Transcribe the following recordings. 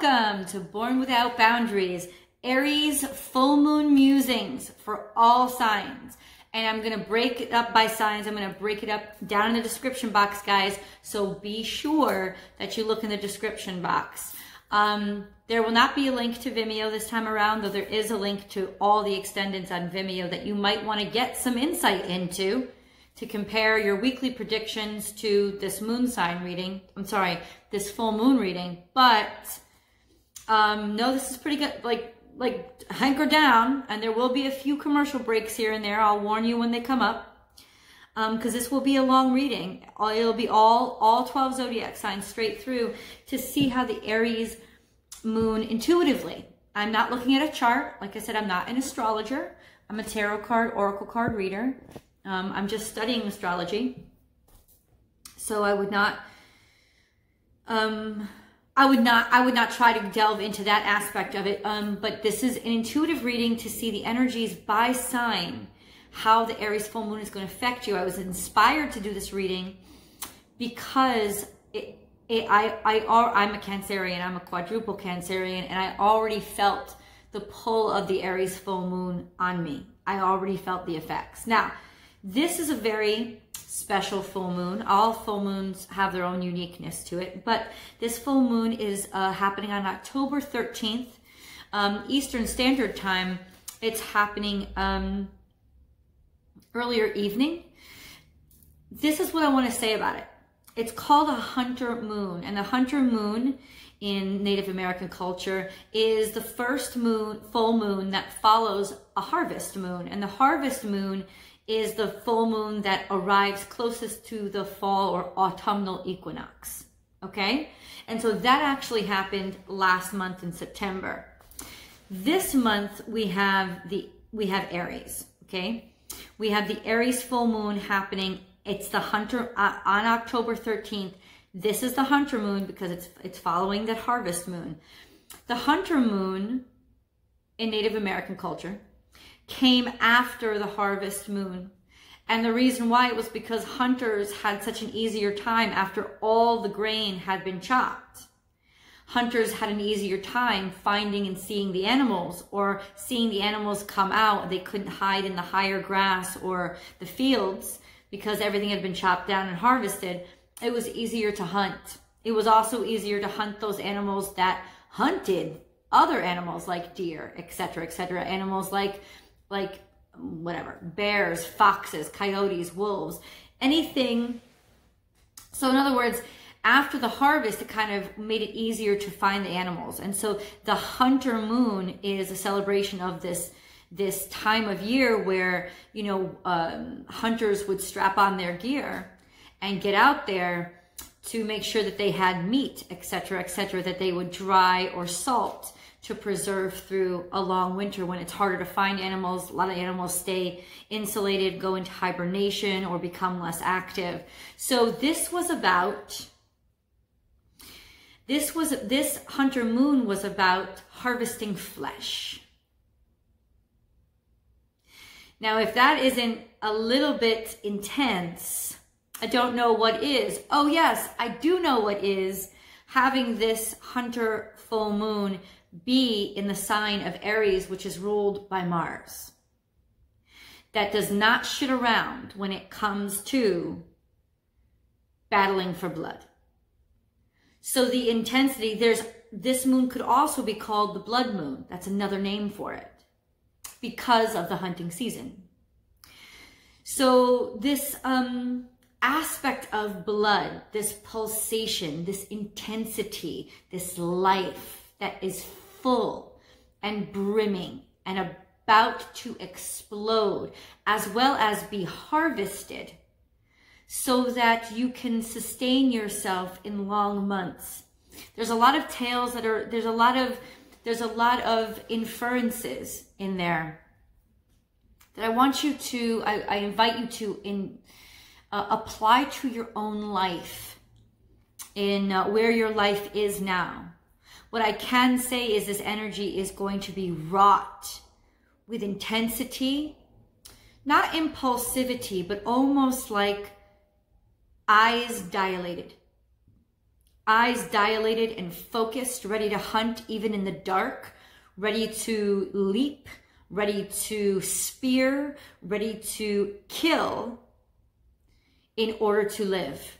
Welcome to Born Without Boundaries, Aries full moon musings for all signs. And I'm going to break it up by signs. I'm going to break it up down in the description box, guys. So be sure that you look in the description box. Um, there will not be a link to Vimeo this time around, though there is a link to all the extendeds on Vimeo that you might want to get some insight into to compare your weekly predictions to this moon sign reading. I'm sorry, this full moon reading. But um, no, this is pretty good. Like, like hunker down, and there will be a few commercial breaks here and there. I'll warn you when they come up. Um, because this will be a long reading. It'll be all all 12 zodiac signs straight through to see how the Aries moon intuitively. I'm not looking at a chart. Like I said, I'm not an astrologer. I'm a tarot card, oracle card reader. Um, I'm just studying astrology. So I would not um, I would not I would not try to delve into that aspect of it. Um, but this is an intuitive reading to see the energies by sign, how the Aries full moon is going to affect you. I was inspired to do this reading because it, it, I, I, I'm a Cancerian, I'm a quadruple Cancerian, and I already felt the pull of the Aries full moon on me. I already felt the effects. Now, this is a very special full moon. All full moons have their own uniqueness to it, but this full moon is uh, happening on October 13th, um, Eastern Standard Time. It's happening um, earlier evening. This is what I want to say about it. It's called a hunter moon, and the hunter moon in Native American culture is the first moon, full moon that follows a harvest moon, and the harvest moon is the full moon that arrives closest to the fall or autumnal equinox. Okay? And so that actually happened last month in September. This month we have the we have Aries, okay? We have the Aries full moon happening. It's the hunter uh, on October 13th. This is the hunter moon because it's it's following the harvest moon. The hunter moon in Native American culture came after the harvest moon. And the reason why it was because hunters had such an easier time after all the grain had been chopped. Hunters had an easier time finding and seeing the animals or seeing the animals come out. They couldn't hide in the higher grass or the fields because everything had been chopped down and harvested. It was easier to hunt. It was also easier to hunt those animals that hunted other animals like deer, etc., etc. Animals like like whatever, bears, foxes, coyotes, wolves, anything. So in other words, after the harvest, it kind of made it easier to find the animals. And so the hunter moon is a celebration of this this time of year where you know um, hunters would strap on their gear and get out there to make sure that they had meat, etc., etc., that they would dry or salt to preserve through a long winter when it's harder to find animals. A lot of animals stay insulated, go into hibernation, or become less active. So this was about this was this hunter moon was about harvesting flesh. Now, if that isn't a little bit intense, I don't know what is. Oh yes, I do know what is having this hunter full moon be in the sign of Aries, which is ruled by Mars. That does not shit around when it comes to battling for blood. So the intensity, there's this moon could also be called the blood moon. That's another name for it because of the hunting season. So this um, aspect of blood, this pulsation, this intensity, this life that is full and brimming and about to explode, as well as be harvested, so that you can sustain yourself in long months. There's a lot of tales that are, there's a lot of, there's a lot of inferences in there that I want you to, I, I invite you to in, uh, apply to your own life in uh, where your life is now. What I can say is this energy is going to be wrought with intensity, not impulsivity, but almost like eyes dilated. eyes dilated and focused, ready to hunt even in the dark, ready to leap, ready to spear, ready to kill in order to live.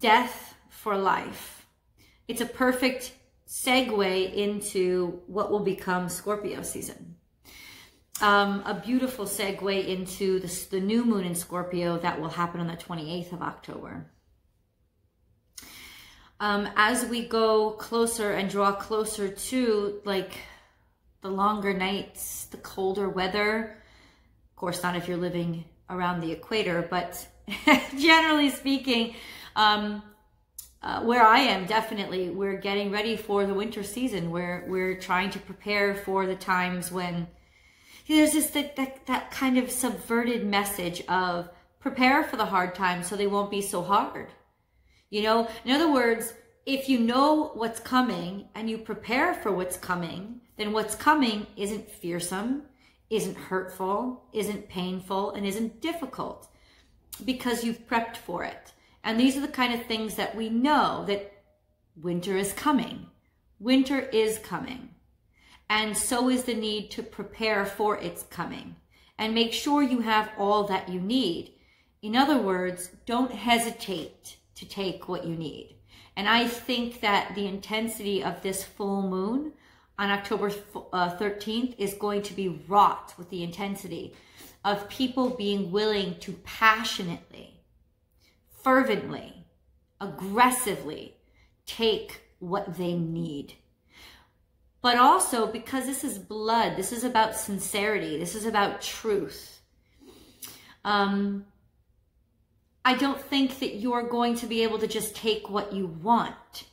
Death for life. It's a perfect segue into what will become Scorpio season. Um, a beautiful segue into the, the new moon in Scorpio that will happen on the 28th of October. Um, as we go closer and draw closer to like the longer nights, the colder weather, of course, not if you're living around the equator, but generally speaking, um, uh, where I am, definitely, we're getting ready for the winter season. Where we're trying to prepare for the times when there's this that, that that kind of subverted message of prepare for the hard times so they won't be so hard. You know, in other words, if you know what's coming and you prepare for what's coming, then what's coming isn't fearsome, isn't hurtful, isn't painful, and isn't difficult because you've prepped for it. And these are the kind of things that we know that winter is coming. Winter is coming. And so is the need to prepare for its coming and make sure you have all that you need. In other words, don't hesitate to take what you need. And I think that the intensity of this full moon on October 13th uh, is going to be wrought with the intensity of people being willing to passionately fervently, aggressively take what they need. But also because this is blood, this is about sincerity, this is about truth. Um, I don't think that you're going to be able to just take what you want.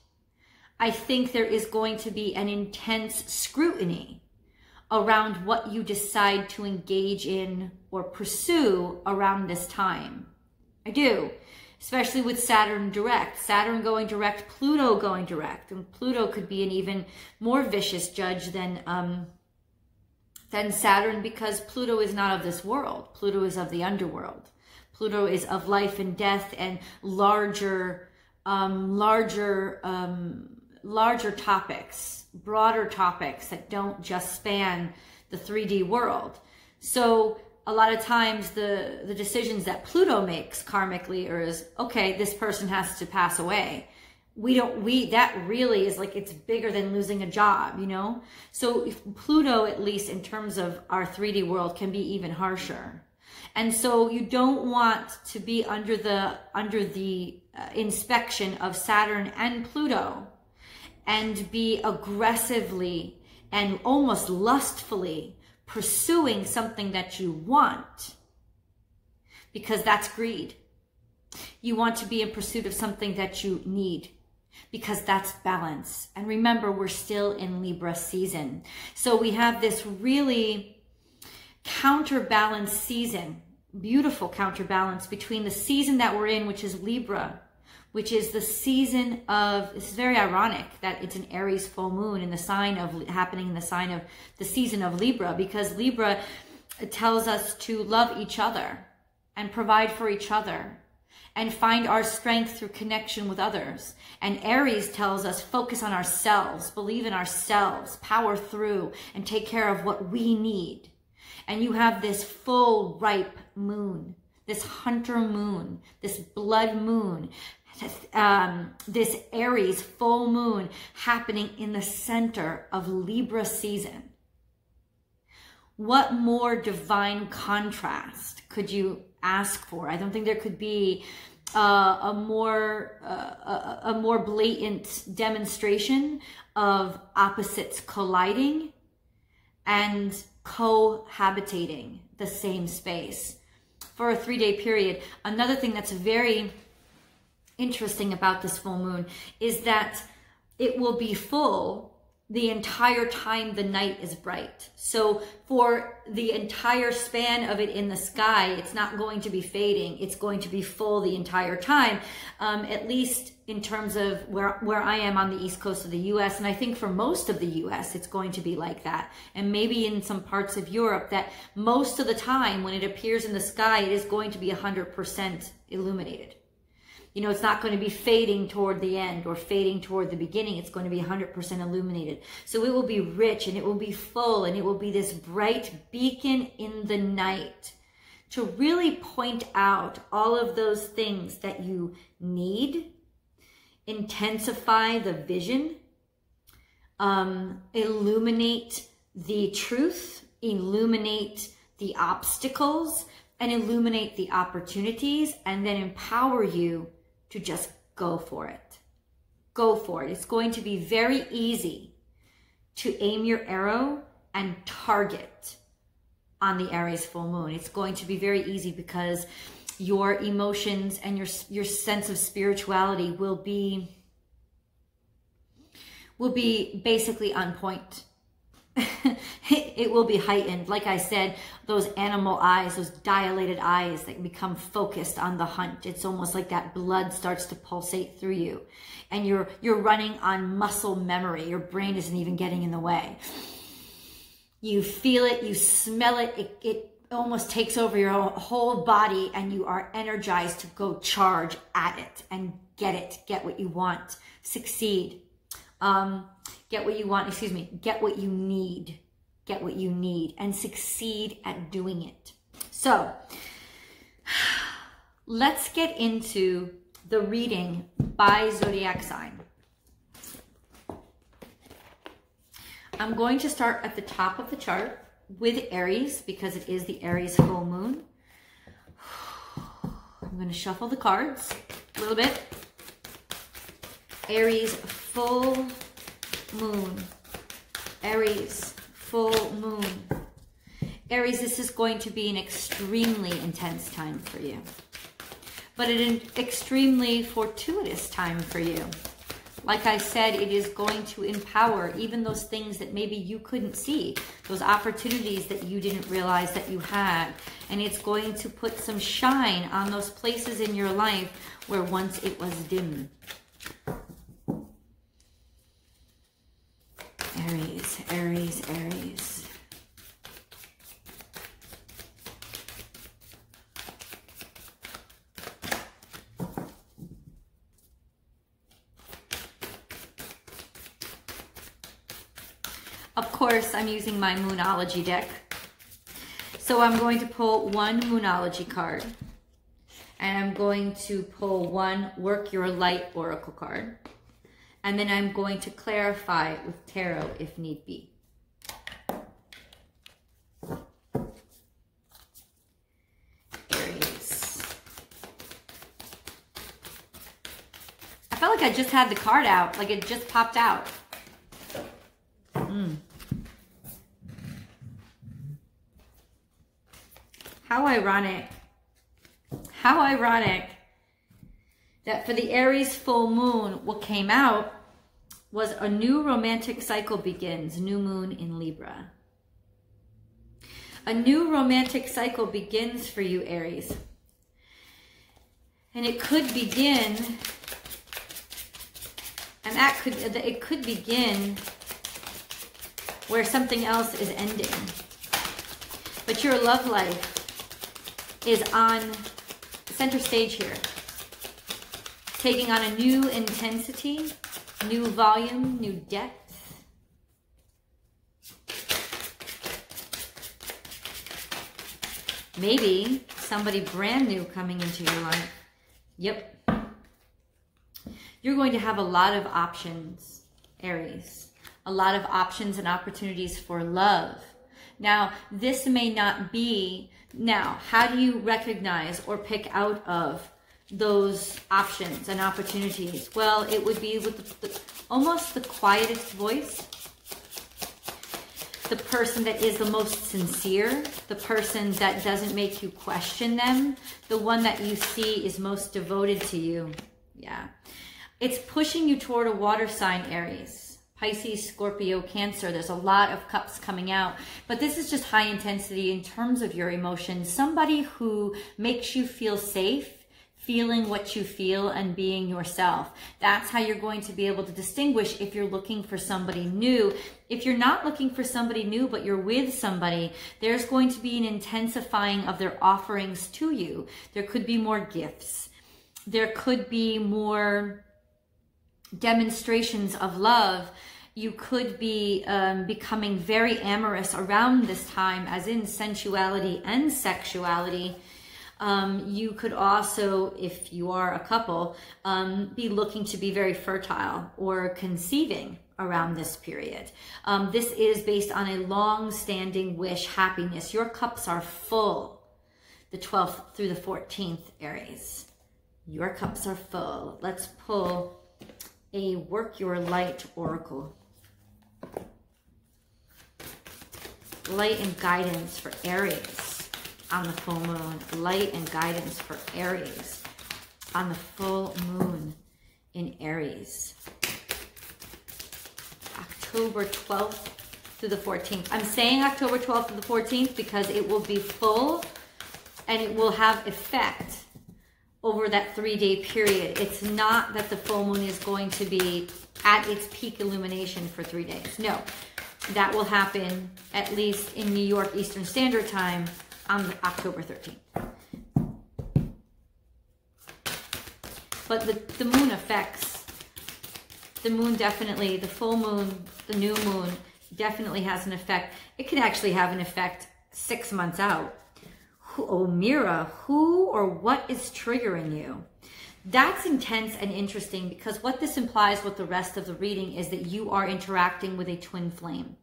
I think there is going to be an intense scrutiny around what you decide to engage in or pursue around this time. I do especially with Saturn direct. Saturn going direct, Pluto going direct. And Pluto could be an even more vicious judge than, um, than Saturn because Pluto is not of this world. Pluto is of the underworld. Pluto is of life and death and larger, um, larger, um, larger topics, broader topics that don't just span the 3D world. So a lot of times the the decisions that Pluto makes karmically are is okay, this person has to pass away. We don't we that really is like it's bigger than losing a job, you know? So Pluto at least in terms of our 3D world can be even harsher. And so you don't want to be under the under the uh, inspection of Saturn and Pluto and be aggressively and almost lustfully pursuing something that you want because that's greed. You want to be in pursuit of something that you need because that's balance. And remember, we're still in Libra season. So we have this really counterbalance season, beautiful counterbalance between the season that we're in, which is Libra, which is the season of, this is very ironic that it's an Aries full moon in the sign of, happening in the sign of the season of Libra, because Libra tells us to love each other and provide for each other and find our strength through connection with others. And Aries tells us focus on ourselves, believe in ourselves, power through, and take care of what we need. And you have this full ripe moon, this hunter moon, this blood moon um, this Aries full moon happening in the center of Libra season. What more divine contrast could you ask for? I don't think there could be uh, a more uh, a, a more blatant demonstration of opposites colliding and cohabitating the same space for a three day period. Another thing that's very interesting about this full moon is that it will be full the entire time the night is bright. So for the entire span of it in the sky, it's not going to be fading. It's going to be full the entire time, um, at least in terms of where, where I am on the east coast of the US. And I think for most of the US, it's going to be like that. And maybe in some parts of Europe that most of the time when it appears in the sky, it is going to be 100% illuminated. You know, it's not going to be fading toward the end or fading toward the beginning. It's going to be 100% illuminated. So it will be rich and it will be full and it will be this bright beacon in the night to really point out all of those things that you need, intensify the vision, um, illuminate the truth, illuminate the obstacles, and illuminate the opportunities, and then empower you to just go for it. Go for it. It's going to be very easy to aim your arrow and target on the Aries full moon. It's going to be very easy because your emotions and your your sense of spirituality will be will be basically on point. it will be heightened. Like I said, those animal eyes, those dilated eyes that become focused on the hunt. It's almost like that blood starts to pulsate through you. And you're you're running on muscle memory. Your brain isn't even getting in the way. You feel it, you smell it, it, it almost takes over your whole body and you are energized to go charge at it and get it, get what you want, succeed. Um, get what you want, excuse me, get what you need, get what you need, and succeed at doing it. So, let's get into the reading by zodiac sign. I'm going to start at the top of the chart with Aries because it is the Aries full moon. I'm going to shuffle the cards a little bit. Aries full moon. Aries, full moon. Aries, this is going to be an extremely intense time for you, but an extremely fortuitous time for you. Like I said, it is going to empower even those things that maybe you couldn't see, those opportunities that you didn't realize that you had. And it's going to put some shine on those places in your life where once it was dim. Aries, Aries, Aries. Of course, I'm using my Moonology deck. So I'm going to pull one Moonology card. And I'm going to pull one Work Your Light Oracle card and then I'm going to clarify with tarot if need be. Aries. I felt like I just had the card out, like it just popped out. Mm. How ironic. How ironic that for the Aries full moon, what came out was a new romantic cycle begins, new moon in Libra. A new romantic cycle begins for you, Aries. And it could begin, and that could, it could begin where something else is ending. But your love life is on center stage here taking on a new intensity, new volume, new depth. Maybe somebody brand new coming into your life. Yep. You're going to have a lot of options, Aries. A lot of options and opportunities for love. Now, this may not be, now, how do you recognize or pick out of those options and opportunities? Well, it would be with the, the, almost the quietest voice, the person that is the most sincere, the person that doesn't make you question them, the one that you see is most devoted to you. Yeah. It's pushing you toward a water sign, Aries. Pisces, Scorpio, Cancer. There's a lot of cups coming out, but this is just high intensity in terms of your emotions. Somebody who makes you feel safe feeling what you feel and being yourself. That's how you're going to be able to distinguish if you're looking for somebody new. If you're not looking for somebody new, but you're with somebody, there's going to be an intensifying of their offerings to you. There could be more gifts. there could be more demonstrations of love. You could be um, becoming very amorous around this time, as in sensuality and sexuality. Um, you could also, if you are a couple, um, be looking to be very fertile or conceiving around this period. Um, this is based on a long standing wish, happiness. Your cups are full the 12th through the 14th, Aries. Your cups are full. Let's pull a Work Your Light Oracle. Light and guidance for Aries on the full moon. Light and guidance for Aries on the full moon in Aries. October 12th through the 14th. I'm saying October 12th to the 14th because it will be full and it will have effect over that three day period. It's not that the full moon is going to be at its peak illumination for three days. No, that will happen at least in New York Eastern Standard Time on October 13th. But the, the moon affects, the moon definitely, the full moon, the new moon definitely has an effect. It can actually have an effect six months out who, oh, Mirror, who or what is triggering you? That's intense and interesting because what this implies with the rest of the reading is that you are interacting with a twin flame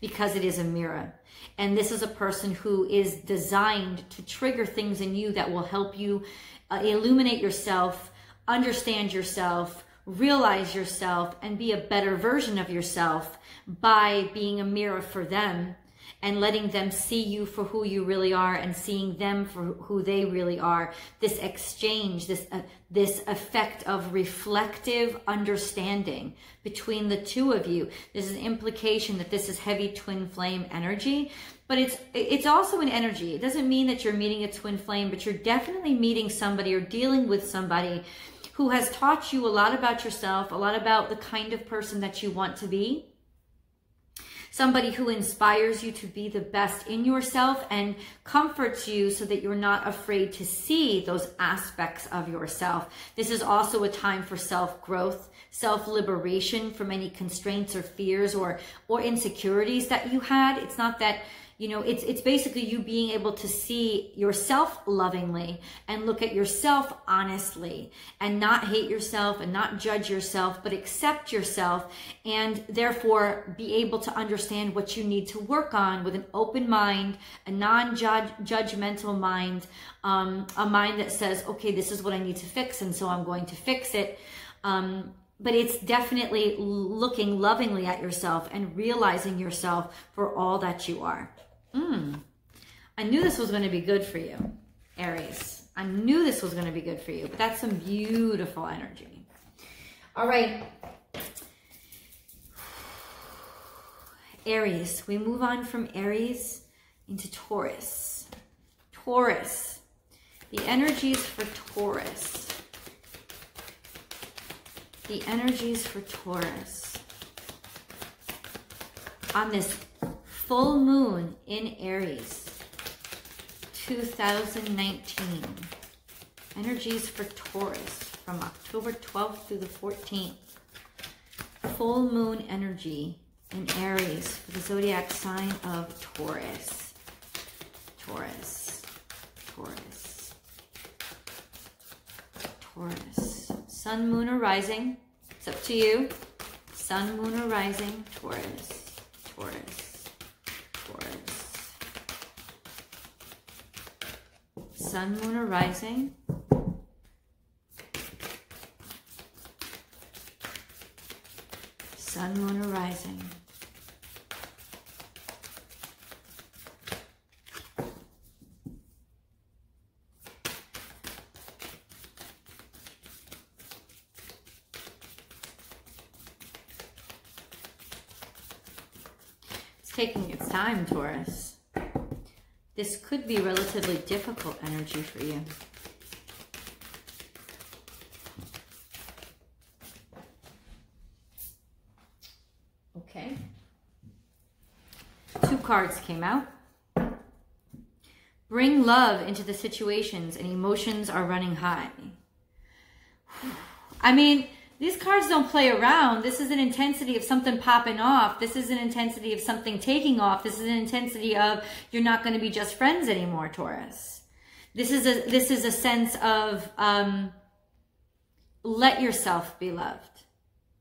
because it is a mirror. And this is a person who is designed to trigger things in you that will help you uh, illuminate yourself, understand yourself, realize yourself, and be a better version of yourself by being a mirror for them and letting them see you for who you really are and seeing them for who they really are. This exchange, this, uh, this effect of reflective understanding between the two of you. This is an implication that this is heavy twin flame energy, but it's, it's also an energy. It doesn't mean that you're meeting a twin flame, but you're definitely meeting somebody or dealing with somebody who has taught you a lot about yourself, a lot about the kind of person that you want to be somebody who inspires you to be the best in yourself and comforts you so that you're not afraid to see those aspects of yourself. This is also a time for self-growth, self-liberation from any constraints or fears or, or insecurities that you had. It's not that you know it's it's basically you being able to see yourself lovingly and look at yourself honestly and not hate yourself and not judge yourself but accept yourself and therefore be able to understand what you need to work on with an open mind a non-judgmental mind um, a mind that says okay this is what i need to fix and so i'm going to fix it um, but it's definitely looking lovingly at yourself and realizing yourself for all that you are. Mm. I knew this was going to be good for you, Aries. I knew this was going to be good for you, but that's some beautiful energy. All right. Aries. We move on from Aries into Taurus. Taurus. The energies for Taurus. The energies for Taurus. On this full moon in Aries 2019. Energies for Taurus from October 12th through the 14th. Full moon energy in Aries for the zodiac sign of Taurus. Taurus. Taurus. Taurus. Sun, moon, or rising. It's up to you. Sun, moon, or rising. Taurus. Taurus. Sun, moon, or rising. Sun, moon, or rising. It's taking its time, Taurus. This could be relatively difficult energy for you. Okay. Two cards came out. Bring love into the situations and emotions are running high. I mean, these cards don't play around. This is an intensity of something popping off. This is an intensity of something taking off. This is an intensity of you're not going to be just friends anymore, Taurus. This is a this is a sense of um, let yourself be loved.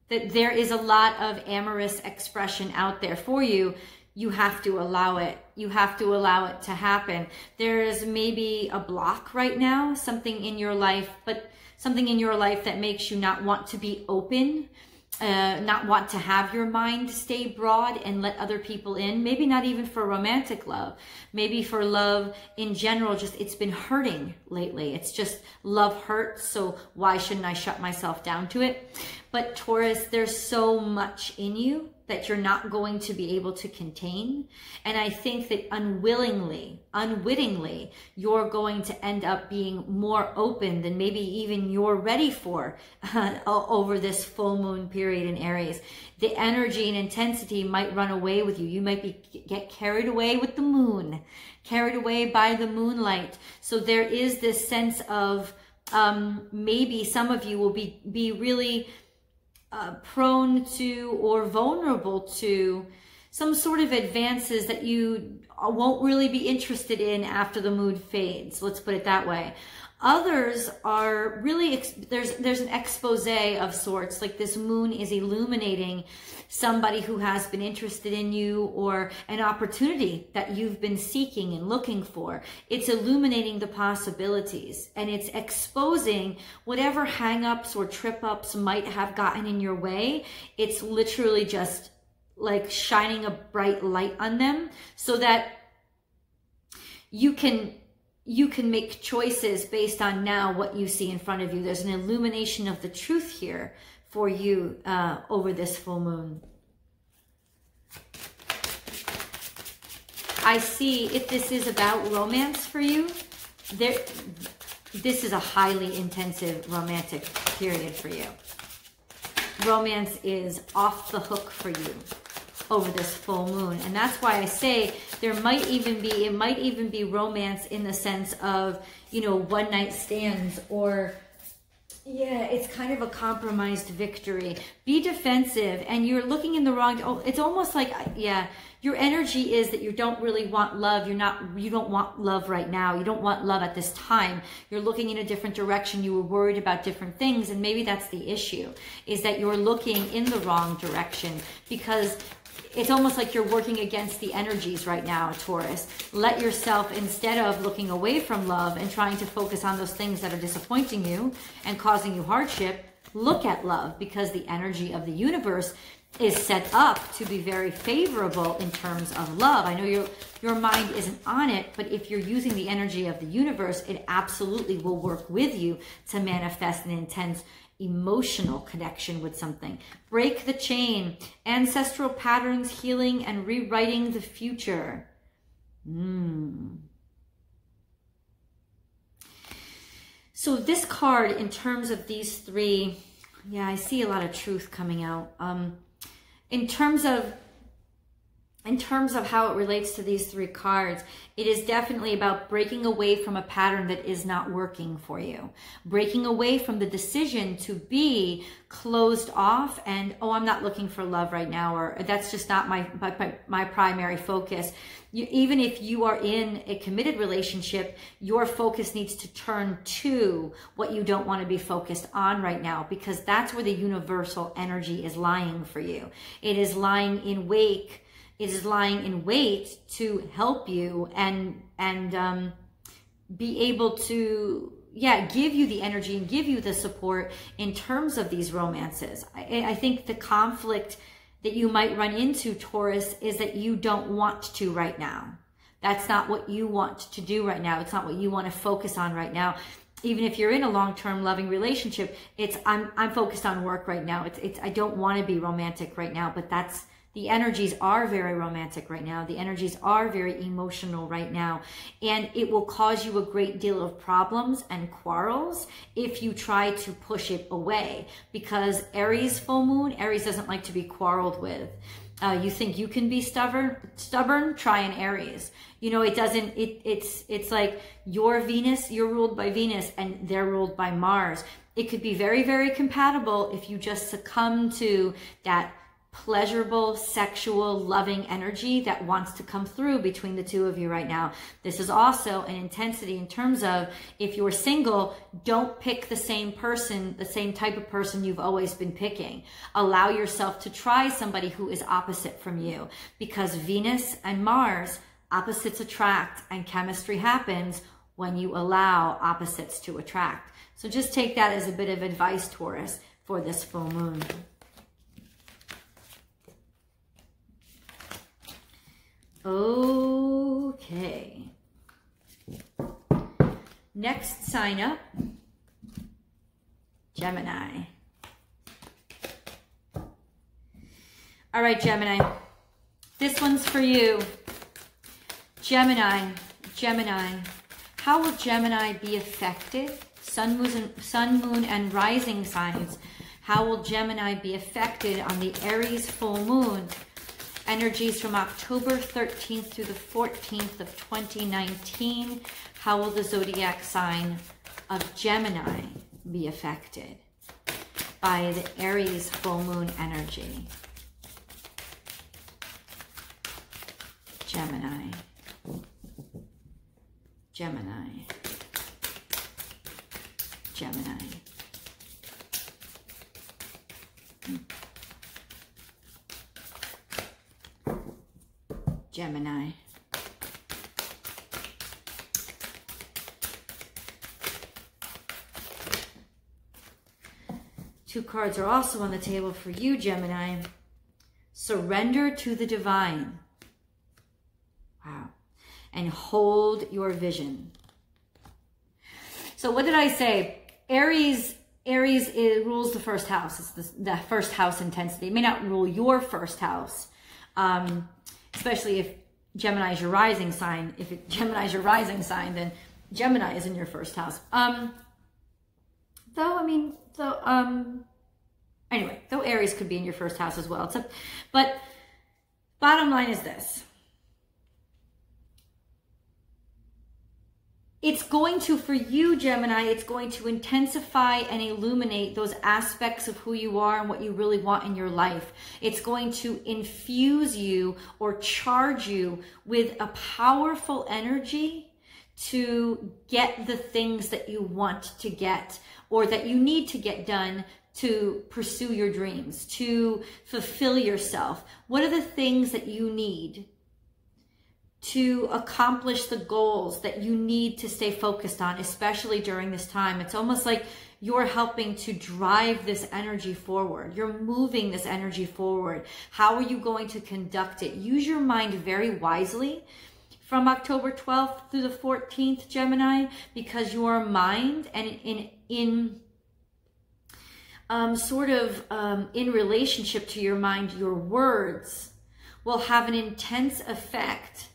That there is a lot of amorous expression out there for you. You have to allow it. You have to allow it to happen. There is maybe a block right now, something in your life, but something in your life that makes you not want to be open, uh, not want to have your mind stay broad and let other people in. Maybe not even for romantic love. Maybe for love in general, just it's been hurting lately. It's just love hurts. So why shouldn't I shut myself down to it? But Taurus, there's so much in you that you're not going to be able to contain. And I think that unwillingly, unwittingly, you're going to end up being more open than maybe even you're ready for uh, over this full moon period in Aries. The energy and intensity might run away with you. You might be get carried away with the moon, carried away by the moonlight. So there is this sense of um, maybe some of you will be be really uh, prone to or vulnerable to some sort of advances that you won't really be interested in after the mood fades. Let's put it that way. Others are really, there's, there's an expose of sorts, like this moon is illuminating somebody who has been interested in you or an opportunity that you've been seeking and looking for. It's illuminating the possibilities and it's exposing whatever hangups or trip ups might have gotten in your way. It's literally just like shining a bright light on them so that you can you can make choices based on now what you see in front of you. There's an illumination of the truth here for you uh, over this full moon. I see if this is about romance for you, there, this is a highly intensive romantic period for you. Romance is off the hook for you over this full moon. And that's why I say there might even be, it might even be romance in the sense of, you know, one night stands or, yeah, it's kind of a compromised victory. Be defensive and you're looking in the wrong, oh, it's almost like, yeah, your energy is that you don't really want love. You're not, you don't want love right now. You don't want love at this time. You're looking in a different direction. You were worried about different things. And maybe that's the issue is that you're looking in the wrong direction because it's almost like you're working against the energies right now, Taurus. Let yourself, instead of looking away from love and trying to focus on those things that are disappointing you and causing you hardship, look at love because the energy of the universe is set up to be very favorable in terms of love. I know your your mind isn't on it, but if you're using the energy of the universe, it absolutely will work with you to manifest an intense emotional connection with something. Break the chain, ancestral patterns, healing, and rewriting the future. Mm. So, this card, in terms of these three, yeah, I see a lot of truth coming out. Um, in terms of in terms of how it relates to these three cards, it is definitely about breaking away from a pattern that is not working for you. Breaking away from the decision to be closed off and, oh, I'm not looking for love right now, or that's just not my, my, my primary focus. You, even if you are in a committed relationship, your focus needs to turn to what you don't want to be focused on right now, because that's where the universal energy is lying for you. It is lying in wake is lying in wait to help you and and um, be able to yeah give you the energy and give you the support in terms of these romances. I, I think the conflict that you might run into taurus is that you don't want to right now. That's not what you want to do right now. It's not what you want to focus on right now. Even if you're in a long-term loving relationship it's i'm i'm focused on work right now. It's it's i don't want to be romantic right now but that's the energies are very romantic right now. The energies are very emotional right now. And it will cause you a great deal of problems and quarrels if you try to push it away. Because Aries full moon, Aries doesn't like to be quarreled with. Uh, you think you can be stubborn stubborn try an aries you know it doesn't it it's it's like your venus you're ruled by venus and they're ruled by mars it could be very, very compatible if you just succumb to that pleasurable, sexual, loving energy that wants to come through between the two of you right now. This is also an intensity in terms of if you're single, don't pick the same person, the same type of person you've always been picking. Allow yourself to try somebody who is opposite from you because Venus and Mars, opposites attract and chemistry happens when you allow opposites to attract. So just take that as a bit of advice, Taurus, for this full moon. Okay. Next sign up, Gemini. All right, Gemini. This one's for you. Gemini, Gemini. How will Gemini be affected? Sun, moon, sun, moon, and rising signs. How will Gemini be affected on the Aries full moon energies from October 13th through the 14th of 2019. How will the zodiac sign of Gemini be affected by the Aries full moon energy? Gemini. Gemini. Gemini. Hmm. Gemini. Two cards are also on the table for you, Gemini. Surrender to the divine. Wow. And hold your vision. So what did I say? Aries Aries is, rules the first house. It's the, the, first house intensity. It may not rule your first house. Um, especially if Gemini is your rising sign. If it, Gemini is your rising sign, then Gemini is in your first house. Um, though, I mean, so, um, anyway, though Aries could be in your first house as well. but bottom line is this. It's going to, for you, Gemini, it's going to intensify and illuminate those aspects of who you are and what you really want in your life. It's going to infuse you or charge you with a powerful energy to get the things that you want to get or that you need to get done to pursue your dreams, to fulfill yourself. What are the things that you need to accomplish the goals that you need to stay focused on, especially during this time. It's almost like you're helping to drive this energy forward. You're moving this energy forward. How are you going to conduct it? Use your mind very wisely from October 12th through the 14th, Gemini, because your mind and in, in, um, sort of um, in relationship to your mind, your words will have an intense effect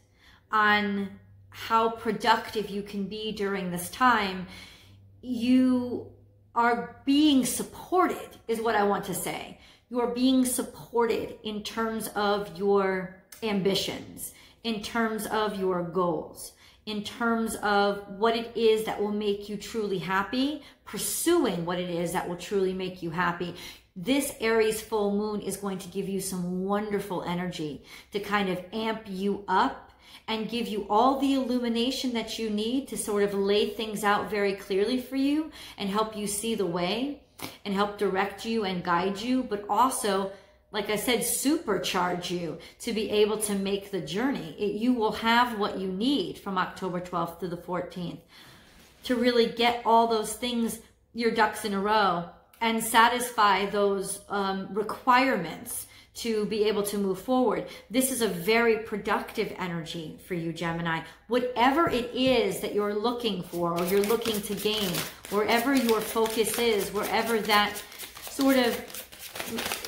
on how productive you can be during this time, you are being supported, is what I want to say. You are being supported in terms of your ambitions, in terms of your goals, in terms of what it is that will make you truly happy, pursuing what it is that will truly make you happy. This Aries full moon is going to give you some wonderful energy to kind of amp you up and give you all the illumination that you need to sort of lay things out very clearly for you and help you see the way and help direct you and guide you, but also, like I said, supercharge you to be able to make the journey. It, you will have what you need from October 12th to the 14th to really get all those things, your ducks in a row, and satisfy those um, requirements to be able to move forward. This is a very productive energy for you, Gemini. Whatever it is that you're looking for or you're looking to gain, wherever your focus is, wherever that sort of,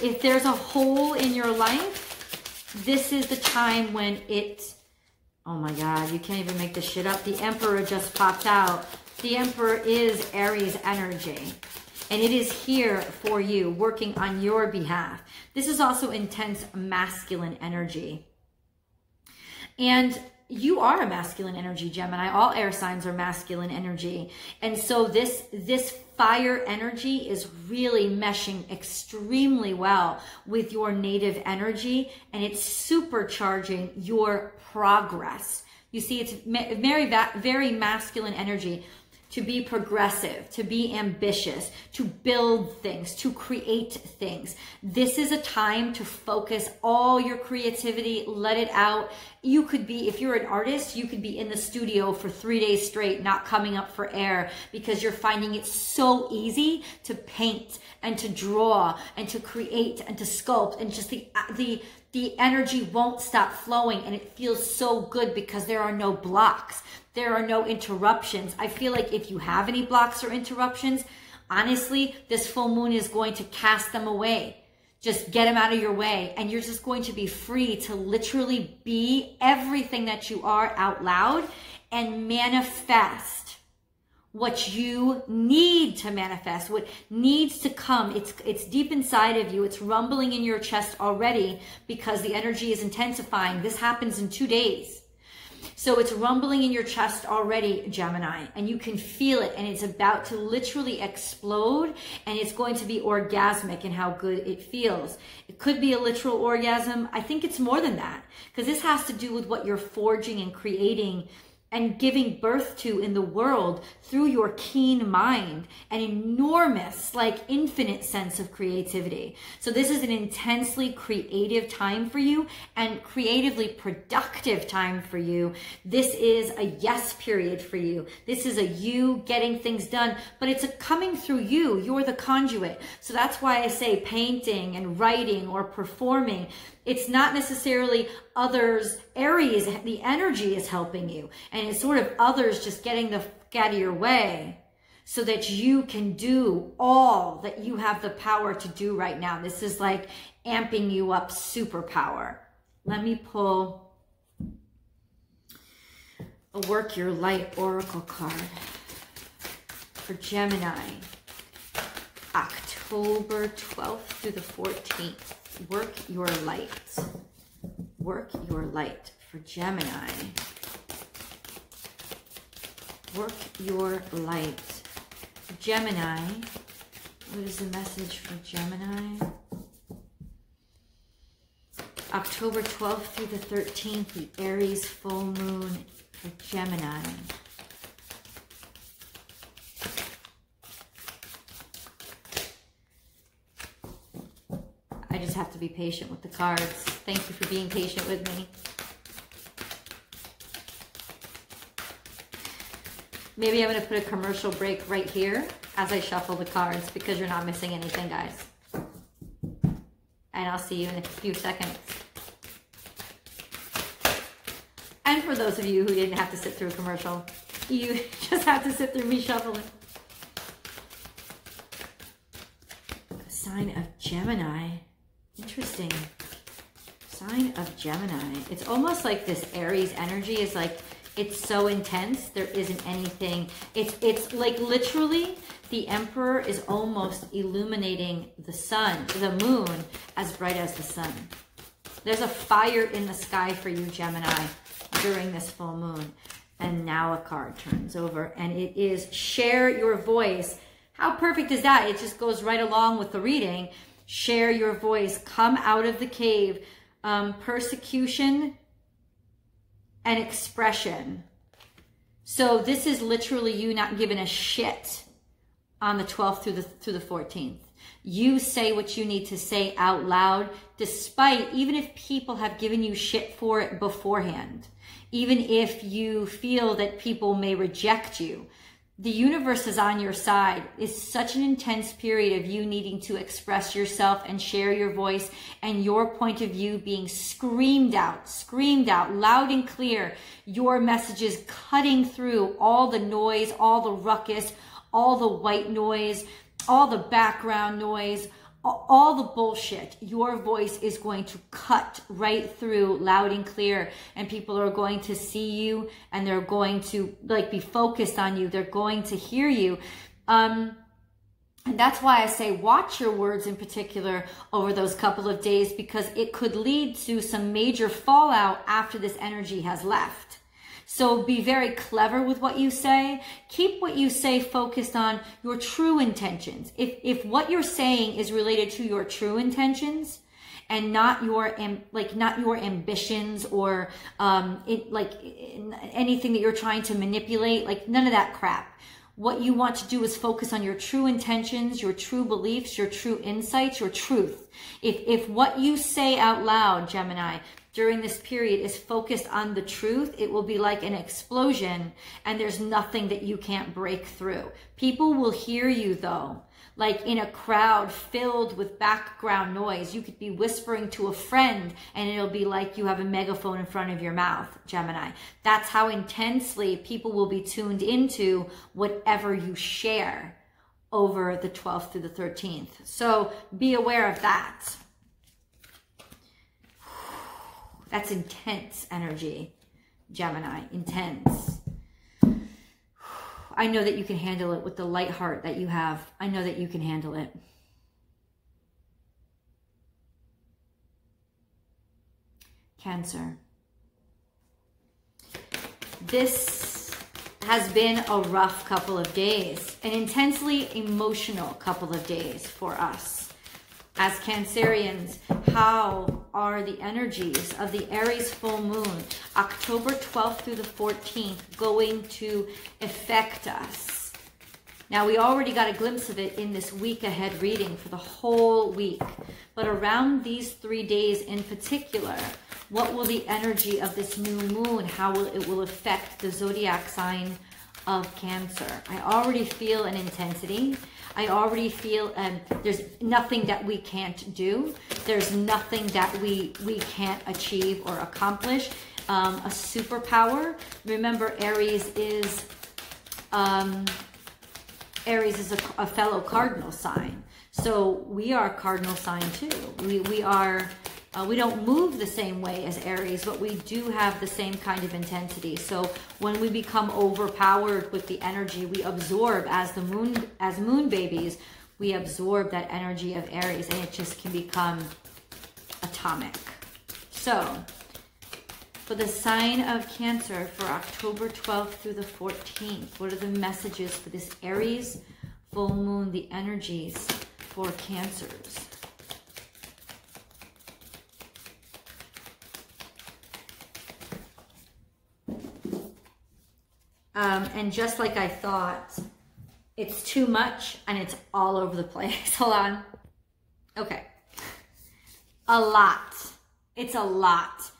if there's a hole in your life, this is the time when it, oh my God, you can't even make this shit up. The Emperor just popped out. The Emperor is Aries energy and it is here for you, working on your behalf. This is also intense masculine energy. And you are a masculine energy gemini all air signs are masculine energy and so this this fire energy is really meshing extremely well with your native energy and it's supercharging your progress you see it's very very masculine energy to be progressive, to be ambitious, to build things, to create things. This is a time to focus all your creativity, let it out. You could be, if you're an artist, you could be in the studio for three days straight, not coming up for air because you're finding it so easy to paint and to draw and to create and to sculpt and just the, the, the energy won't stop flowing and it feels so good because there are no blocks. There are no interruptions. I feel like if you have any blocks or interruptions, honestly, this full moon is going to cast them away. Just get them out of your way. And you're just going to be free to literally be everything that you are out loud and manifest what you need to manifest, what needs to come. It's, it's deep inside of you. It's rumbling in your chest already because the energy is intensifying. This happens in two days. So it's rumbling in your chest already, Gemini, and you can feel it and it's about to literally explode and it's going to be orgasmic in how good it feels. It could be a literal orgasm. I think it's more than that because this has to do with what you're forging and creating and giving birth to in the world through your keen mind, an enormous, like infinite sense of creativity. So this is an intensely creative time for you and creatively productive time for you. This is a yes period for you. This is a you getting things done, but it's a coming through you. You're the conduit. So that's why I say painting and writing or performing it's not necessarily others Aries, the energy is helping you. And it's sort of others just getting the out of your way so that you can do all that you have the power to do right now. This is like amping you up superpower. Let me pull a Work Your Light Oracle card for Gemini, October 12th through the 14th. Work your light. Work your light for Gemini. Work your light. Gemini. What is the message for Gemini? October 12th through the 13th, the Aries full moon for Gemini. Just have to be patient with the cards. Thank you for being patient with me. Maybe I'm going to put a commercial break right here as I shuffle the cards because you're not missing anything, guys. And I'll see you in a few seconds. And for those of you who didn't have to sit through a commercial, you just have to sit through me shuffling. sign of Gemini. Interesting. Sign of Gemini. It's almost like this Aries energy is like, it's so intense, there isn't anything. It's, it's like literally the emperor is almost illuminating the sun, the moon, as bright as the sun. There's a fire in the sky for you, Gemini, during this full moon. And now a card turns over and it is share your voice. How perfect is that? It just goes right along with the reading share your voice, come out of the cave. Um, persecution and expression. So this is literally you not giving a shit on the 12th through the through the 14th. You say what you need to say out loud, despite even if people have given you shit for it beforehand. Even if you feel that people may reject you, the universe is on your side is such an intense period of you needing to express yourself and share your voice and your point of view being screamed out, screamed out loud and clear. Your messages cutting through all the noise, all the ruckus, all the white noise, all the background noise, all the bullshit, your voice is going to cut right through loud and clear and people are going to see you and they're going to like be focused on you. They're going to hear you. Um, and that's why I say watch your words in particular over those couple of days because it could lead to some major fallout after this energy has left. So be very clever with what you say. Keep what you say focused on your true intentions. If, if what you're saying is related to your true intentions, and not your like not your ambitions or um it, like anything that you're trying to manipulate like none of that crap what you want to do is focus on your true intentions, your true beliefs, your true insights, your truth. If, if what you say out loud, Gemini, during this period is focused on the truth, it will be like an explosion and there's nothing that you can't break through. People will hear you though like in a crowd filled with background noise. You could be whispering to a friend and it'll be like you have a megaphone in front of your mouth, Gemini. That's how intensely people will be tuned into whatever you share over the 12th through the 13th. So be aware of that. That's intense energy, Gemini, intense. I know that you can handle it with the light heart that you have. I know that you can handle it. Cancer. This has been a rough couple of days, an intensely emotional couple of days for us. As Cancerians, how are the energies of the Aries full moon, October 12th through the 14th, going to affect us? Now, we already got a glimpse of it in this week ahead reading for the whole week. But around these three days in particular, what will the energy of this new moon, how will it will affect the zodiac sign of Cancer? I already feel an intensity. I already feel um, there's nothing that we can't do. There's nothing that we, we can't achieve or accomplish. Um, a superpower. Remember, Aries is um, Aries is a, a fellow cardinal sign. So we are cardinal sign too. We, we are uh, we don't move the same way as Aries, but we do have the same kind of intensity. So when we become overpowered with the energy, we absorb as the moon, as moon babies, we absorb that energy of Aries and it just can become atomic. So for the sign of Cancer for October 12th through the 14th, what are the messages for this Aries full moon, the energies for Cancers? Um, and just like I thought, it's too much and it's all over the place. Hold on. Okay. A lot. It's a lot.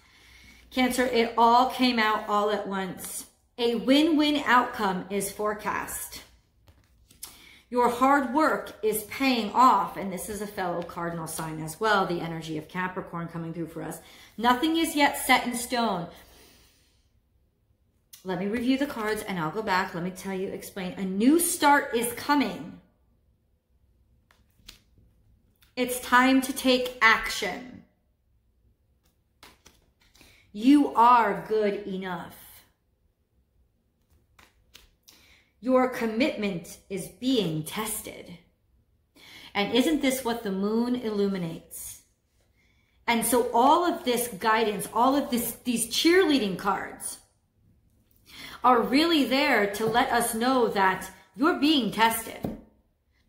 Cancer, it all came out all at once. A win-win outcome is forecast. Your hard work is paying off, and this is a fellow cardinal sign as well, the energy of Capricorn coming through for us. Nothing is yet set in stone, let me review the cards and I'll go back. Let me tell you, explain. A new start is coming. It's time to take action. You are good enough. Your commitment is being tested. And isn't this what the moon illuminates? And so all of this guidance, all of this, these cheerleading cards, are really there to let us know that you're being tested.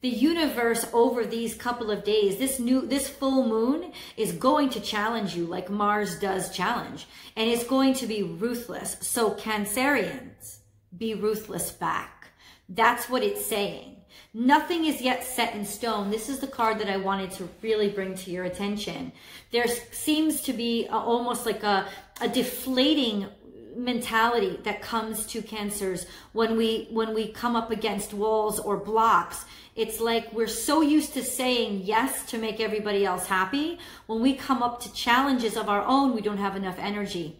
The universe over these couple of days, this new, this full moon is going to challenge you like Mars does challenge. And it's going to be ruthless. So Cancerians, be ruthless back. That's what it's saying. Nothing is yet set in stone. This is the card that I wanted to really bring to your attention. There seems to be a, almost like a, a deflating mentality that comes to cancers. When we when we come up against walls or blocks it's like we're so used to saying yes to make everybody else happy. When we come up to challenges of our own we don't have enough energy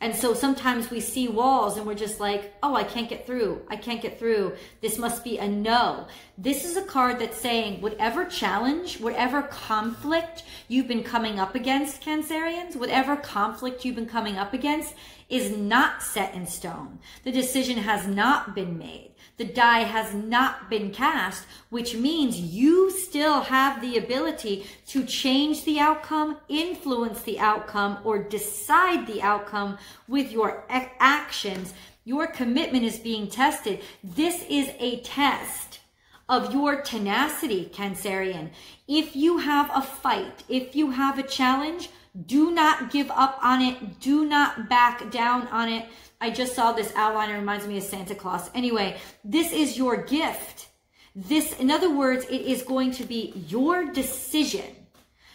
and so sometimes we see walls and we're just like, oh, I can't get through. I can't get through. This must be a no. This is a card that's saying whatever challenge, whatever conflict you've been coming up against, Cancerians, whatever conflict you've been coming up against is not set in stone. The decision has not been made. The die has not been cast, which means you still have the ability to change the outcome, influence the outcome, or decide the outcome with your actions. Your commitment is being tested. This is a test of your tenacity, Cancerian. If you have a fight, if you have a challenge, do not give up on it. Do not back down on it. I just saw this outline. It reminds me of Santa Claus. Anyway, this is your gift. This, in other words, it is going to be your decision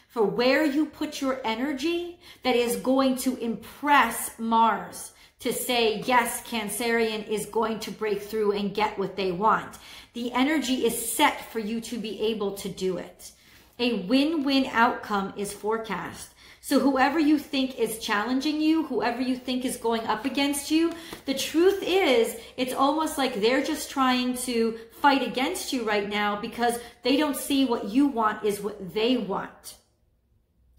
for where you put your energy that is going to impress Mars to say, yes, Cancerian is going to break through and get what they want. The energy is set for you to be able to do it. A win-win outcome is forecast. So whoever you think is challenging you, whoever you think is going up against you, the truth is it's almost like they're just trying to fight against you right now because they don't see what you want is what they want.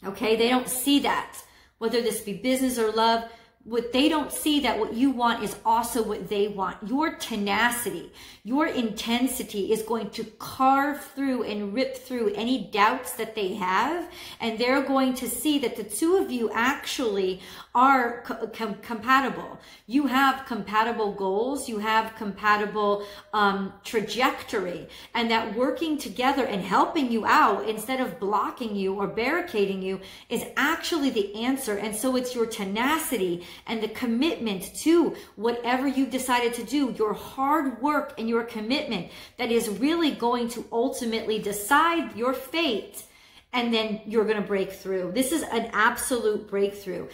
Okay. They don't see that. Whether this be business or love, what they don't see that what you want is also what they want. Your tenacity, your intensity is going to carve through and rip through any doubts that they have. And they're going to see that the two of you actually are com compatible. You have compatible goals. You have compatible um, trajectory and that working together and helping you out instead of blocking you or barricading you is actually the answer. And so it's your tenacity and the commitment to whatever you decided to do, your hard work and your commitment that is really going to ultimately decide your fate. And then you're going to break through. This is an absolute breakthrough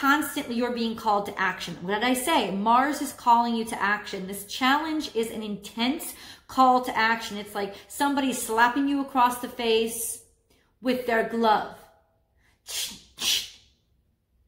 constantly you're being called to action. What did I say? Mars is calling you to action. This challenge is an intense call to action. It's like somebody slapping you across the face with their glove.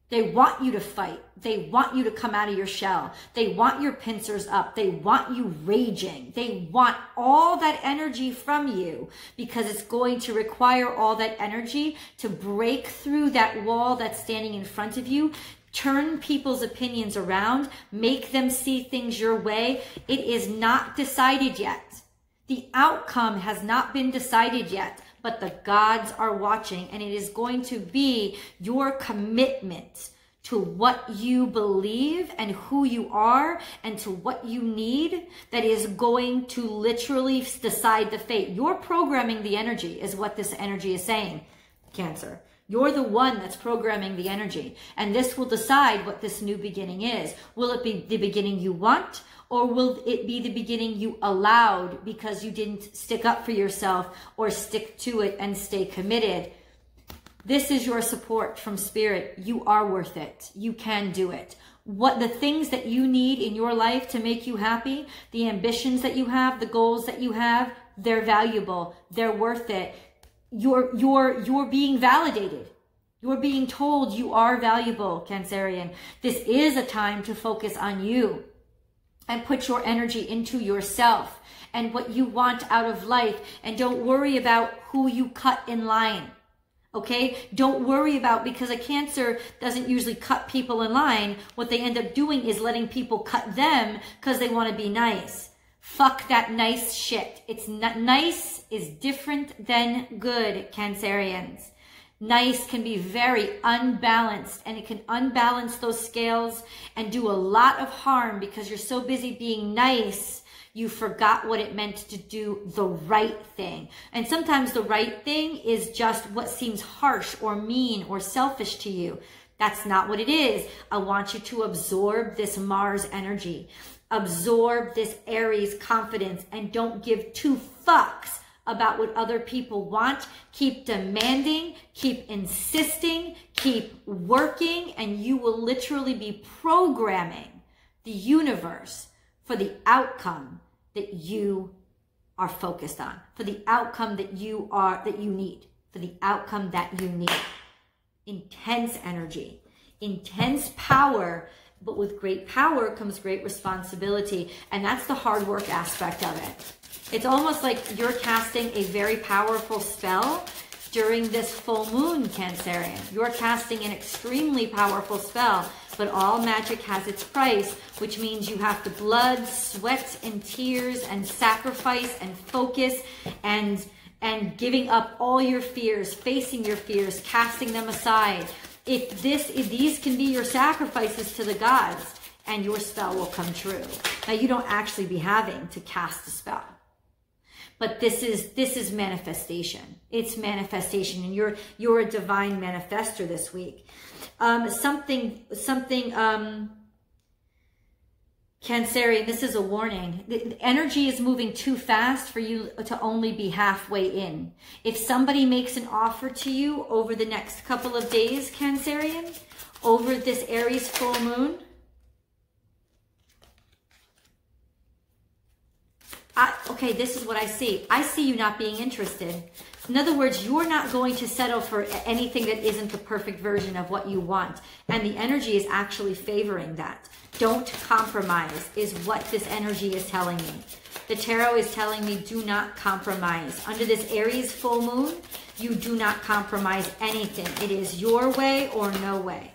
They want you to fight. They want you to come out of your shell. They want your pincers up. They want you raging. They want all that energy from you because it's going to require all that energy to break through that wall that's standing in front of you, turn people's opinions around, make them see things your way. It is not decided yet. The outcome has not been decided yet but the gods are watching and it is going to be your commitment to what you believe and who you are and to what you need that is going to literally decide the fate. You're programming the energy is what this energy is saying, Cancer. You're the one that's programming the energy. And this will decide what this new beginning is. Will it be the beginning you want? Or will it be the beginning you allowed because you didn't stick up for yourself or stick to it and stay committed? This is your support from spirit. You are worth it. You can do it. What the things that you need in your life to make you happy, the ambitions that you have, the goals that you have, they're valuable. They're worth it. You're, you're, you're being validated. You're being told you are valuable, Cancerian. This is a time to focus on you and put your energy into yourself and what you want out of life. And don't worry about who you cut in line. Okay. Don't worry about because a cancer doesn't usually cut people in line. What they end up doing is letting people cut them because they want to be nice. Fuck that nice shit. It's not nice is different than good, Cancerians. Nice can be very unbalanced and it can unbalance those scales and do a lot of harm because you're so busy being nice you forgot what it meant to do the right thing. And sometimes the right thing is just what seems harsh or mean or selfish to you. That's not what it is. I want you to absorb this Mars energy, absorb this Aries confidence, and don't give two fucks about what other people want. Keep demanding, keep insisting, keep working, and you will literally be programming the universe for the outcome that you are focused on, for the outcome that you are, that you need, for the outcome that you need. Intense energy, intense power, but with great power comes great responsibility. And that's the hard work aspect of it. It's almost like you're casting a very powerful spell during this full moon, Cancerian. You're casting an extremely powerful spell, but all magic has its price, which means you have to blood, sweat, and tears, and sacrifice, and focus, and and giving up all your fears, facing your fears, casting them aside. If this, if these can be your sacrifices to the gods, and your spell will come true. Now you don't actually be having to cast a spell. But this is this is manifestation. It's manifestation, and you're you're a divine manifester this week. Um, something something um, Cancerian, this is a warning. The energy is moving too fast for you to only be halfway in. If somebody makes an offer to you over the next couple of days, Cancerian, over this Aries full moon, I, okay, this is what I see. I see you not being interested. In other words, you're not going to settle for anything that isn't the perfect version of what you want. And the energy is actually favoring that. Don't compromise, is what this energy is telling me. The tarot is telling me do not compromise. Under this Aries full moon, you do not compromise anything. It is your way or no way.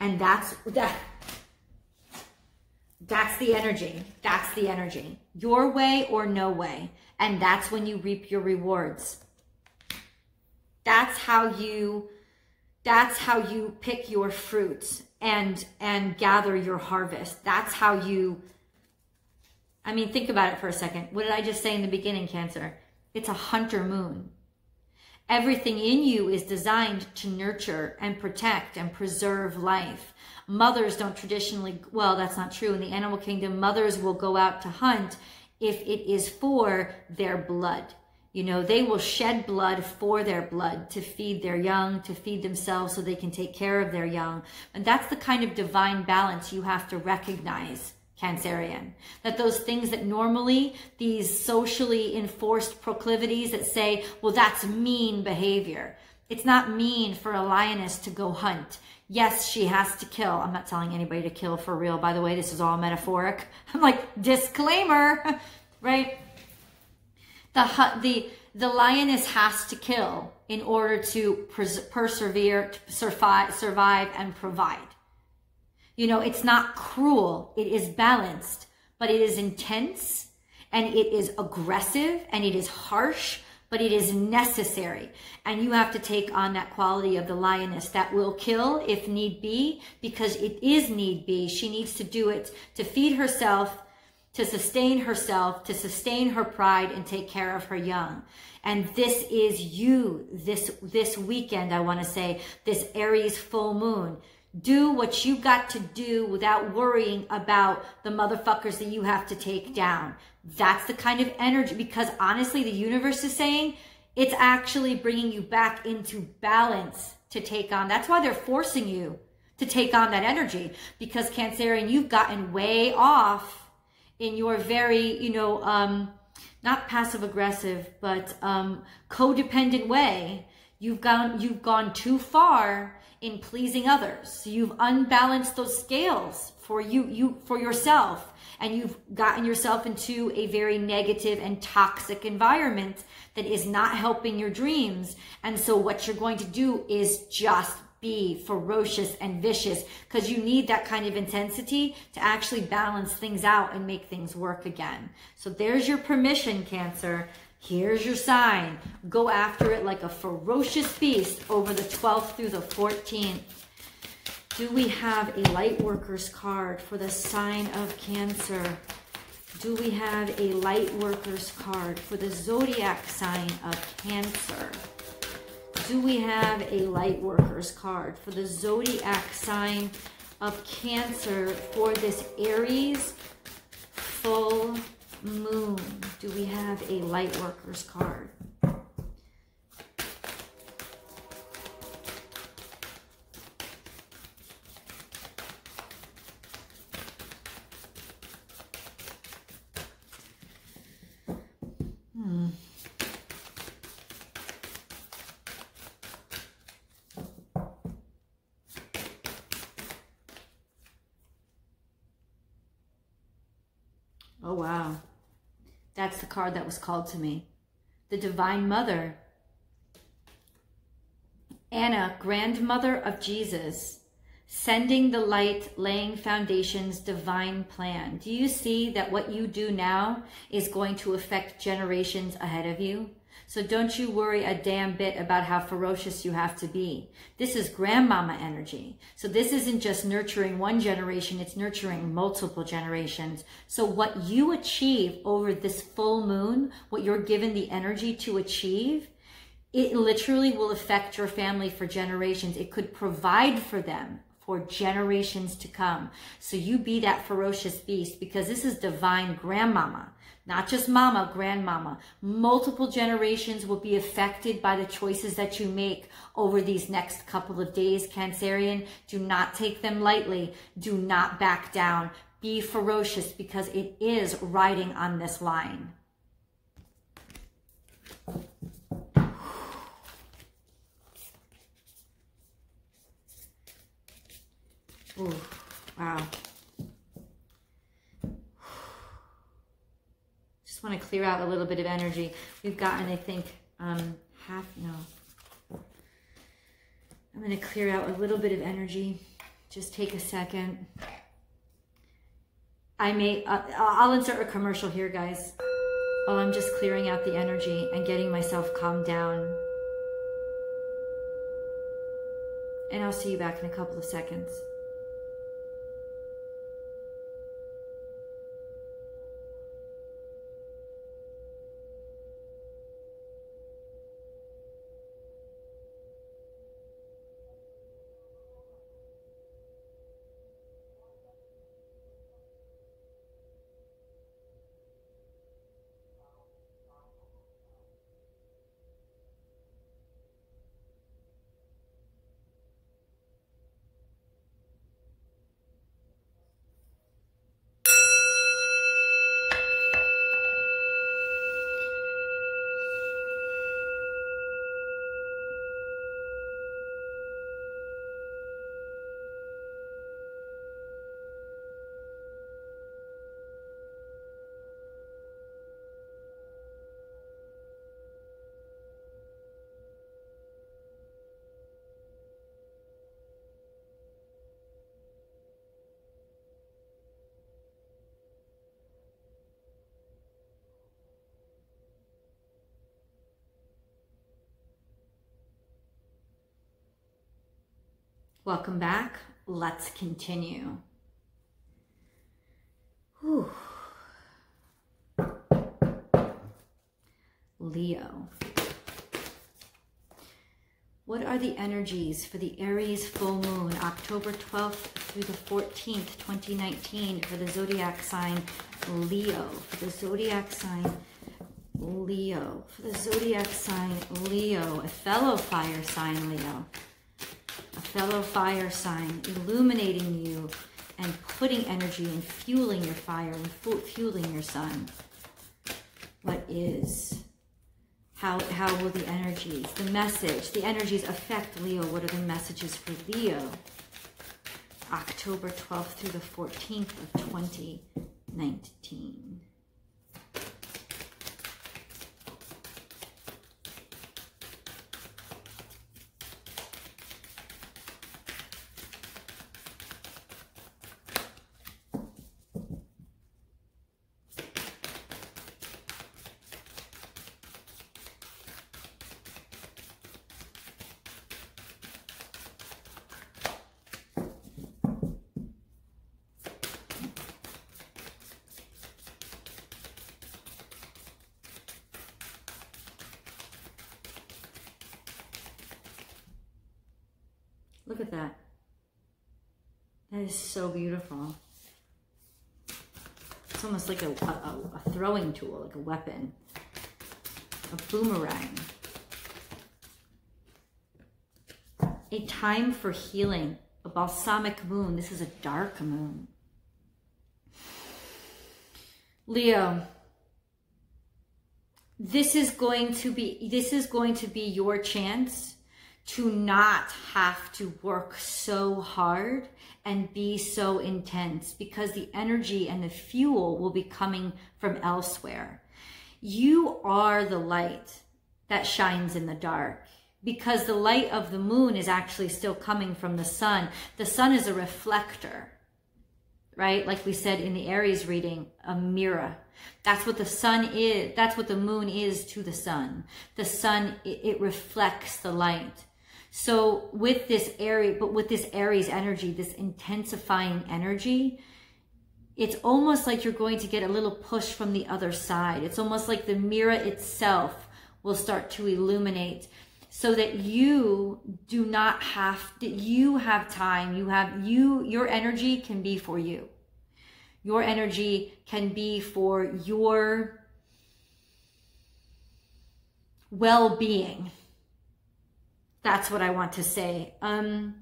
And that's that that's the energy. That's the energy. Your way or no way. And that's when you reap your rewards. That's how you that's how you pick your fruits and and gather your harvest. That's how you I mean, think about it for a second. What did I just say in the beginning, Cancer? It's a hunter moon. Everything in you is designed to nurture and protect and preserve life mothers don't traditionally, well, that's not true. In the animal kingdom, mothers will go out to hunt if it is for their blood. You know, they will shed blood for their blood to feed their young, to feed themselves so they can take care of their young. And that's the kind of divine balance you have to recognize, Cancerian. That those things that normally, these socially enforced proclivities that say, well, that's mean behavior. It's not mean for a lioness to go hunt. Yes, she has to kill. I'm not telling anybody to kill for real. By the way, this is all metaphoric. I'm like, disclaimer, right? The, the, the lioness has to kill in order to pers- persevere, to survive, survive and provide. You know, it's not cruel. It is balanced, but it is intense and it is aggressive and it is harsh but it is necessary. And you have to take on that quality of the lioness that will kill if need be, because it is need be. She needs to do it to feed herself, to sustain herself, to sustain her pride and take care of her young. And this is you this, this weekend, I want to say, this Aries full moon. Do what you got to do without worrying about the motherfuckers that you have to take down. That's the kind of energy, because honestly, the universe is saying it's actually bringing you back into balance to take on. That's why they're forcing you to take on that energy because Cancerian, you've gotten way off in your very, you know, um, not passive aggressive, but um, codependent way. You've gone, you've gone too far in pleasing others. You've unbalanced those scales for you, you, for yourself and you've gotten yourself into a very negative and toxic environment that is not helping your dreams. And so what you're going to do is just be ferocious and vicious because you need that kind of intensity to actually balance things out and make things work again. So there's your permission, Cancer. Here's your sign. Go after it like a ferocious beast over the 12th through the 14th. Do we have a light workers card for the sign of Cancer? Do we have a light workers card for the zodiac sign of Cancer? Do we have a light workers card for the zodiac sign of Cancer for this Aries full moon? Do we have a light workers card? Oh, wow. That's the card that was called to me. The Divine Mother. Anna, grandmother of Jesus, sending the light, laying foundations, divine plan. Do you see that what you do now is going to affect generations ahead of you? So don't you worry a damn bit about how ferocious you have to be. This is grandmama energy. So this isn't just nurturing one generation, it's nurturing multiple generations. So what you achieve over this full moon, what you're given the energy to achieve, it literally will affect your family for generations. It could provide for them for generations to come. So you be that ferocious beast because this is divine grandmama not just mama, grandmama. Multiple generations will be affected by the choices that you make over these next couple of days, Cancerian. Do not take them lightly. Do not back down. Be ferocious because it is riding on this line. Ooh, wow. Just want to clear out a little bit of energy. We've gotten, I think, um, half, no. I'm going to clear out a little bit of energy. Just take a second. I may, uh, I'll insert a commercial here, guys. While I'm just clearing out the energy and getting myself calmed down. And I'll see you back in a couple of seconds. Welcome back. Let's continue. Whew. Leo. What are the energies for the Aries full moon, October 12th through the 14th, 2019, for the zodiac sign Leo? For the zodiac sign Leo. For the zodiac sign Leo, a fellow fire sign Leo fellow fire sign, illuminating you and putting energy and fueling your fire and fueling your sun. What is? How, how will the energies, the message, the energies affect Leo? What are the messages for Leo? October 12th through the 14th of 2019. Is so beautiful. It's almost like a, a, a throwing tool, like a weapon. A boomerang. A time for healing. A balsamic moon. This is a dark moon. Leo, this is going to be this is going to be your chance to not have to work so hard and be so intense because the energy and the fuel will be coming from elsewhere. You are the light that shines in the dark. because the light of the moon is actually still coming from the sun. The sun is a reflector, right? Like we said in the Aries reading, a mirror. That's what the sun is. That's what the moon is to the sun. The sun, it, it reflects the light. So with this Aries, but with this Aries energy, this intensifying energy, it's almost like you're going to get a little push from the other side. It's almost like the mirror itself will start to illuminate so that you do not have that you have time. You have you your energy can be for you. Your energy can be for your well-being that's what i want to say um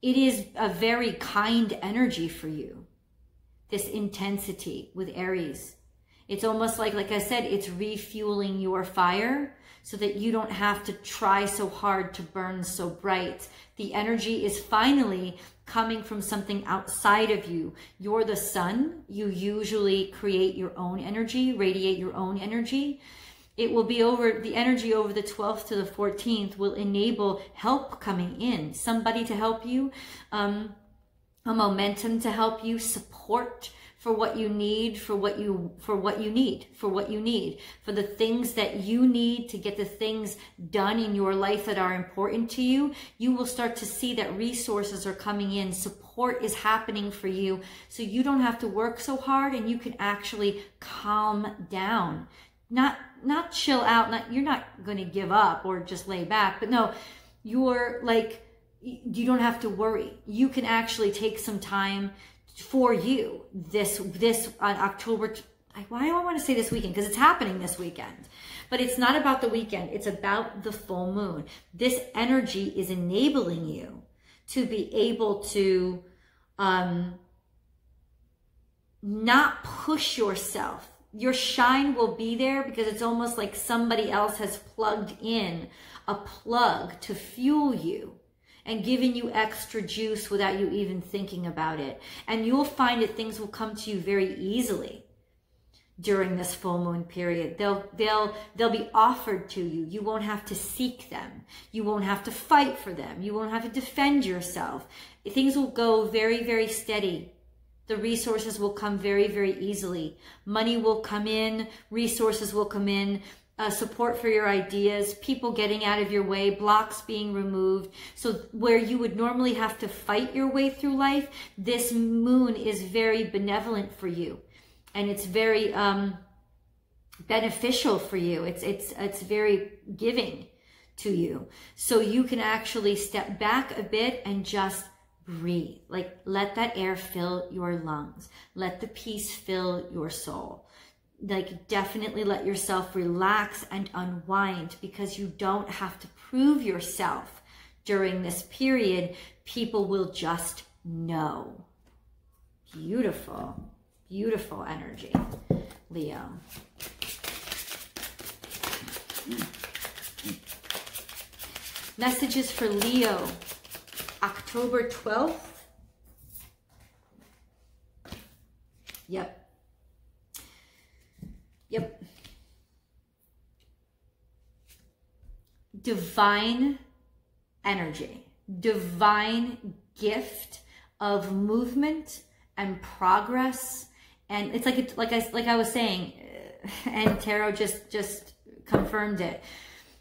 it is a very kind energy for you this intensity with aries it's almost like like i said it's refueling your fire so that you don't have to try so hard to burn so bright. The energy is finally coming from something outside of you. You're the sun. You usually create your own energy, radiate your own energy. It will be over the energy over the 12th to the 14th will enable help coming in, somebody to help you, um, a momentum to help you, support for what you need for what you for what you need for what you need for the things that you need to get the things done in your life that are important to you you will start to see that resources are coming in support is happening for you. So you don't have to work so hard and you can actually calm down not not chill out not you're not going to give up or just lay back but no you're like you don't have to worry you can actually take some time for you this this on October. Why do I want to say this weekend? Because it's happening this weekend. But it's not about the weekend. It's about the full moon. This energy is enabling you to be able to um, not push yourself. Your shine will be there because it's almost like somebody else has plugged in a plug to fuel you and giving you extra juice without you even thinking about it. And you'll find that things will come to you very easily during this full moon period. They'll they'll they'll be offered to you. You won't have to seek them. You won't have to fight for them. You won't have to defend yourself. Things will go very very steady. The resources will come very very easily. Money will come in, resources will come in uh, support for your ideas, people getting out of your way, blocks being removed. So where you would normally have to fight your way through life, this moon is very benevolent for you. And it's very um, beneficial for you. It's, it's, it's very giving to you. So you can actually step back a bit and just breathe. Like let that air fill your lungs. Let the peace fill your soul like definitely let yourself relax and unwind because you don't have to prove yourself during this period. People will just know. Beautiful, beautiful energy, Leo. Hmm. Messages for Leo, October 12th. Yep, Yep. Divine energy, divine gift of movement and progress. And it's like, it, like I, like I was saying, and tarot just, just confirmed it.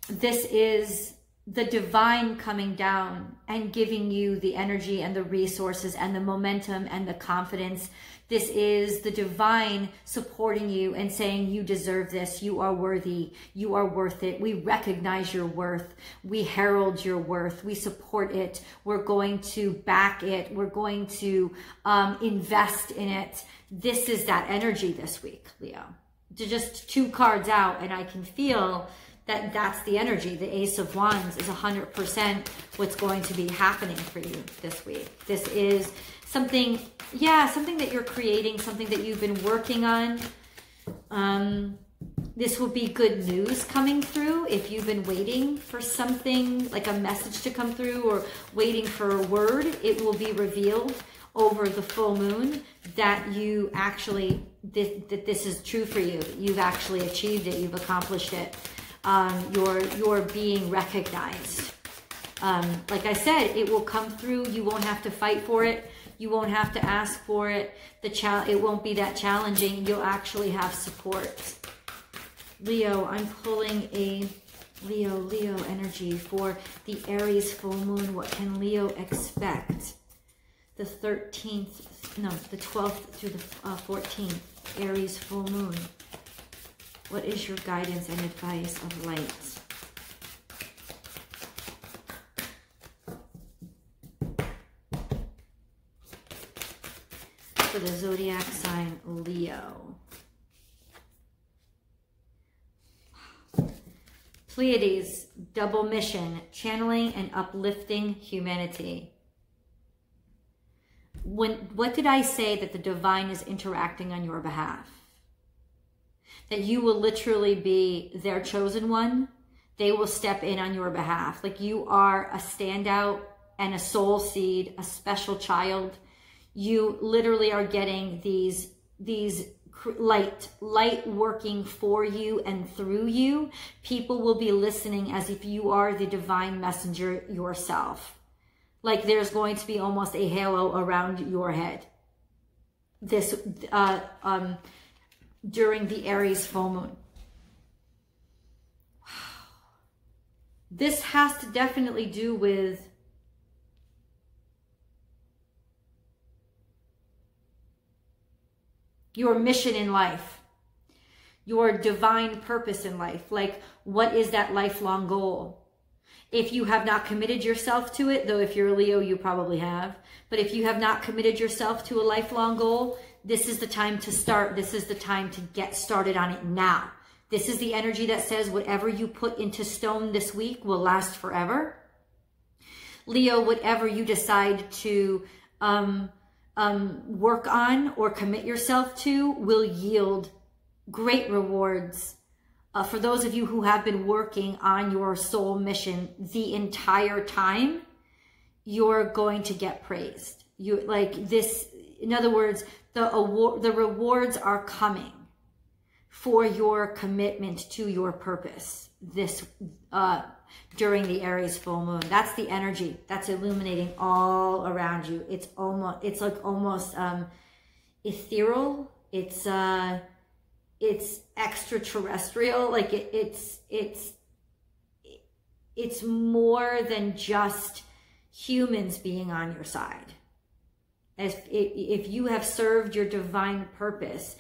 This is the divine coming down and giving you the energy and the resources and the momentum and the confidence this is the divine supporting you and saying, You deserve this. You are worthy. You are worth it. We recognize your worth. We herald your worth. We support it. We're going to back it. We're going to um, invest in it. This is that energy this week, Leo. To Just two cards out, and I can feel that that's the energy. The Ace of Wands is 100% what's going to be happening for you this week. This is something, yeah, something that you're creating, something that you've been working on. Um, this will be good news coming through if you've been waiting for something like a message to come through or waiting for a word. It will be revealed over the full moon that you actually that this is true for you. You've actually achieved it. You've accomplished it. Um, you're, you're being recognized. Um, like I said, it will come through. You won't have to fight for it. You won't have to ask for it. The cha- it won't be that challenging. You'll actually have support. Leo, I'm pulling a Leo, Leo energy for the Aries full moon. What can Leo expect? The 13th, no, the 12th through the uh, 14th, Aries full moon. What is your guidance and advice of light? For the zodiac sign Leo. Pleiades, double mission, channeling and uplifting humanity. When what did I say that the divine is interacting on your behalf? That you will literally be their chosen one. They will step in on your behalf. Like you are a standout and a soul seed, a special child. You literally are getting these these light light working for you and through you people will be listening as if you are the divine messenger yourself like there's going to be almost a halo around your head this uh um during the aries full moon this has to definitely do with your mission in life, your divine purpose in life. Like, what is that lifelong goal? If you have not committed yourself to it, though if you're a Leo, you probably have, but if you have not committed yourself to a lifelong goal, this is the time to start. This is the time to get started on it now. This is the energy that says whatever you put into stone this week will last forever. Leo, whatever you decide to um, um, work on or commit yourself to will yield great rewards. Uh, for those of you who have been working on your soul mission the entire time, you're going to get praised. You like this. In other words, the award, the rewards are coming for your commitment to your purpose. This uh, during the Aries full moon. That's the energy that's illuminating all around you. It's almost, it's like almost um, ethereal. It's, uh, it's extraterrestrial. Like it, it's, it's, it's more than just humans being on your side. If, if you have served your divine purpose,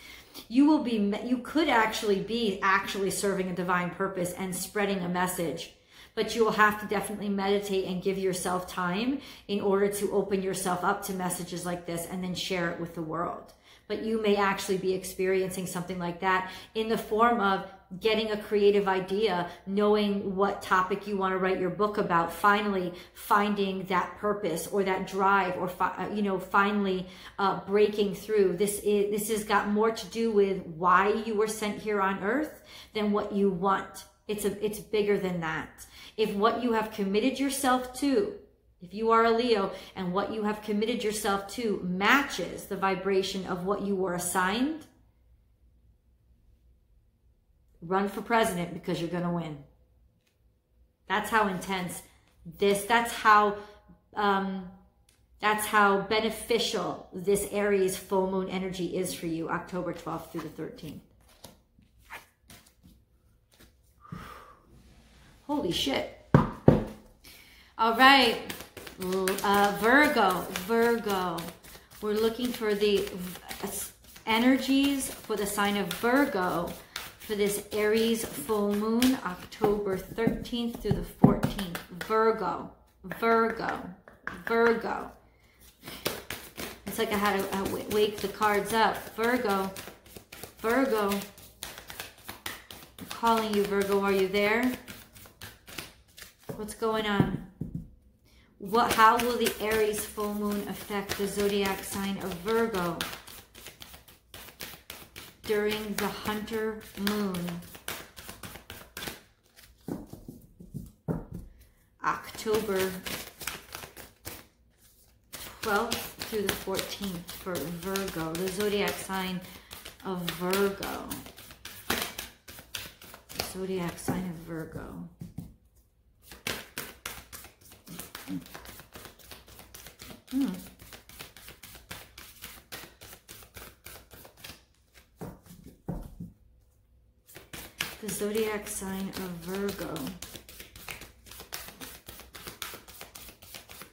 you will be, you could actually be actually serving a divine purpose and spreading a message but you will have to definitely meditate and give yourself time in order to open yourself up to messages like this and then share it with the world. But you may actually be experiencing something like that in the form of getting a creative idea, knowing what topic you want to write your book about, finally finding that purpose or that drive or, fi- uh, you know, finally uh, breaking through. This is, this has got more to do with why you were sent here on earth than what you want. It's a, it's bigger than that if what you have committed yourself to, if you are a Leo and what you have committed yourself to matches the vibration of what you were assigned, run for president because you're going to win. That's how intense this, that's how, um, that's how beneficial this Aries full moon energy is for you, October 12th through the 13th. Holy shit. All right. Uh, Virgo, Virgo. We're looking for the energies for the sign of Virgo for this Aries full moon, October 13th through the 14th. Virgo, Virgo, Virgo. It's like I had to uh, wake the cards up. Virgo, Virgo. I'm calling you, Virgo. Are you there? What's going on? What, how will the Aries full moon affect the zodiac sign of Virgo during the Hunter moon? October 12th through the 14th for Virgo, the zodiac sign of Virgo. Zodiac sign of Virgo. Hmm. The zodiac sign of Virgo.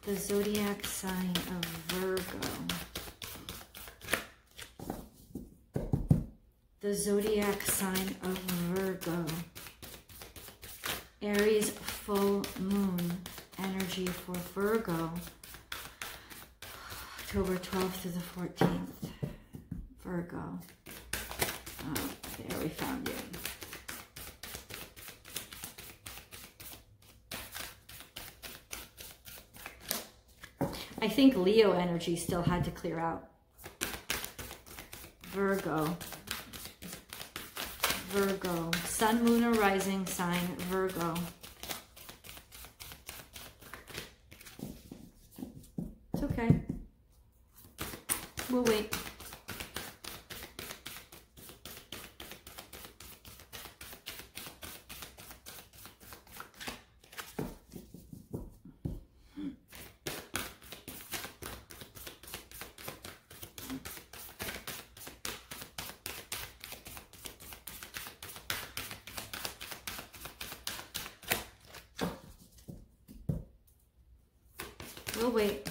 The zodiac sign of Virgo. The zodiac sign of Virgo. Aries full moon energy for Virgo. October 12th through the 14th. Virgo. Oh, there we found you. I think Leo energy still had to clear out. Virgo. Virgo. Sun, Moon, or Rising sign, Virgo. It's okay. We'll wait. We'll wait.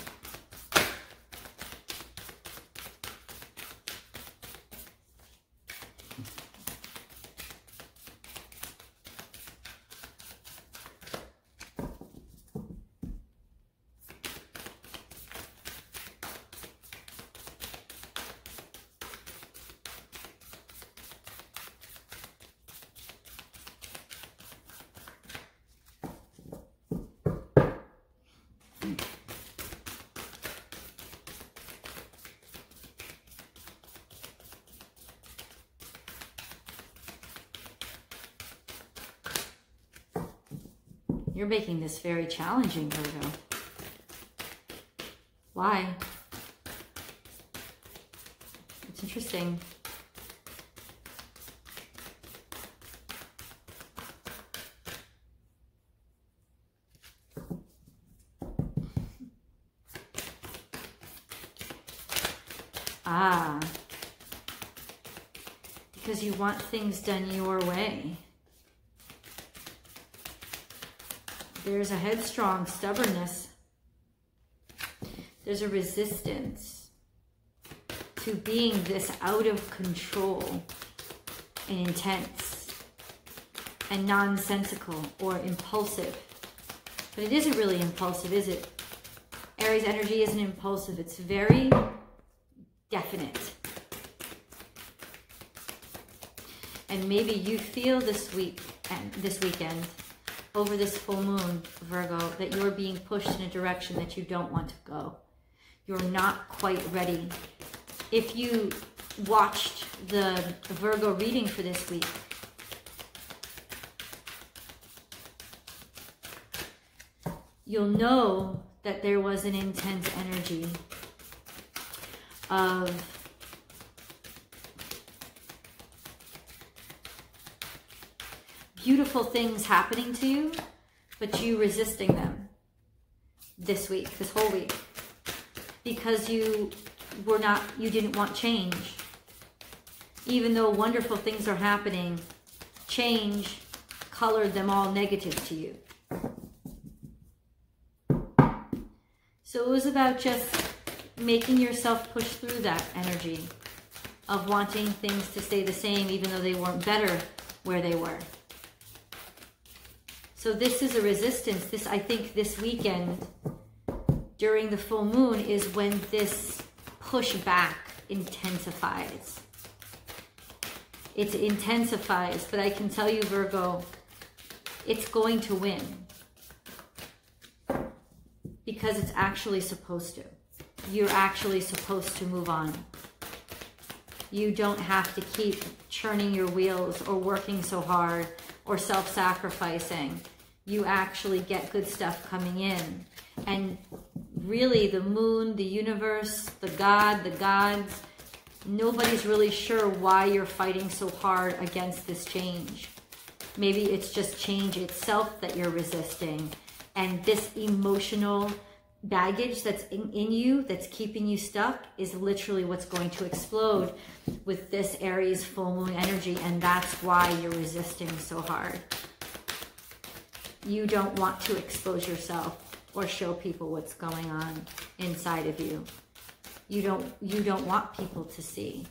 You're making this very challenging, Virgo. Why? It's interesting. Ah, because you want things done your way. There's a headstrong stubbornness. There's a resistance to being this out of control and intense and nonsensical or impulsive. But it isn't really impulsive, is it? Aries energy isn't impulsive. It's very definite. And maybe you feel this week and this weekend over this full moon, Virgo, that you're being pushed in a direction that you don't want to go. You're not quite ready. If you watched the Virgo reading for this week, you'll know that there was an intense energy of beautiful things happening to you, but you resisting them this week, this whole week, because you were not, you didn't want change. Even though wonderful things are happening, change colored them all negative to you. So it was about just making yourself push through that energy of wanting things to stay the same even though they weren't better where they were. So this is a resistance. This, I think this weekend during the full moon is when this pushback intensifies. It intensifies, but I can tell you, Virgo, it's going to win. Because it's actually supposed to. You're actually supposed to move on. You don't have to keep churning your wheels or working so hard or self-sacrificing. You actually get good stuff coming in. And really the moon, the universe, the God, the gods, nobody's really sure why you're fighting so hard against this change. Maybe it's just change itself that you're resisting. And this emotional baggage that's in, in, you, that's keeping you stuck, is literally what's going to explode with this Aries full moon energy. And that's why you're resisting so hard. You don't want to expose yourself or show people what's going on inside of you. You don't, you don't want people to see.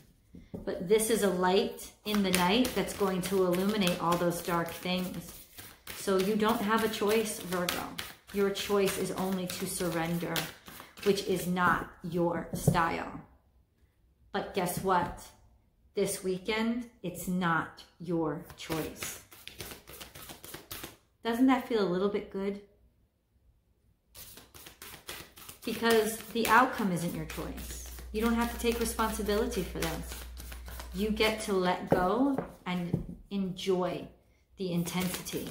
But this is a light in the night that's going to illuminate all those dark things. So you don't have a choice, Virgo. Your choice is only to surrender, which is not your style. But guess what? This weekend, it's not your choice. Doesn't that feel a little bit good? Because the outcome isn't your choice. You don't have to take responsibility for this. You get to let go and enjoy the intensity.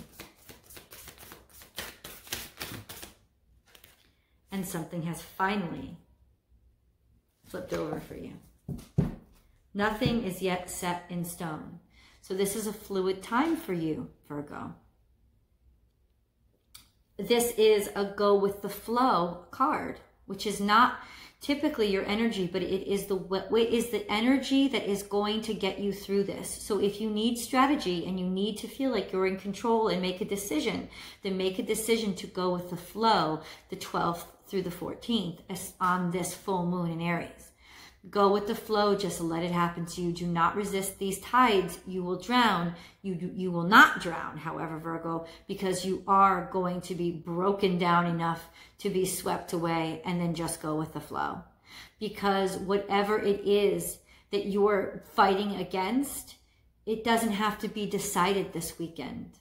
And something has finally flipped over for you. Nothing is yet set in stone. So this is a fluid time for you, Virgo this is a go with the flow card, which is not typically your energy, but it is the way is the energy that is going to get you through this. So if you need strategy and you need to feel like you're in control and make a decision, then make a decision to go with the flow the 12th through the 14th on this full moon in Aries. Go with the flow. Just let it happen to you. Do not resist these tides. You will drown. You, you will not drown, however, Virgo, because you are going to be broken down enough to be swept away and then just go with the flow. Because whatever it is that you're fighting against, it doesn't have to be decided this weekend.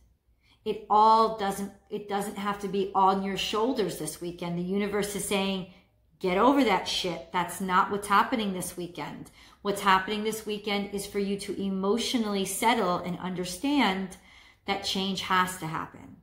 It all doesn't, it doesn't have to be on your shoulders this weekend. The universe is saying, Get over that shit. That's not what's happening this weekend. What's happening this weekend is for you to emotionally settle and understand that change has to happen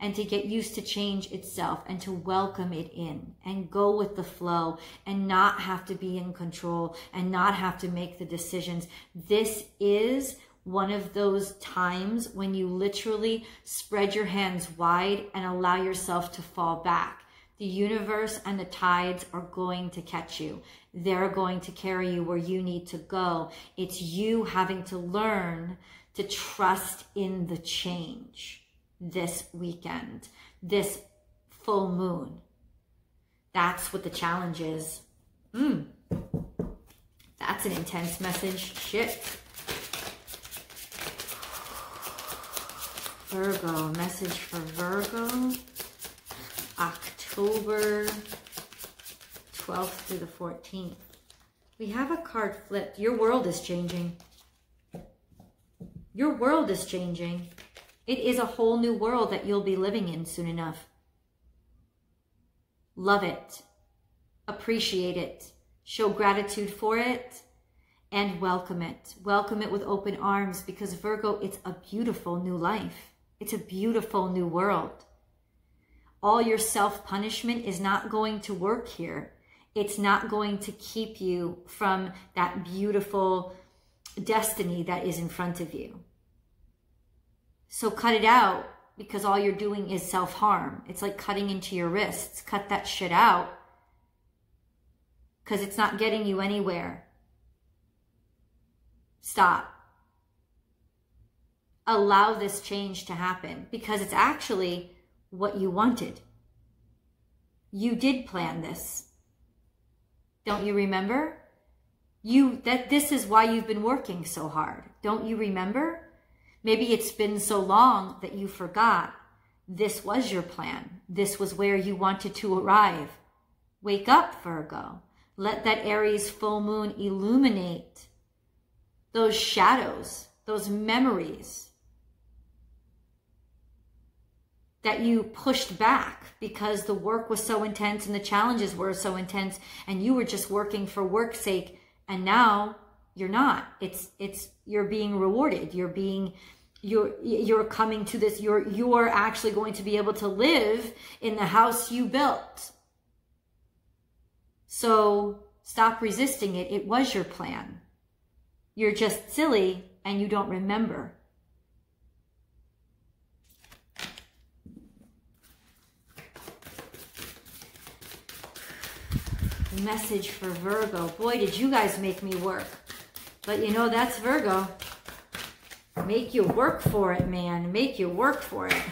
and to get used to change itself and to welcome it in and go with the flow and not have to be in control and not have to make the decisions. This is one of those times when you literally spread your hands wide and allow yourself to fall back the universe and the tides are going to catch you. They're going to carry you where you need to go. It's you having to learn to trust in the change this weekend, this full moon. That's what the challenge is. Mm. That's an intense message. Shit. Virgo, message for Virgo. October 12th through the 14th. We have a card flipped. Your world is changing. Your world is changing. It is a whole new world that you'll be living in soon enough. Love it. Appreciate it. Show gratitude for it and welcome it. Welcome it with open arms because Virgo, it's a beautiful new life. It's a beautiful new world all your self punishment is not going to work here. It's not going to keep you from that beautiful destiny that is in front of you. So cut it out because all you're doing is self harm. It's like cutting into your wrists. Cut that shit out because it's not getting you anywhere. Stop. Allow this change to happen because it's actually what you wanted. You did plan this. Don't you remember? You that this is why you've been working so hard. Don't you remember? Maybe it's been so long that you forgot. This was your plan. This was where you wanted to arrive. Wake up, Virgo. Let that Aries full moon illuminate those shadows, those memories, that you pushed back because the work was so intense and the challenges were so intense and you were just working for work's sake and now you're not. It's it's you're being rewarded. You're being you're you're coming to this you're you're actually going to be able to live in the house you built. So stop resisting it. It was your plan. You're just silly and you don't remember message for Virgo. Boy, did you guys make me work. But you know, that's Virgo. Make you work for it, man. Make you work for it.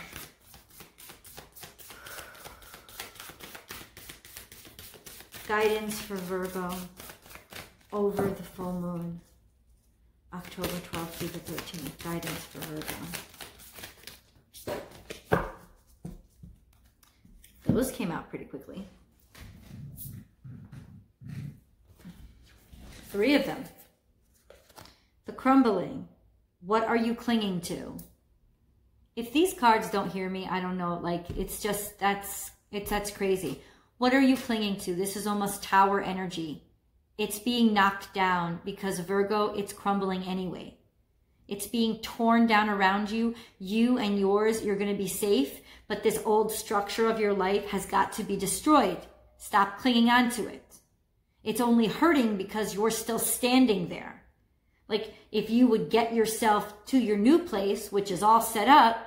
Guidance for Virgo over the full moon. October 12th through the 13th. Guidance for Virgo. Those came out pretty quickly. Three of them. The crumbling. What are you clinging to? If these cards don't hear me, I don't know. Like, it's just, that's, it's, that's crazy. What are you clinging to? This is almost tower energy. It's being knocked down because Virgo, it's crumbling anyway. It's being torn down around you. You and yours, you're going to be safe, but this old structure of your life has got to be destroyed. Stop clinging on to it. It's only hurting because you're still standing there. Like if you would get yourself to your new place, which is all set up,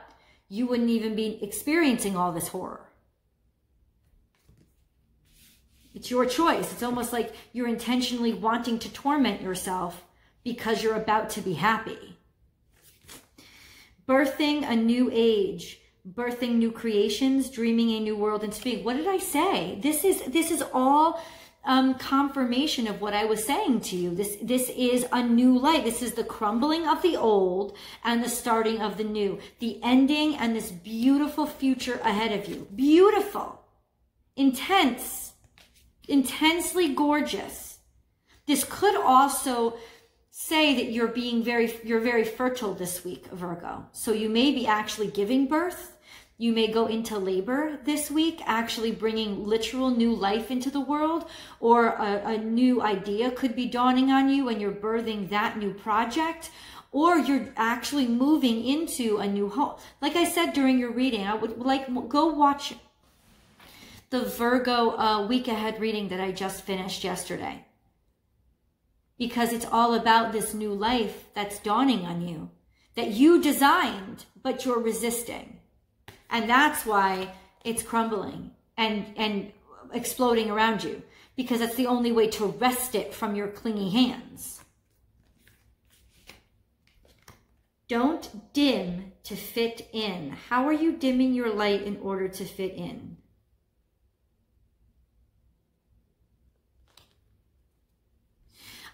you wouldn't even be experiencing all this horror. It's your choice. It's almost like you're intentionally wanting to torment yourself because you're about to be happy. Birthing a new age, birthing new creations, dreaming a new world and speak. What did I say? This is this is all um, confirmation of what I was saying to you. This, this is a new light. This is the crumbling of the old and the starting of the new, the ending and this beautiful future ahead of you. Beautiful, intense, intensely gorgeous. This could also say that you're being very, you're very fertile this week, Virgo. So you may be actually giving birth you may go into labor this week, actually bringing literal new life into the world, or a, a new idea could be dawning on you and you're birthing that new project or you're actually moving into a new home. Like I said during your reading, I would like go watch the Virgo uh, week ahead reading that I just finished yesterday. Because it's all about this new life that's dawning on you that you designed, but you're resisting. And that's why it's crumbling and, and exploding around you because that's the only way to wrest it from your clingy hands. Don't dim to fit in. How are you dimming your light in order to fit in?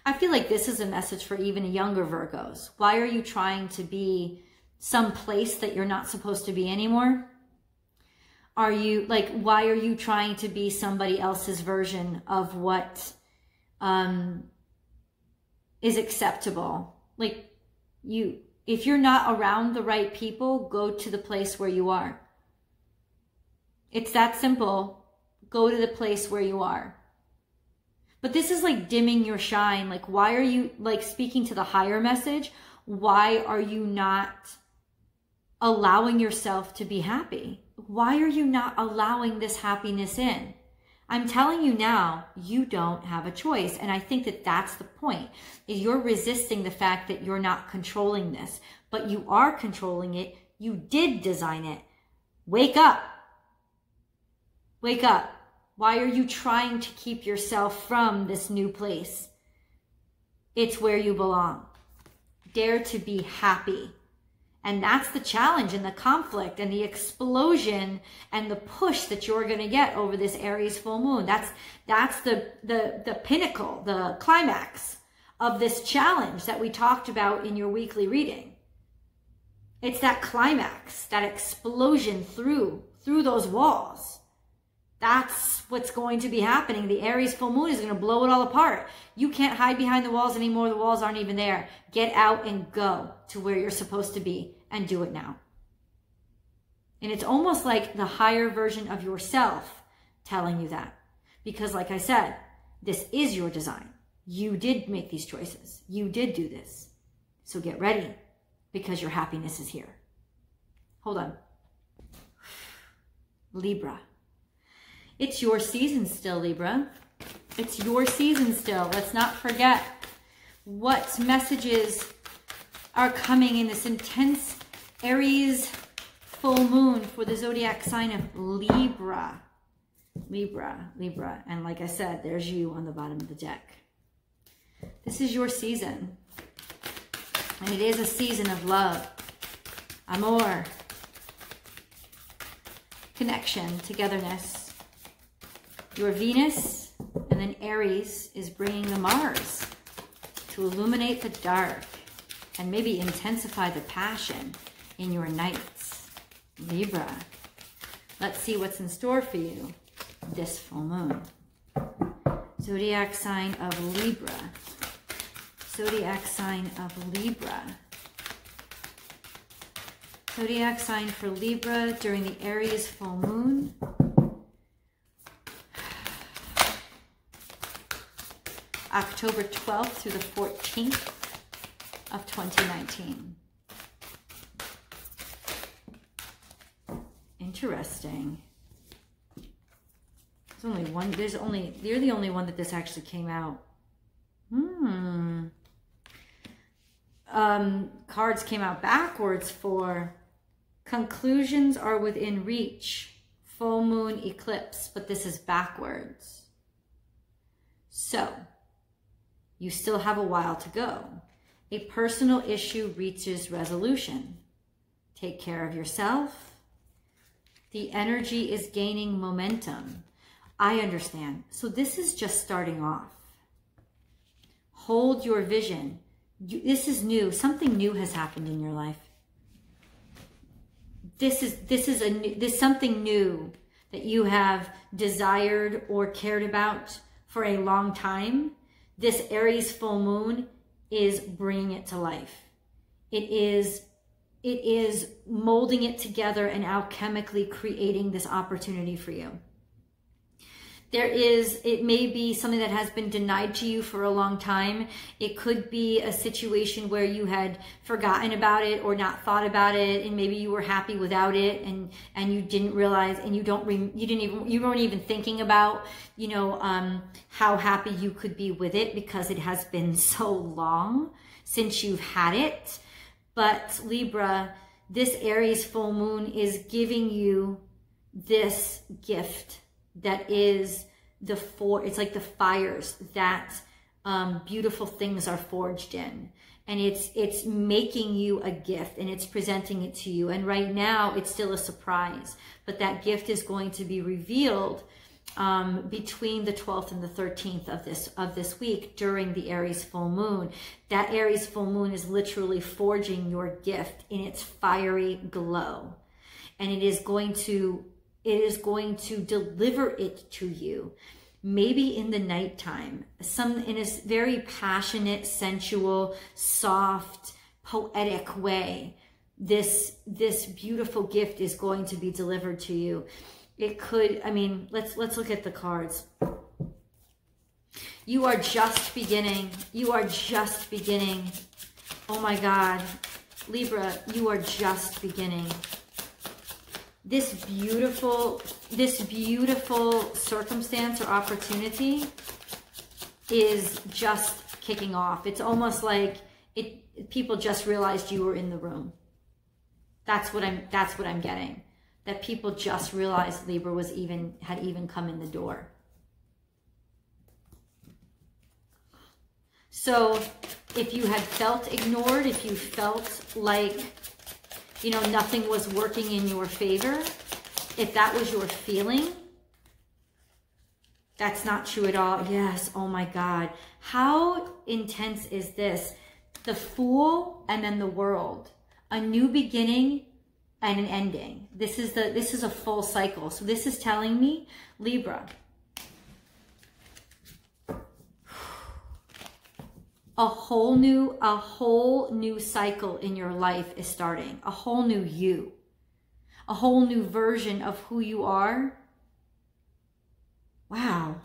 I feel like this is a message for even younger Virgos. Why are you trying to be some place that you're not supposed to be anymore? Are you like, why are you trying to be somebody else's version of what um, is acceptable? Like, you, if you're not around the right people, go to the place where you are. It's that simple. Go to the place where you are. But this is like dimming your shine. Like, why are you like speaking to the higher message? Why are you not allowing yourself to be happy? Why are you not allowing this happiness in? I'm telling you now, you don't have a choice. And I think that that's the point you're resisting the fact that you're not controlling this, but you are controlling it. You did design it. Wake up. Wake up. Why are you trying to keep yourself from this new place? It's where you belong. Dare to be happy. And that's the challenge and the conflict and the explosion and the push that you're going to get over this Aries full moon. That's, that's the, the, the pinnacle, the climax of this challenge that we talked about in your weekly reading. It's that climax, that explosion through, through those walls. That's what's going to be happening. The Aries full moon is going to blow it all apart. You can't hide behind the walls anymore. The walls aren't even there. Get out and go to where you're supposed to be and do it now. And it's almost like the higher version of yourself telling you that. Because, like I said, this is your design. You did make these choices. You did do this. So get ready because your happiness is here. Hold on. Libra. It's your season still, Libra. It's your season still. Let's not forget what messages are coming in this intense Aries full moon for the zodiac sign of Libra. Libra, Libra. And like I said, there's you on the bottom of the deck. This is your season. And it is a season of love, amor, connection, togetherness. Your Venus and then Aries is bringing the Mars to illuminate the dark and maybe intensify the passion in your nights. Libra, let's see what's in store for you this full moon. Zodiac sign of Libra. Zodiac sign of Libra. Zodiac sign for Libra during the Aries full moon. October 12th through the 14th of 2019. Interesting. There's only one, there's only, you're the only one that this actually came out. Hmm. Um, cards came out backwards for conclusions are within reach, full moon eclipse, but this is backwards. So, you still have a while to go. A personal issue reaches resolution. Take care of yourself. The energy is gaining momentum. I understand. So this is just starting off. Hold your vision. You, this is new. Something new has happened in your life. This is this is a new, this something new that you have desired or cared about for a long time. This Aries full moon is bringing it to life. It is it is molding it together and alchemically creating this opportunity for you there is, it may be something that has been denied to you for a long time. It could be a situation where you had forgotten about it or not thought about it and maybe you were happy without it and, and you didn't realize and you don't, re, you didn't even, you weren't even thinking about, you know, um, how happy you could be with it because it has been so long since you've had it. But Libra, this Aries full moon is giving you this gift that is the for it's like the fires that um, beautiful things are forged in. And it's it's making you a gift and it's presenting it to you. And right now it's still a surprise. But that gift is going to be revealed um, between the 12th and the 13th of this of this week during the Aries full moon. That Aries full moon is literally forging your gift in its fiery glow. And it is going to it is going to deliver it to you maybe in the nighttime some in a very passionate sensual soft poetic way this this beautiful gift is going to be delivered to you it could i mean let's let's look at the cards you are just beginning you are just beginning oh my god libra you are just beginning this beautiful, this beautiful circumstance or opportunity is just kicking off. It's almost like it people just realized you were in the room. That's what I'm that's what I'm getting. That people just realized Libra was even had even come in the door. So if you had felt ignored, if you felt like you know, nothing was working in your favor, if that was your feeling, that's not true at all. Yes, oh my God. How intense is this? The fool and then the world. A new beginning and an ending. This is the this is a full cycle. So this is telling me Libra, a whole new a whole new cycle in your life is starting. A whole new you. A whole new version of who you are. Wow.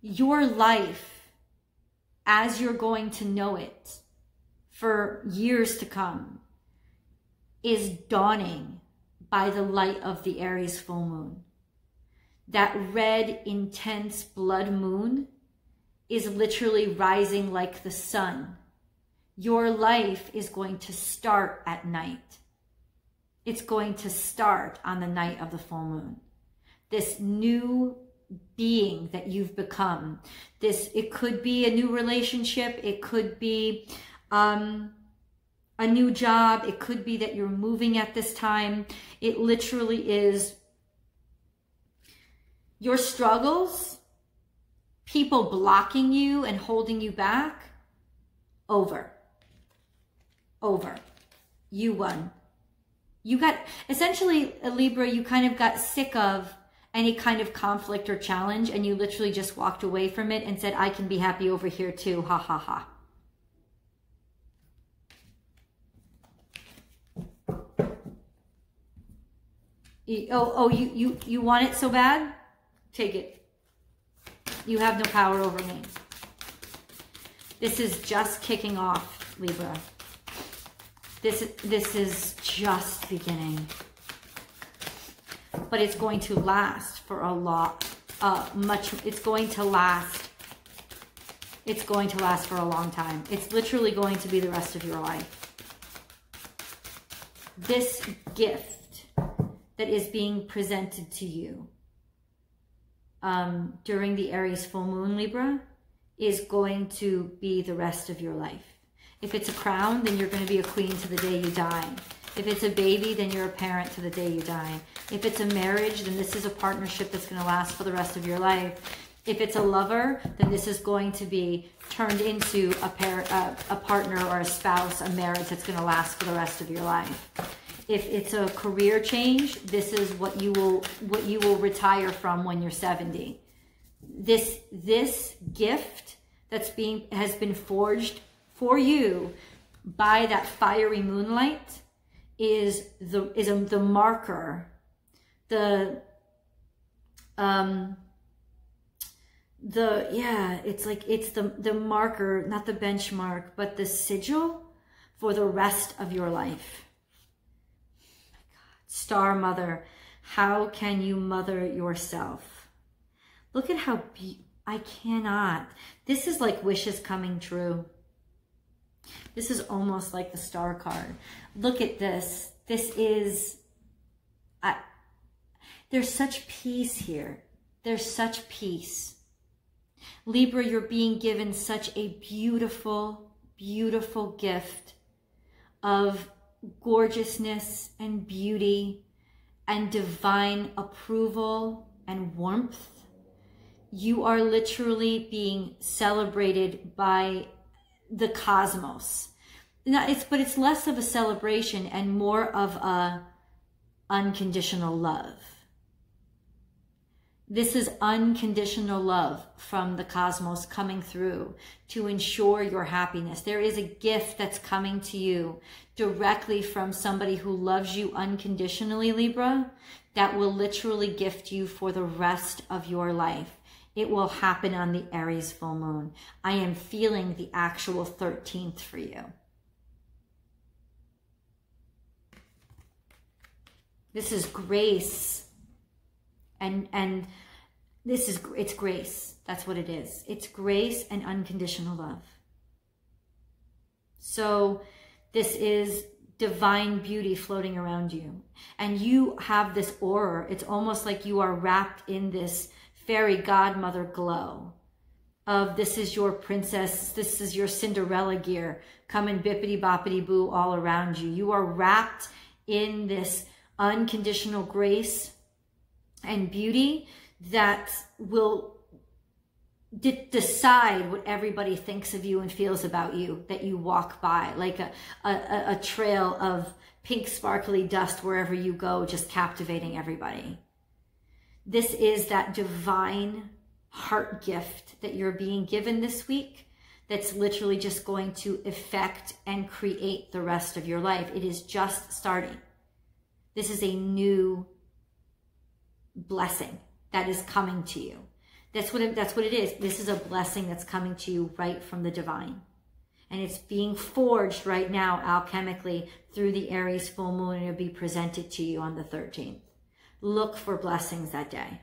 Your life as you're going to know it for years to come is dawning by the light of the Aries full moon that red, intense blood moon is literally rising like the sun. Your life is going to start at night. It's going to start on the night of the full moon. This new being that you've become. This, it could be a new relationship. It could be, um, a new job. It could be that you're moving at this time. It literally is your struggles, people blocking you and holding you back, over. Over. You won. You got, essentially, Libra, you kind of got sick of any kind of conflict or challenge and you literally just walked away from it and said, I can be happy over here too. Ha ha ha. Oh, oh, you, you, you want it so bad? Take it. You have no power over me. This is just kicking off, Libra. This, this is just beginning. But it's going to last for a lot, uh, much, it's going to last. It's going to last for a long time. It's literally going to be the rest of your life. This gift that is being presented to you um, during the Aries full moon Libra is going to be the rest of your life. If it's a crown, then you're going to be a queen to the day you die. If it's a baby, then you're a parent to the day you die. If it's a marriage, then this is a partnership that's going to last for the rest of your life. If it's a lover, then this is going to be turned into a pair, uh, a partner or a spouse, a marriage that's going to last for the rest of your life. If it's a career change, this is what you will what you will retire from when you're 70. This this gift that's being has been forged for you by that fiery moonlight is the is a, the marker the um the yeah it's like it's the the marker not the benchmark but the sigil for the rest of your life star mother how can you mother yourself look at how be- i cannot this is like wishes coming true this is almost like the star card. Look at this. This is, I, there's such peace here. There's such peace. Libra, you're being given such a beautiful, beautiful gift of gorgeousness and beauty and divine approval and warmth. You are literally being celebrated by the cosmos. Now it's but it's less of a celebration and more of a unconditional love. This is unconditional love from the cosmos coming through to ensure your happiness. There is a gift that's coming to you directly from somebody who loves you unconditionally, Libra, that will literally gift you for the rest of your life. It will happen on the Aries full moon. I am feeling the actual 13th for you. This is grace. And, and this is, it's grace. That's what it is. It's grace and unconditional love. So this is divine beauty floating around you. And you have this aura. It's almost like you are wrapped in this fairy godmother glow of this is your princess, this is your Cinderella gear, come coming bippity boppity boo all around you. You are wrapped in this unconditional grace and beauty that will de decide what everybody thinks of you and feels about you that you walk by like a, a, a trail of pink sparkly dust wherever you go just captivating everybody this is that divine heart gift that you're being given this week that's literally just going to affect and create the rest of your life. It is just starting. This is a new blessing that is coming to you. That's what it, that's what it is. This is a blessing that's coming to you right from the divine. And it's being forged right now alchemically through the Aries full moon and it'll be presented to you on the 13th look for blessings that day.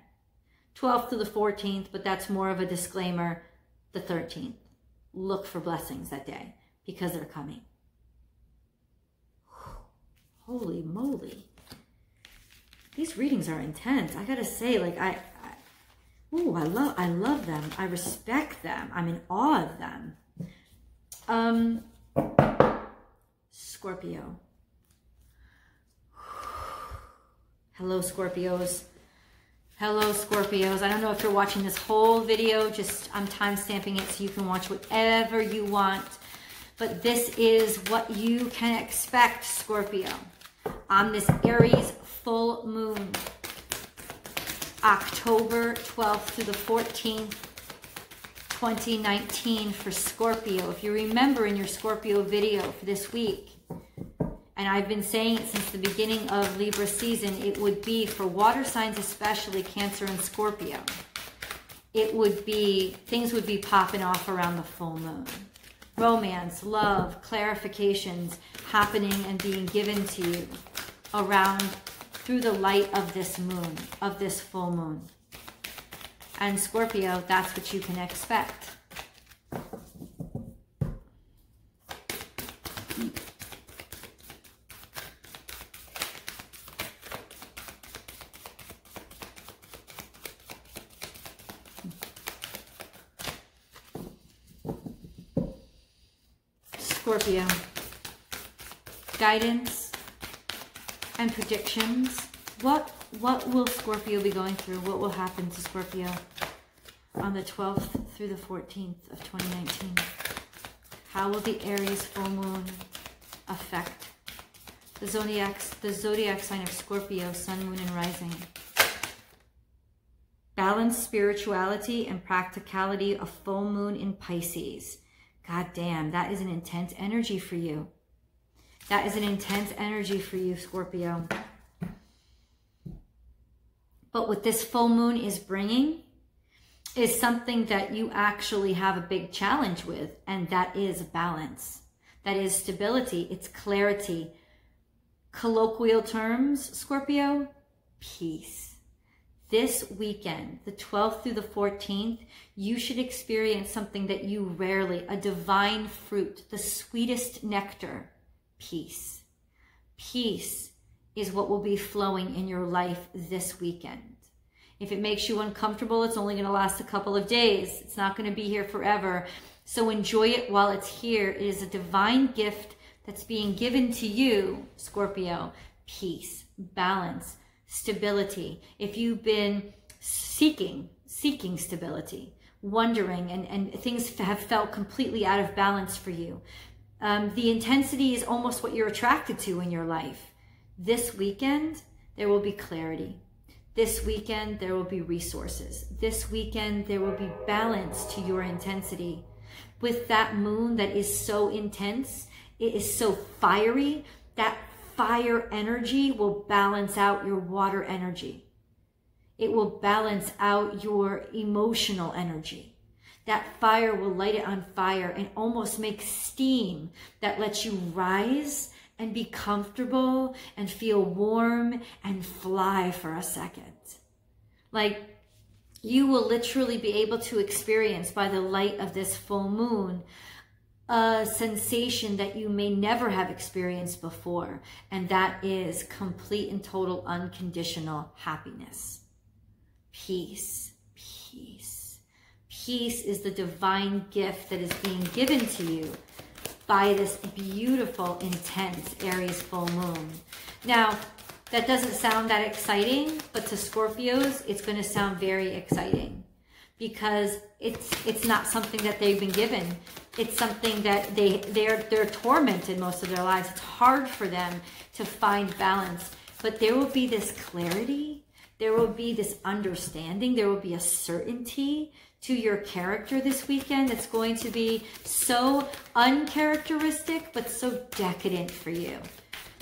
12th to the 14th, but that's more of a disclaimer, the 13th. Look for blessings that day because they're coming. Holy moly. These readings are intense. I gotta say, like I, I ooh, I love I love them. I respect them. I'm in awe of them. Um Scorpio. Hello, Scorpios. Hello, Scorpios. I don't know if you're watching this whole video. Just I'm time stamping it so you can watch whatever you want. But this is what you can expect, Scorpio, on this Aries full moon. October 12th through the 14th, 2019 for Scorpio. If you remember in your Scorpio video for this week, and I've been saying it since the beginning of Libra season, it would be for water signs, especially Cancer and Scorpio. It would be, things would be popping off around the full moon. Romance, love, clarifications happening and being given to you around through the light of this moon, of this full moon. And Scorpio, that's what you can expect. Scorpio. Guidance and predictions. What what will Scorpio be going through? What will happen to Scorpio on the 12th through the 14th of 2019? How will the Aries full moon affect the zodiac the zodiac sign of Scorpio, sun, moon, and rising? Balance spirituality and practicality of full moon in Pisces. God damn, that is an intense energy for you. That is an intense energy for you, Scorpio. But what this full moon is bringing is something that you actually have a big challenge with, and that is balance. That is stability, it's clarity. Colloquial terms, Scorpio, peace this weekend, the 12th through the 14th, you should experience something that you rarely, a divine fruit, the sweetest nectar, peace. Peace is what will be flowing in your life this weekend. If it makes you uncomfortable, it's only going to last a couple of days. It's not going to be here forever. So enjoy it while it's here. It is a divine gift that's being given to you, Scorpio. Peace, balance, stability, if you've been seeking, seeking stability, wondering, and, and things have felt completely out of balance for you, um, the intensity is almost what you're attracted to in your life. This weekend, there will be clarity. This weekend, there will be resources. This weekend, there will be balance to your intensity. With that moon that is so intense, it is so fiery, that fire energy will balance out your water energy. It will balance out your emotional energy. That fire will light it on fire and almost make steam that lets you rise and be comfortable and feel warm and fly for a second. Like you will literally be able to experience by the light of this full moon a sensation that you may never have experienced before, and that is complete and total unconditional happiness. Peace. Peace is the divine gift that is being given to you by this beautiful, intense Aries full moon. Now, that doesn't sound that exciting, but to Scorpios, it's going to sound very exciting because it's it's not something that they've been given. It's something that they they're they're tormented most of their lives. It's hard for them to find balance. But there will be this clarity, there will be this understanding, there will be a certainty to your character this weekend that's going to be so uncharacteristic but so decadent for you.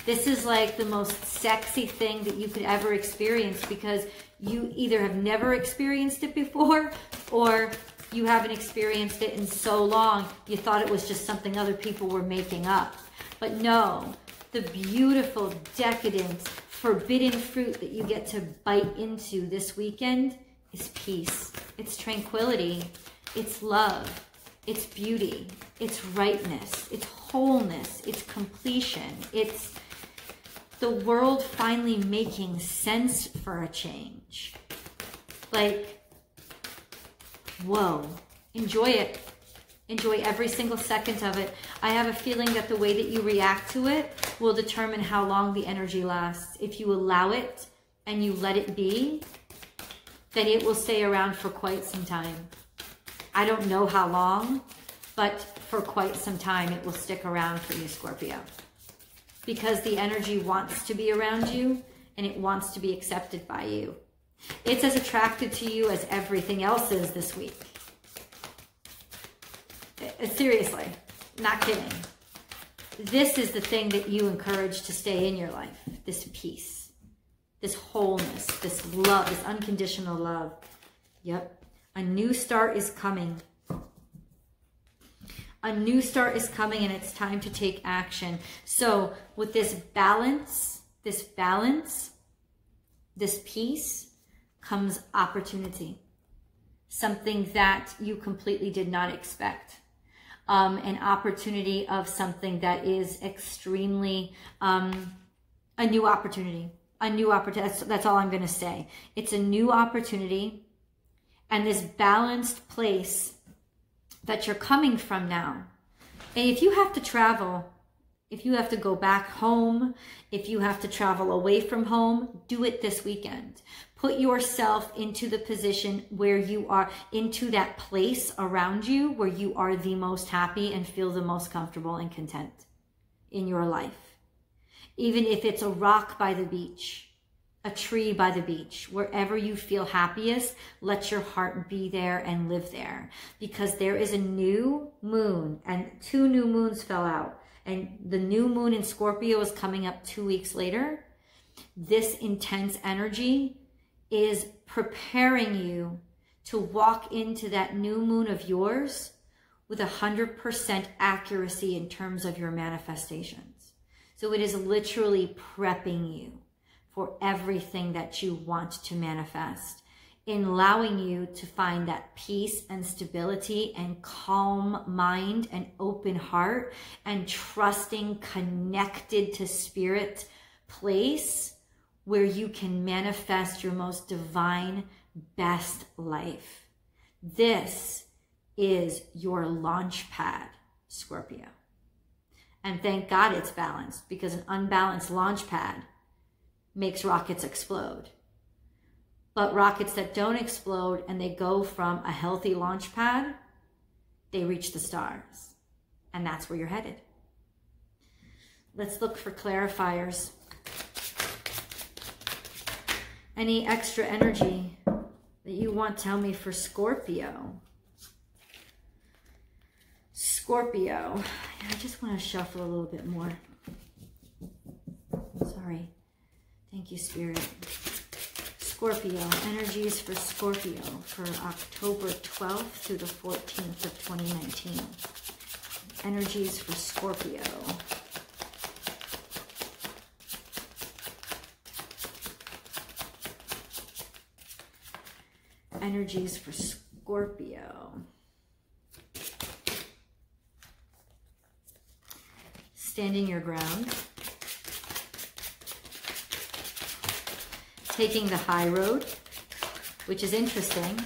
This is like the most sexy thing that you could ever experience because you either have never experienced it before or you haven't experienced it in so long you thought it was just something other people were making up. But no, the beautiful, decadent, forbidden fruit that you get to bite into this weekend is peace. It's tranquility. It's love. It's beauty. It's rightness. It's wholeness. It's completion. It's the world finally making sense for a change. Like, whoa, enjoy it. Enjoy every single second of it. I have a feeling that the way that you react to it will determine how long the energy lasts. If you allow it and you let it be, then it will stay around for quite some time. I don't know how long, but for quite some time it will stick around for you, Scorpio. Because the energy wants to be around you and it wants to be accepted by you. It's as attracted to you as everything else is this week. Uh, seriously, not kidding. This is the thing that you encourage to stay in your life this peace, this wholeness, this love, this unconditional love. Yep. A new start is coming. A new start is coming and it's time to take action. So, with this balance, this balance, this peace comes opportunity. Something that you completely did not expect um, an opportunity of something that is extremely um, a new opportunity. A new opportunity. That's, that's all I'm going to say. It's a new opportunity, and this balanced place that you're coming from now. And if you have to travel, if you have to go back home, if you have to travel away from home, do it this weekend. Put yourself into the position where you are, into that place around you where you are the most happy and feel the most comfortable and content in your life. Even if it's a rock by the beach, a tree by the beach, wherever you feel happiest, let your heart be there and live there. Because there is a new moon and two new moons fell out. And the new moon in Scorpio is coming up two weeks later. This intense energy is preparing you to walk into that new moon of yours with 100% accuracy in terms of your manifestations. So it is literally prepping you for everything that you want to manifest in allowing you to find that peace and stability and calm mind and open heart and trusting connected to spirit place where you can manifest your most divine, best life. This is your launch pad, Scorpio. And thank God it's balanced because an unbalanced launch pad makes rockets explode. But rockets that don't explode and they go from a healthy launch pad, they reach the stars. And that's where you're headed. Let's look for clarifiers any extra energy that you want tell me for Scorpio. Scorpio. I just want to shuffle a little bit more. Sorry. Thank you, Spirit. Scorpio. Energies for Scorpio for October 12th through the 14th of 2019. Energies for Scorpio. energies for Scorpio. Standing your ground. Taking the high road, which is interesting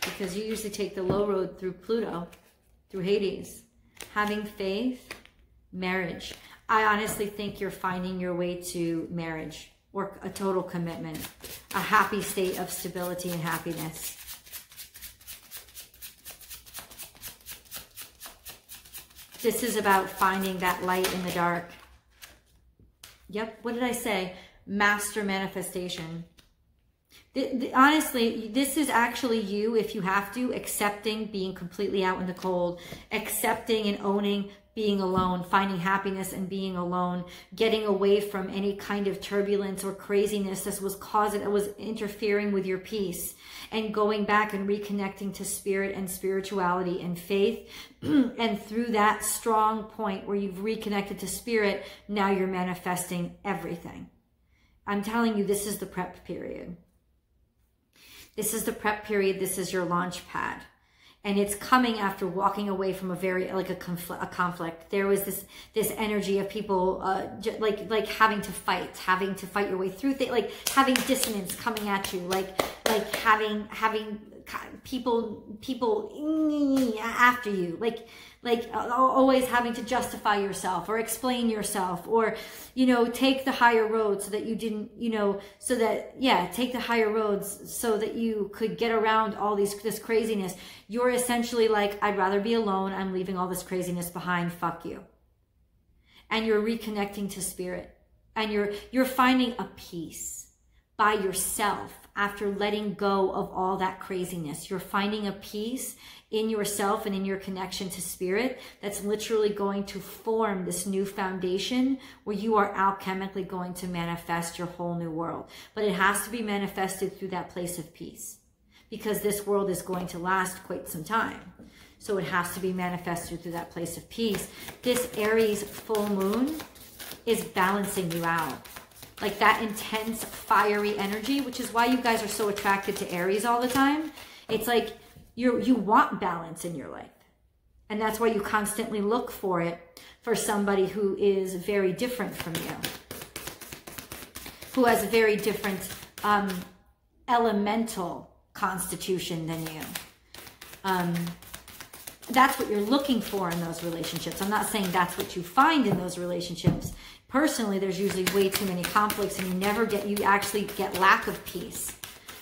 because you usually take the low road through Pluto, through Hades. Having faith, marriage. I honestly think you're finding your way to marriage or a total commitment, a happy state of stability and happiness. This is about finding that light in the dark. Yep, what did I say? Master manifestation. The, the, honestly, this is actually you, if you have to, accepting being completely out in the cold, accepting and owning being alone, finding happiness and being alone, getting away from any kind of turbulence or craziness that was causing, that was interfering with your peace and going back and reconnecting to spirit and spirituality and faith. and through that strong point where you've reconnected to spirit, now you're manifesting everything. I'm telling you, this is the prep period. This is the prep period. This is your launch pad. And it's coming after walking away from a very like a conflict a conflict. There was this this energy of people uh like like having to fight having to fight your way through things like having dissonance coming at you like like having having people people after you. Like like always having to justify yourself or explain yourself or you know take the higher road so that you didn't you know so that yeah take the higher roads so that you could get around all these this craziness. You're essentially like i'd rather be alone. I'm leaving all this craziness behind. Fuck you. And you're reconnecting to spirit. And you're you're finding a peace by yourself after letting go of all that craziness. You're finding a peace in yourself and in your connection to spirit that's literally going to form this new foundation where you are alchemically going to manifest your whole new world. But it has to be manifested through that place of peace because this world is going to last quite some time. So it has to be manifested through that place of peace. This Aries full moon is balancing you out like that intense fiery energy, which is why you guys are so attracted to Aries all the time. It's like you you want balance in your life. And that's why you constantly look for it for somebody who is very different from you. Who has a very different um, elemental constitution than you. Um, that's what you're looking for in those relationships. I'm not saying that's what you find in those relationships personally there's usually way too many conflicts and you never get you actually get lack of peace.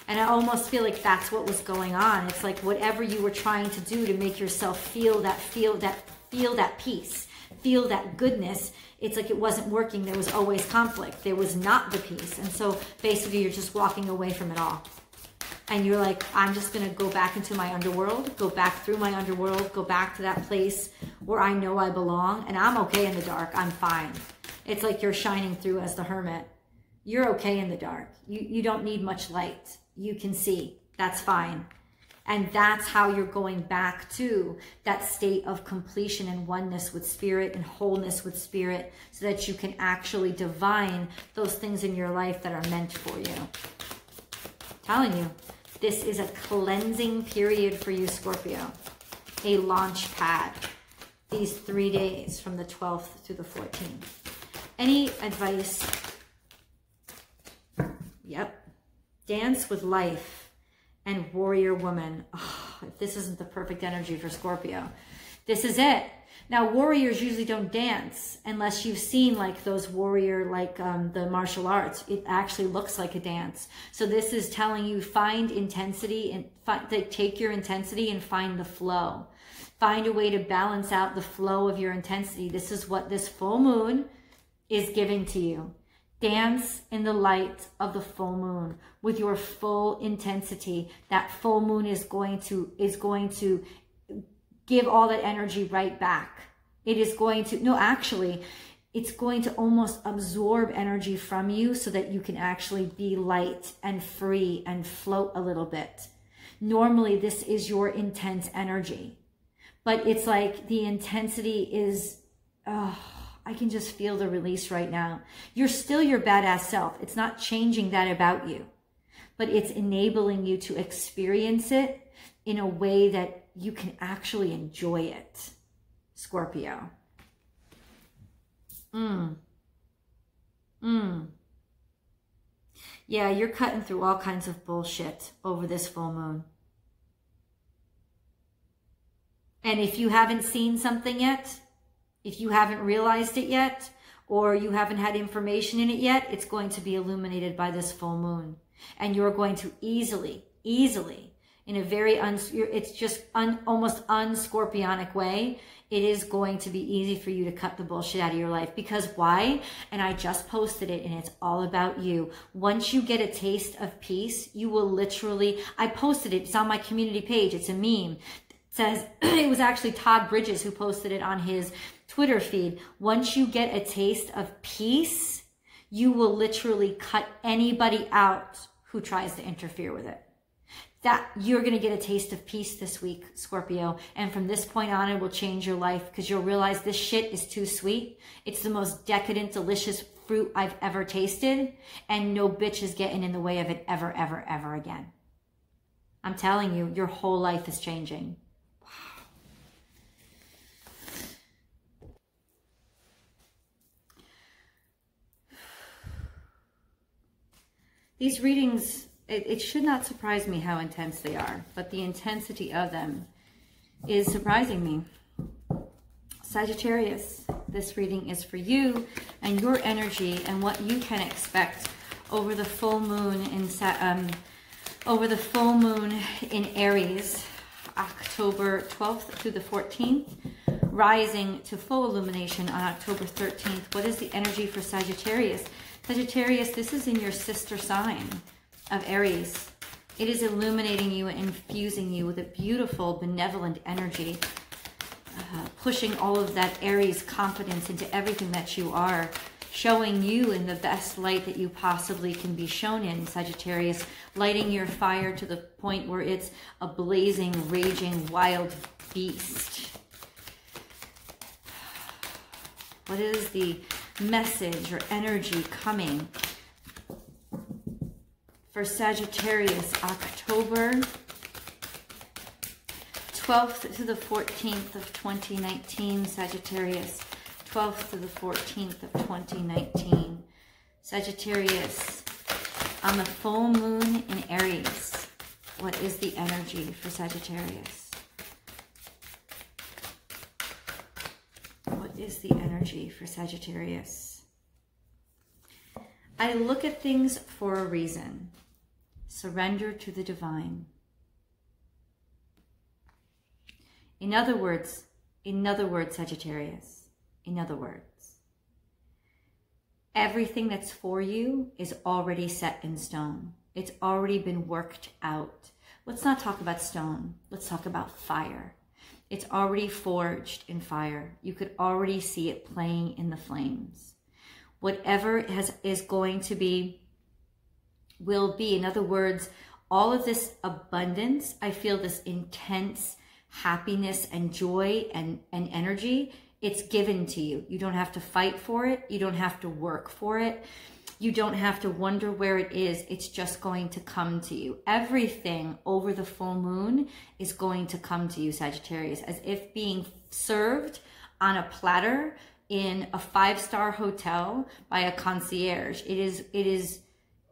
And i almost feel like that's what was going on. It's like whatever you were trying to do to make yourself feel that feel that feel that peace feel that goodness it's like it wasn't working. There was always conflict. There was not the peace. And so basically you're just walking away from it all. And you're like i'm just going to go back into my underworld go back through my underworld go back to that place where i know i belong and i'm okay in the dark. I'm fine it's like you're shining through as the hermit. You're okay in the dark. You, you don't need much light. You can see. That's fine. And that's how you're going back to that state of completion and oneness with spirit and wholeness with spirit so that you can actually divine those things in your life that are meant for you. I'm telling you, this is a cleansing period for you, Scorpio. A launch pad. These three days from the 12th to the 14th. Any advice? Yep. Dance with life and warrior woman. Oh, if this isn't the perfect energy for Scorpio, this is it. Now, warriors usually don't dance unless you've seen like those warrior, like um, the martial arts. It actually looks like a dance. So this is telling you find intensity and find, take your intensity and find the flow. Find a way to balance out the flow of your intensity. This is what this full moon is giving to you. Dance in the light of the full moon with your full intensity. That full moon is going to, is going to give all that energy right back. It is going to, no, actually, it's going to almost absorb energy from you so that you can actually be light and free and float a little bit. Normally, this is your intense energy, but it's like the intensity is, oh, I can just feel the release right now. You're still your badass self. It's not changing that about you, but it's enabling you to experience it in a way that you can actually enjoy it. Scorpio. Mm. Mm. Yeah, you're cutting through all kinds of bullshit over this full moon. And if you haven't seen something yet, if you haven't realized it yet, or you haven't had information in it yet, it's going to be illuminated by this full moon. And you're going to easily, easily, in a very, un, it's just un, almost unscorpionic way, it is going to be easy for you to cut the bullshit out of your life. Because why? And I just posted it and it's all about you. Once you get a taste of peace, you will literally, I posted it, it's on my community page, it's a meme. It says, it was actually Todd Bridges who posted it on his Twitter feed, once you get a taste of peace, you will literally cut anybody out who tries to interfere with it. That you're going to get a taste of peace this week, Scorpio. And from this point on, it will change your life because you'll realize this shit is too sweet. It's the most decadent, delicious fruit I've ever tasted. And no bitch is getting in the way of it ever, ever, ever again. I'm telling you, your whole life is changing These readings, it, it should not surprise me how intense they are, but the intensity of them is surprising me. Sagittarius, this reading is for you and your energy and what you can expect over the full moon in um, over the full moon in Aries, October 12th through the 14th, rising to full illumination on October 13th. What is the energy for Sagittarius? Sagittarius, this is in your sister sign of Aries. It is illuminating you and infusing you with a beautiful, benevolent energy uh, pushing all of that Aries confidence into everything that you are, showing you in the best light that you possibly can be shown in, Sagittarius, lighting your fire to the point where it's a blazing, raging, wild beast. What is the message or energy coming for Sagittarius October 12th to the 14th of 2019, Sagittarius. 12th to the 14th of 2019. Sagittarius, on the full moon in Aries, what is the energy for Sagittarius? What is the energy for Sagittarius? I look at things for a reason. Surrender to the divine. In other words, in other words, Sagittarius, in other words, everything that's for you is already set in stone. It's already been worked out. Let's not talk about stone. Let's talk about fire. It's already forged in fire. You could already see it playing in the flames. Whatever has, is going to be, will be. In other words, all of this abundance, I feel this intense happiness and joy and, and energy, it's given to you. You don't have to fight for it. You don't have to work for it. You don't have to wonder where it is. It's just going to come to you. Everything over the full moon is going to come to you, Sagittarius, as if being served on a platter in a five-star hotel by a concierge. It is, it is,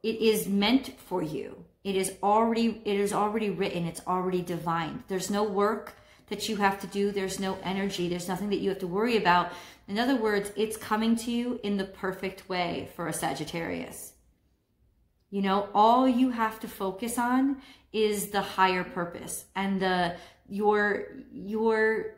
it is meant for you. It is already it is already written. It's already divine. There's no work that you have to do. There's no energy. There's nothing that you have to worry about. In other words, it's coming to you in the perfect way for a Sagittarius. You know, all you have to focus on is the higher purpose and the your your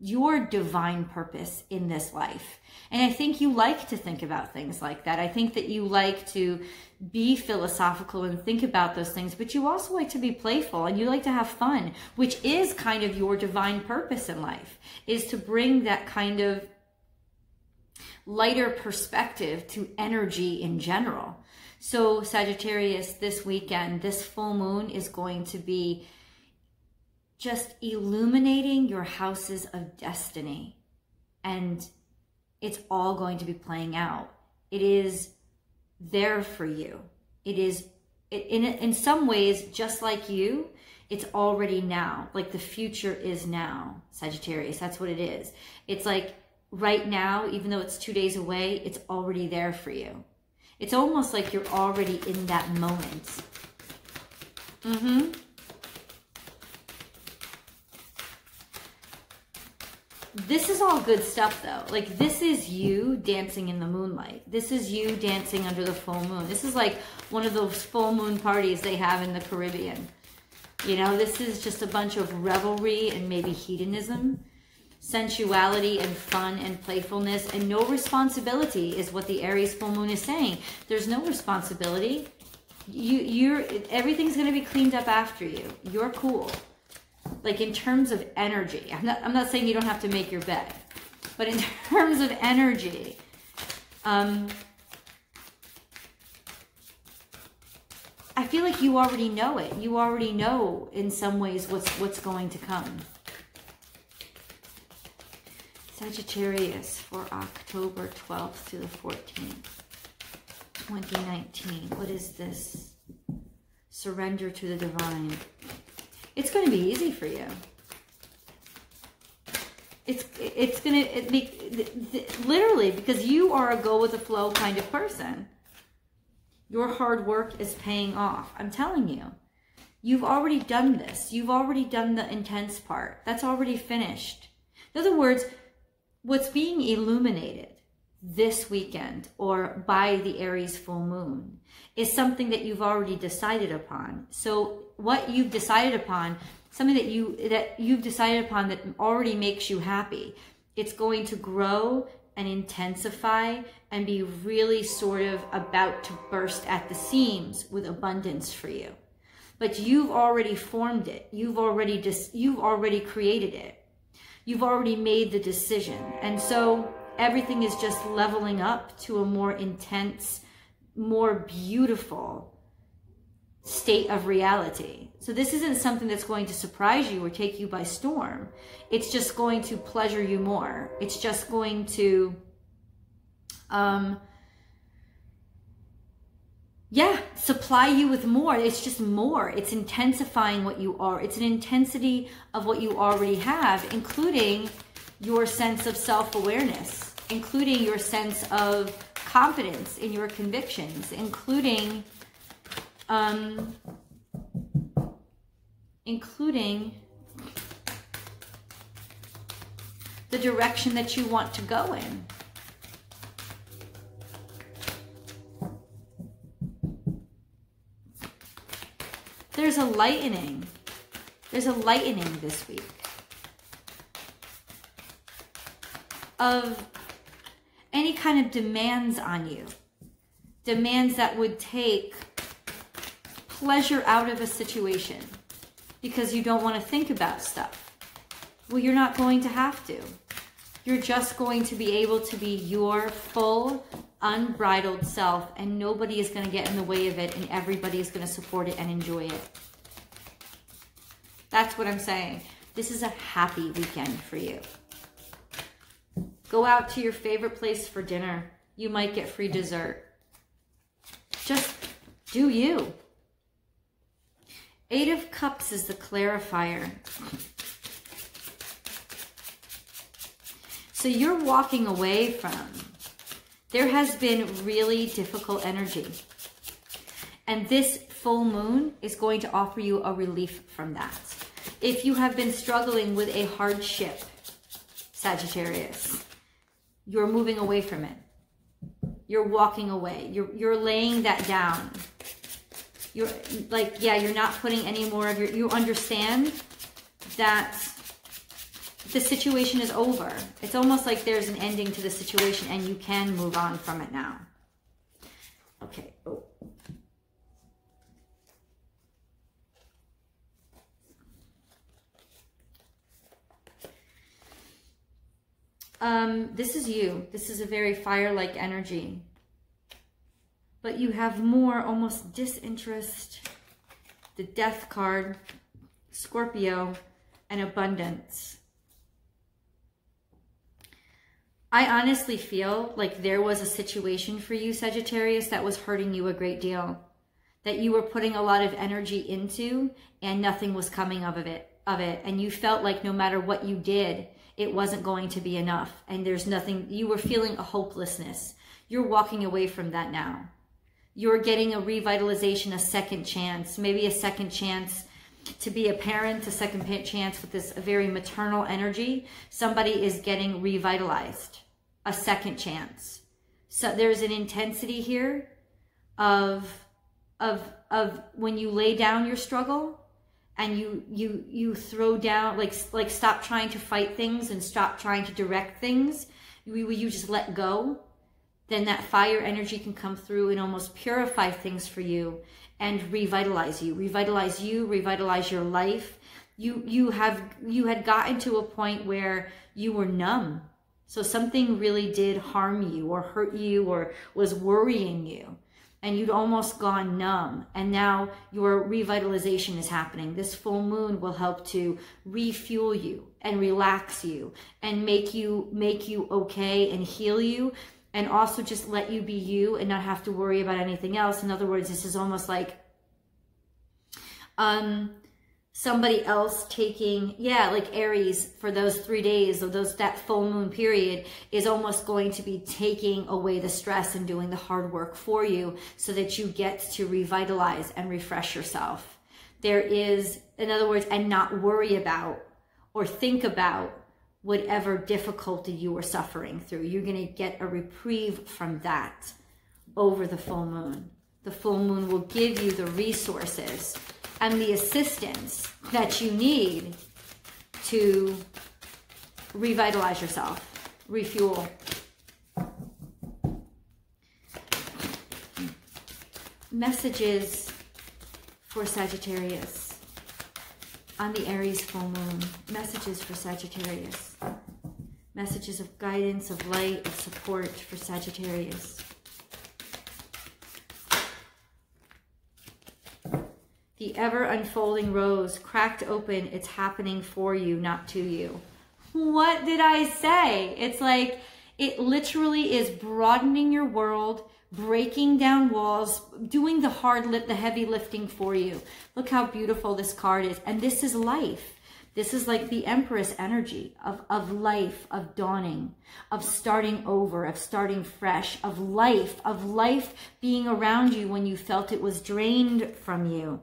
your divine purpose in this life. And I think you like to think about things like that. I think that you like to be philosophical and think about those things, but you also like to be playful and you like to have fun, which is kind of your divine purpose in life, is to bring that kind of lighter perspective to energy in general. So Sagittarius this weekend, this full moon is going to be just illuminating your houses of destiny. And it's all going to be playing out. It is there for you. It is, in, in some ways, just like you, it's already now. Like the future is now, Sagittarius. That's what it is. It's like right now, even though it's two days away, it's already there for you. It's almost like you're already in that moment. Mm-hmm. This is all good stuff though. Like this is you dancing in the moonlight. This is you dancing under the full moon. This is like one of those full moon parties they have in the Caribbean. You know, this is just a bunch of revelry and maybe hedonism, sensuality and fun and playfulness and no responsibility is what the Aries full moon is saying. There's no responsibility. You you're everything's going to be cleaned up after you. You're cool like in terms of energy, I'm not, I'm not saying you don't have to make your bed, but in terms of energy, um, I feel like you already know it. You already know in some ways what's what's going to come. Sagittarius for October 12th to the 14th, 2019. What is this? Surrender to the divine it's going to be easy for you. It's it's going to make literally because you are a go with the flow kind of person. Your hard work is paying off. I'm telling you. You've already done this. You've already done the intense part. That's already finished. In other words, what's being illuminated this weekend or by the Aries full moon is something that you've already decided upon. So what you've decided upon, something that you that you've decided upon that already makes you happy, it's going to grow and intensify and be really sort of about to burst at the seams with abundance for you. But you've already formed it. You've already dis- you've already created it. You've already made the decision. And so everything is just leveling up to a more intense, more beautiful state of reality. So this isn't something that's going to surprise you or take you by storm. It's just going to pleasure you more. It's just going to um yeah, supply you with more. It's just more. It's intensifying what you are. It's an intensity of what you already have, including your sense of self-awareness, including your sense of confidence in your convictions, including um, including the direction that you want to go in. There's a lightening. There's a lightening this week of any kind of demands on you. Demands that would take pleasure out of a situation because you don't want to think about stuff. Well, you're not going to have to. You're just going to be able to be your full, unbridled self, and nobody is going to get in the way of it, and everybody is going to support it and enjoy it. That's what I'm saying. This is a happy weekend for you. Go out to your favorite place for dinner. You might get free dessert. Just do you. Eight of Cups is the clarifier. So you're walking away from, there has been really difficult energy. And this full moon is going to offer you a relief from that. If you have been struggling with a hardship, Sagittarius, you're moving away from it. You're walking away. You're, you're laying that down you're like, yeah, you're not putting any more of your, you understand that the situation is over. It's almost like there's an ending to the situation and you can move on from it now. Okay. Oh. Um, this is you. This is a very fire-like energy but you have more almost disinterest, the death card, Scorpio, and abundance. I honestly feel like there was a situation for you, Sagittarius, that was hurting you a great deal. That you were putting a lot of energy into and nothing was coming of it of it. And you felt like no matter what you did, it wasn't going to be enough. And there's nothing you were feeling a hopelessness. You're walking away from that now you're getting a revitalization, a second chance, maybe a second chance to be a parent, a second chance with this very maternal energy. Somebody is getting revitalized, a second chance. So there's an intensity here of of of when you lay down your struggle and you you you throw down like like stop trying to fight things and stop trying to direct things. You, you just let go then that fire energy can come through and almost purify things for you and revitalize you revitalize you revitalize your life you you have you had gotten to a point where you were numb so something really did harm you or hurt you or was worrying you and you'd almost gone numb and now your revitalization is happening this full moon will help to refuel you and relax you and make you make you okay and heal you and also just let you be you and not have to worry about anything else. In other words, this is almost like um, somebody else taking yeah like aries for those three days or those that full moon period is almost going to be taking away the stress and doing the hard work for you so that you get to revitalize and refresh yourself. There is in other words and not worry about or think about whatever difficulty you are suffering through. You're going to get a reprieve from that over the full moon. The full moon will give you the resources and the assistance that you need to revitalize yourself, refuel. Messages for Sagittarius on the Aries full moon. Messages for Sagittarius. Messages of guidance, of light, of support for Sagittarius. The ever unfolding rose cracked open. It's happening for you, not to you. What did I say? It's like it literally is broadening your world, breaking down walls, doing the hard lift, the heavy lifting for you. Look how beautiful this card is. And this is life. This is like the Empress energy of, of life, of dawning, of starting over, of starting fresh, of life, of life being around you when you felt it was drained from you.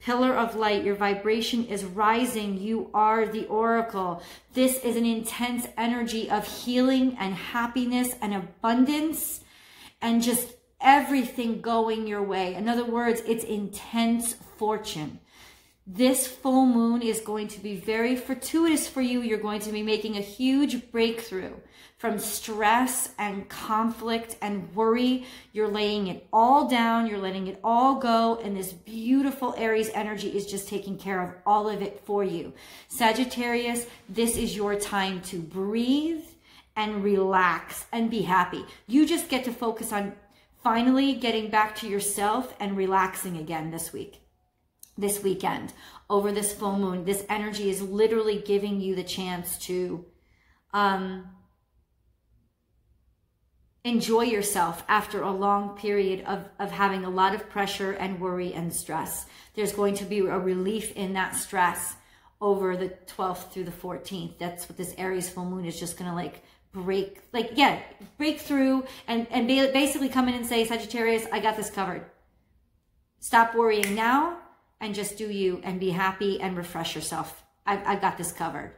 Pillar of light, your vibration is rising. You are the oracle. This is an intense energy of healing and happiness and abundance and just everything going your way. In other words, it's intense fortune. This full moon is going to be very fortuitous for you. You're going to be making a huge breakthrough from stress and conflict and worry. You're laying it all down. You're letting it all go. And this beautiful Aries energy is just taking care of all of it for you. Sagittarius, this is your time to breathe and relax and be happy. You just get to focus on finally getting back to yourself and relaxing again this week, this weekend, over this full moon. This energy is literally giving you the chance to um, enjoy yourself after a long period of, of having a lot of pressure and worry and stress. There's going to be a relief in that stress over the 12th through the 14th. That's what this Aries full moon is just going to like break, like, yeah, break through and, and basically come in and say, Sagittarius, I got this covered. Stop worrying now and just do you and be happy and refresh yourself. I've, I've got this covered.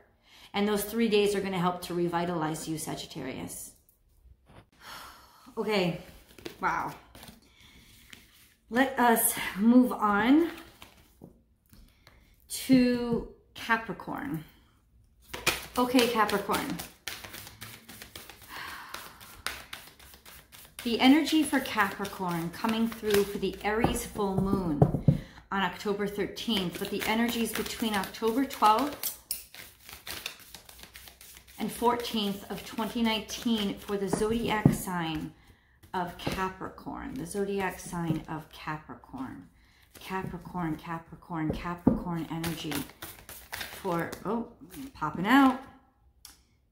And those three days are going to help to revitalize you, Sagittarius. Okay, wow. Let us move on to Capricorn. Okay, Capricorn. The energy for Capricorn coming through for the Aries full moon on October 13th, but the energies between October 12th and 14th of 2019 for the zodiac sign of Capricorn, the zodiac sign of Capricorn. Capricorn, Capricorn, Capricorn energy for, oh, popping out.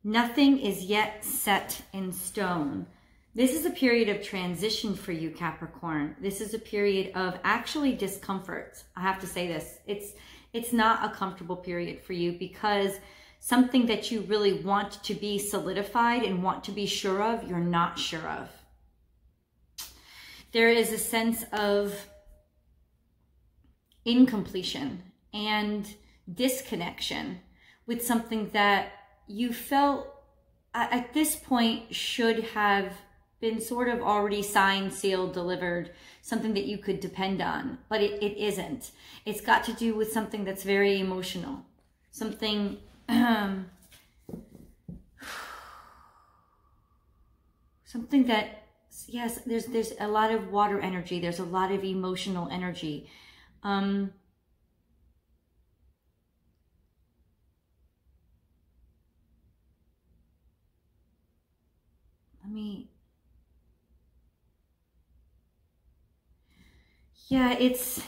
Nothing is yet set in stone. This is a period of transition for you, Capricorn. This is a period of actually discomfort. I have to say this. It's it's not a comfortable period for you because something that you really want to be solidified and want to be sure of, you're not sure of there is a sense of incompletion and disconnection with something that you felt at this point should have been sort of already signed, sealed, delivered, something that you could depend on, but it, it isn't. It's got to do with something that's very emotional, something um, something that yes, there's there's a lot of water energy. There's a lot of emotional energy. Um, let me. Yeah, it's.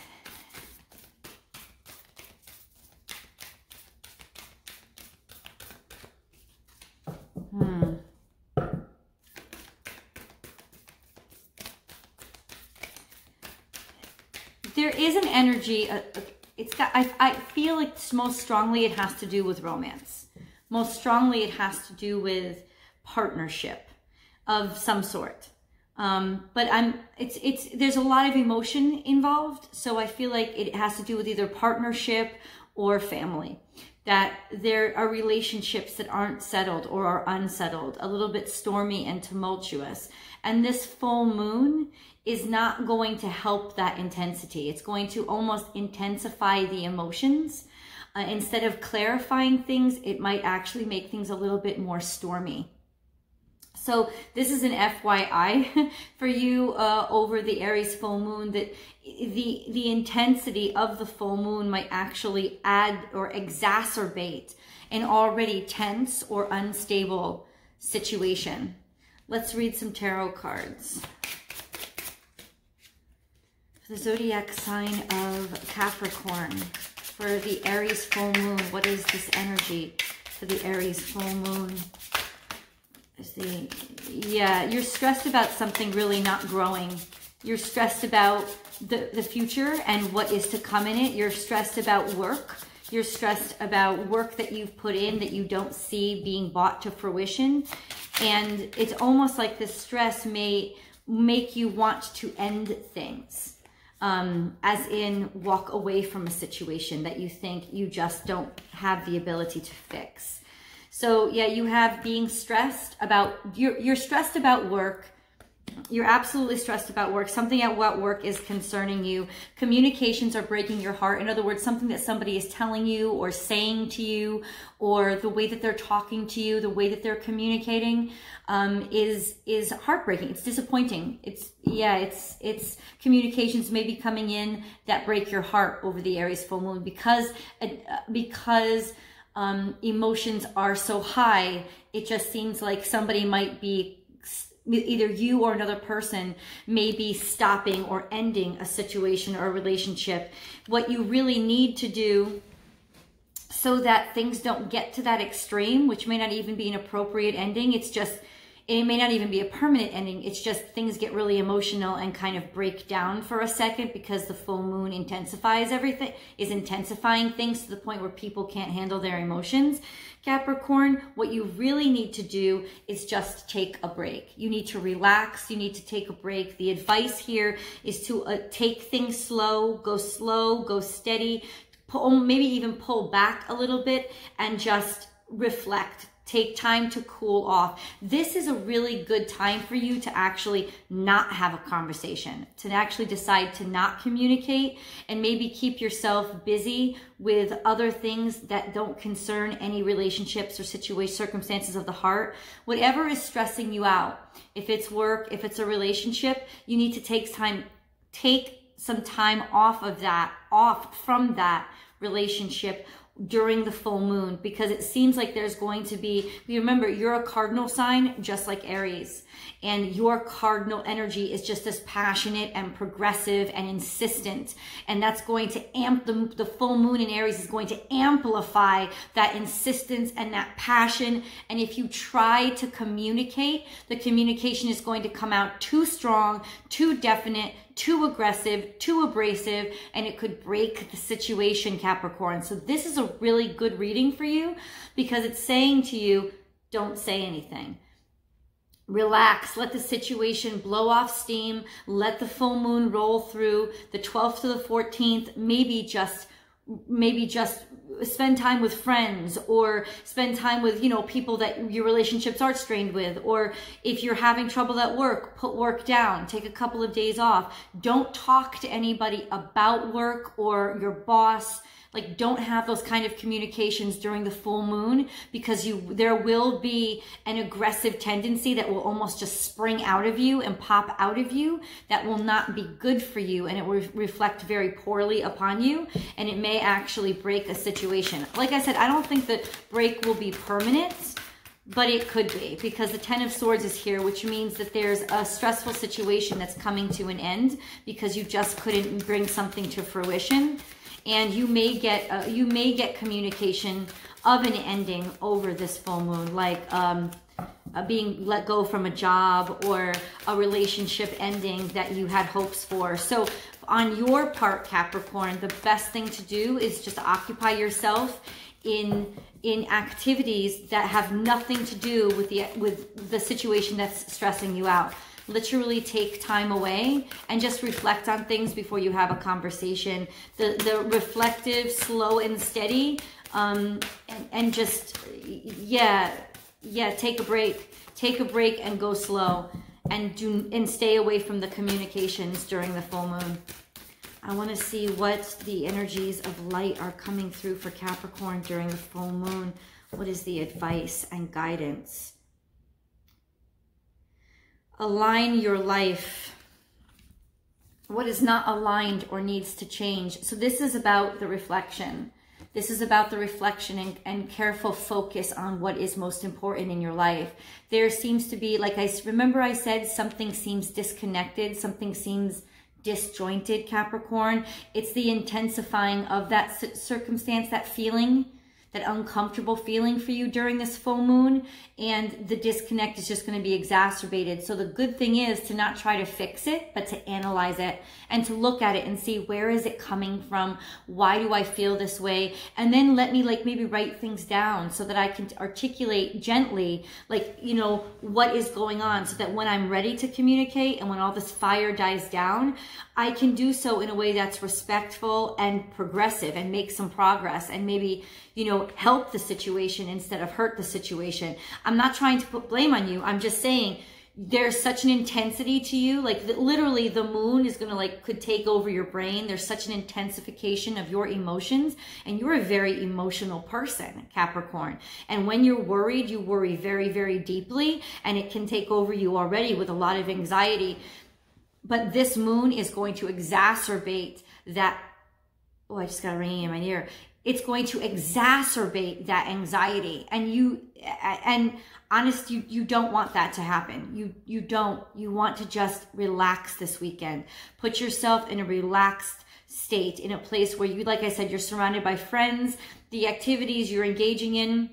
There is an energy, uh, uh, it's got, I, I feel like most strongly it has to do with romance. Most strongly it has to do with partnership of some sort. Um, but I'm, it's, it's, there's a lot of emotion involved. So I feel like it has to do with either partnership or family. That there are relationships that aren't settled or are unsettled, a little bit stormy and tumultuous. And this full moon is not going to help that intensity. It's going to almost intensify the emotions. Uh, instead of clarifying things, it might actually make things a little bit more stormy. So this is an FYI for you uh, over the Aries full moon that the the intensity of the full moon might actually add or exacerbate an already tense or unstable situation. Let's read some tarot cards the zodiac sign of Capricorn for the Aries full moon. What is this energy for the Aries full moon? Is the yeah, you're stressed about something really not growing. You're stressed about the, the future and what is to come in it. You're stressed about work. You're stressed about work that you've put in that you don't see being brought to fruition. And it's almost like this stress may make you want to end things um, as in walk away from a situation that you think you just don't have the ability to fix. So yeah, you have being stressed about, you're, you're stressed about work, you're absolutely stressed about work. Something at what work is concerning you. Communications are breaking your heart. In other words, something that somebody is telling you or saying to you, or the way that they're talking to you, the way that they're communicating, um, is is heartbreaking. It's disappointing. It's yeah. It's it's communications maybe coming in that break your heart over the Aries full moon because uh, because. Um, emotions are so high, it just seems like somebody might be either you or another person may be stopping or ending a situation or a relationship. What you really need to do so that things don't get to that extreme, which may not even be an appropriate ending, it's just it may not even be a permanent ending. It's just things get really emotional and kind of break down for a second because the full moon intensifies everything, is intensifying things to the point where people can't handle their emotions. Capricorn, what you really need to do is just take a break. You need to relax. You need to take a break. The advice here is to uh, take things slow, go slow, go steady, pull, maybe even pull back a little bit and just reflect Take time to cool off. This is a really good time for you to actually not have a conversation, to actually decide to not communicate and maybe keep yourself busy with other things that don't concern any relationships or situation circumstances of the heart. Whatever is stressing you out, if it's work, if it's a relationship, you need to take time take some time off of that, off from that relationship during the full moon because it seems like there's going to be, remember, you're a cardinal sign just like Aries. And your cardinal energy is just as passionate and progressive and insistent. And that's going to amp the, the full moon in Aries is going to amplify that insistence and that passion. And if you try to communicate, the communication is going to come out too strong, too definite, too aggressive, too abrasive, and it could break the situation, Capricorn. So this is a really good reading for you because it's saying to you, don't say anything. Relax, let the situation blow off steam, let the full moon roll through the 12th to the 14th, maybe just maybe just spend time with friends or spend time with you know people that your relationships aren't strained with. Or if you're having trouble at work put work down. Take a couple of days off. Don't talk to anybody about work or your boss like don't have those kind of communications during the full moon because you there will be an aggressive tendency that will almost just spring out of you and pop out of you that will not be good for you and it will reflect very poorly upon you and it may actually break a situation. Like I said, I don't think the break will be permanent but it could be because the Ten of Swords is here, which means that there's a stressful situation that's coming to an end because you just couldn't bring something to fruition and you may get uh, you may get communication of an ending over this full moon like um, uh, being let go from a job or a relationship ending that you had hopes for. So on your part, Capricorn, the best thing to do is just occupy yourself in in activities that have nothing to do with the with the situation that's stressing you out literally take time away and just reflect on things before you have a conversation the the reflective slow and steady um and, and just yeah yeah take a break take a break and go slow and do and stay away from the communications during the full moon I want to see what the energies of light are coming through for Capricorn during the full moon. What is the advice and guidance? Align your life. What is not aligned or needs to change. So this is about the reflection. This is about the reflection and, and, careful focus on what is most important in your life. There seems to be, like I remember I said, something seems disconnected, something seems disjointed Capricorn. It's the intensifying of that circumstance, that feeling that uncomfortable feeling for you during this full moon and the disconnect is just going to be exacerbated. So the good thing is to not try to fix it, but to analyze it and to look at it and see where is it coming from? Why do I feel this way? And then let me like maybe write things down so that I can articulate gently, like, you know, what is going on so that when I'm ready to communicate and when all this fire dies down, I can do so in a way that's respectful and progressive and make some progress and maybe, you know, help the situation instead of hurt the situation. I'm not trying to put blame on you. I'm just saying there's such an intensity to you. Like literally the moon is going to like could take over your brain. There's such an intensification of your emotions and you're a very emotional person, Capricorn. And when you're worried, you worry very, very deeply and it can take over you already with a lot of anxiety. But this moon is going to exacerbate that oh, I just got a ringing in my ear. It's going to exacerbate that anxiety. And you and honest you you don't want that to happen. You you don't. You want to just relax this weekend. Put yourself in a relaxed state in a place where you like i said you're surrounded by friends the activities you're engaging in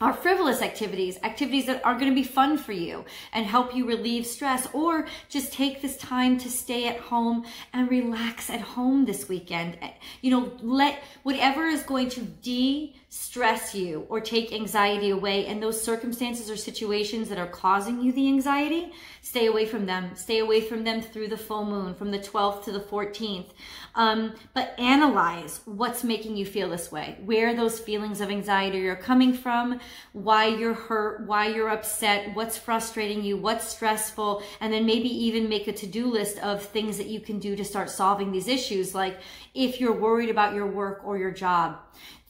are frivolous activities, activities that are going to be fun for you and help you relieve stress, or just take this time to stay at home and relax at home this weekend. Eh, you know, let whatever is going to de stress you or take anxiety away and those circumstances or situations that are causing you the anxiety, stay away from them. Stay away from them through the full moon, from the 12th to the 14th. Um, but analyze what's making you feel this way, where those feelings of anxiety are coming from, why you're hurt, why you're upset, what's frustrating you, what's stressful, and then maybe even make a to-do list of things that you can do to start solving these issues. Like if you're worried about your work or your job,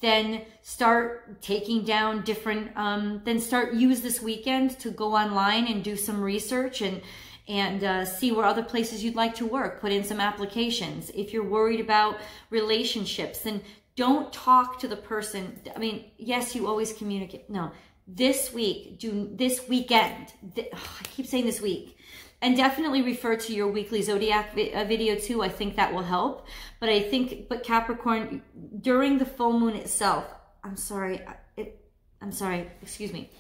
then start taking down different, um, then start use this weekend to go online and do some research and, and uh, see where other places you'd like to work. Put in some applications. If you're worried about relationships, then don't talk to the person. I mean, yes, you always communicate. No, this week, do this weekend. Th oh, I keep saying this week and definitely refer to your weekly zodiac vi uh, video too. I think that will help. But I think, but Capricorn, during the full moon itself, I'm sorry, it, I'm sorry, excuse me.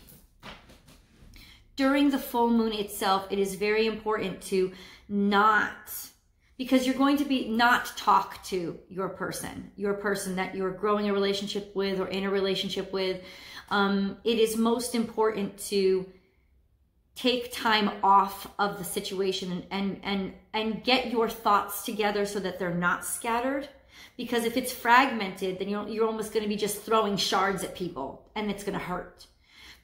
During the full moon itself, it is very important to not, because you're going to be not talk to your person, your person that you're growing a relationship with or in a relationship with. Um, it is most important to take time off of the situation and and and get your thoughts together so that they're not scattered because if it's fragmented then you're, you're almost going to be just throwing shards at people and it's going to hurt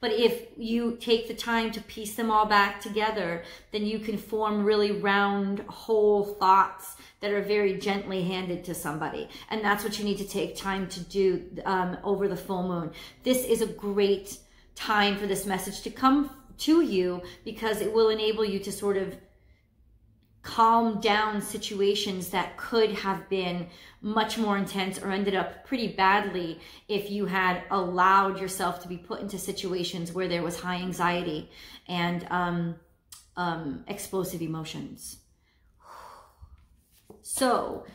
but if you take the time to piece them all back together then you can form really round whole thoughts that are very gently handed to somebody. And that's what you need to take time to do um, over the full moon. This is a great time for this message to come to you because it will enable you to sort of calm down situations that could have been much more intense or ended up pretty badly if you had allowed yourself to be put into situations where there was high anxiety and um, um, explosive emotions. So,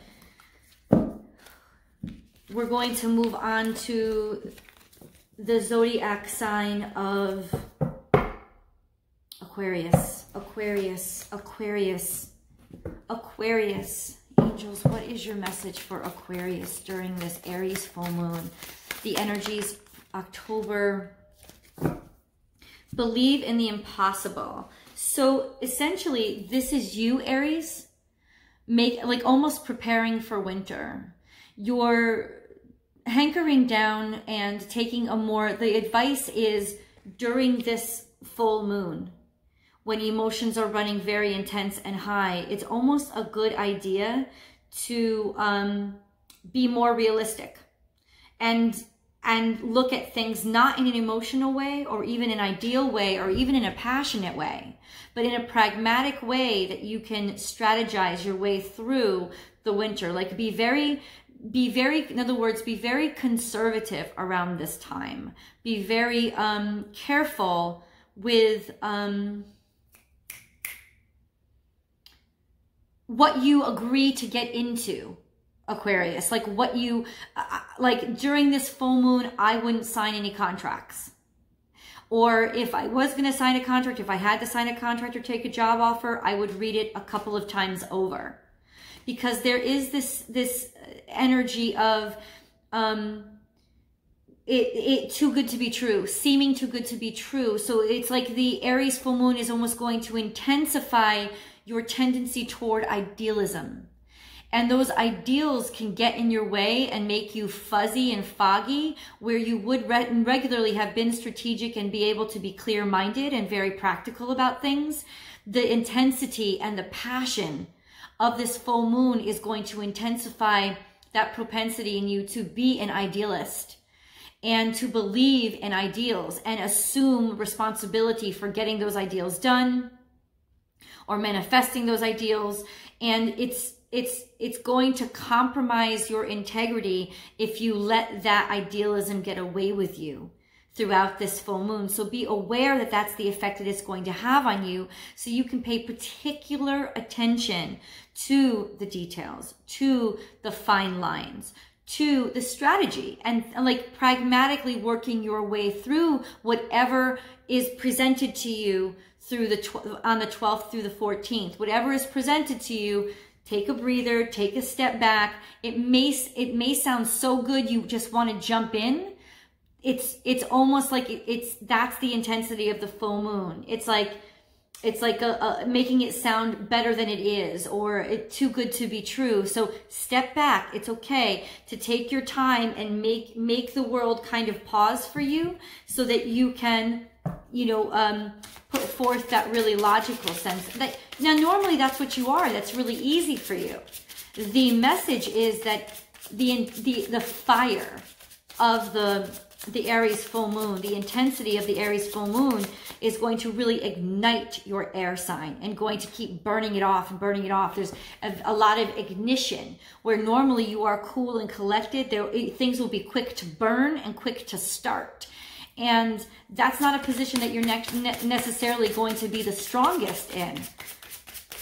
we're going to move on to the zodiac sign of Aquarius, Aquarius, Aquarius, Aquarius. Angels, what is your message for Aquarius during this Aries full moon? The energies October. Believe in the impossible. So essentially, this is you, Aries, make like almost preparing for winter. You're hankering down and taking a more, the advice is during this full moon, when emotions are running very intense and high, it's almost a good idea to um, be more realistic and and look at things not in an emotional way or even an ideal way or even in a passionate way, but in a pragmatic way that you can strategize your way through the winter. Like be very, be very, in other words, be very conservative around this time. Be very um, careful with um, what you agree to get into Aquarius, like what you, uh, like during this full moon, I wouldn't sign any contracts. Or if I was going to sign a contract, if I had to sign a contract or take a job offer, I would read it a couple of times over. Because there is this, this energy of, um, it, it too good to be true, seeming too good to be true. So it's like the Aries full moon is almost going to intensify your tendency toward idealism and those ideals can get in your way and make you fuzzy and foggy, where you would re- regularly have been strategic and be able to be clear minded and very practical about things. The intensity and the passion of this full moon is going to intensify that propensity in you to be an idealist and to believe in ideals and assume responsibility for getting those ideals done or manifesting those ideals. And it's it's it's going to compromise your integrity if you let that idealism get away with you throughout this full moon. So be aware that that's the effect that it's going to have on you so you can pay particular attention to the details, to the fine lines, to the strategy and, and like pragmatically working your way through whatever is presented to you through the tw- on the 12th through the 14th. Whatever is presented to you, take a breather, take a step back. It may, it may sound so good you just want to jump in. It's, it's almost like it, it's, that's the intensity of the full moon. It's like, it's like a, a, making it sound better than it is or it too good to be true. So step back. It's okay to take your time and make, make the world kind of pause for you so that you can you know, um, put forth that really logical sense. That, now, normally that's what you are. That's really easy for you. The message is that the the the fire of the the Aries full moon, the intensity of the Aries full moon is going to really ignite your air sign and going to keep burning it off and burning it off. There's a, a lot of ignition where normally you are cool and collected. There, things will be quick to burn and quick to start. And that's not a position that you're ne- necessarily going to be the strongest in.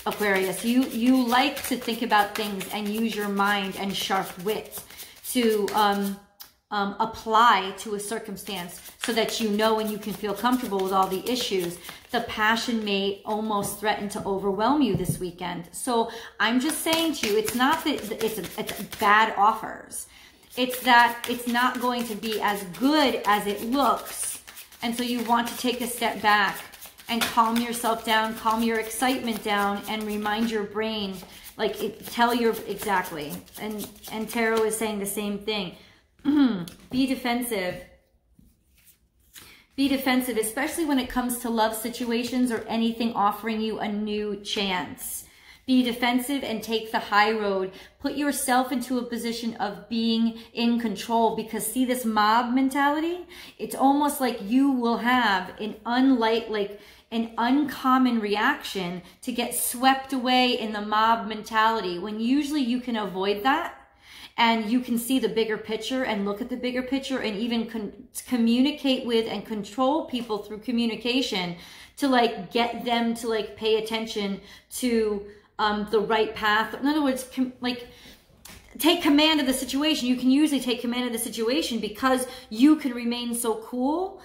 Aquarius, you you like to think about things and use your mind and sharp wit to um, um, apply to a circumstance so that you know and you can feel comfortable with all the issues. The passion may almost threaten to overwhelm you this weekend. So I'm just saying to you, it's not that it's, a, it's bad offers. It's that it's not going to be as good as it looks. And so you want to take a step back and calm yourself down, calm your excitement down, and remind your brain, like it, tell your exactly. And and tarot is saying the same thing. be defensive. Be defensive, especially when it comes to love situations or anything offering you a new chance. Be defensive and take the high road. Put yourself into a position of being in control because see this mob mentality? It's almost like you will have an unlike, like an uncommon reaction to get swept away in the mob mentality when usually you can avoid that and you can see the bigger picture and look at the bigger picture and even communicate with and control people through communication to like get them to like pay attention to um, the right path. In other words, com- like take command of the situation. You can usually take command of the situation because you can remain so cool.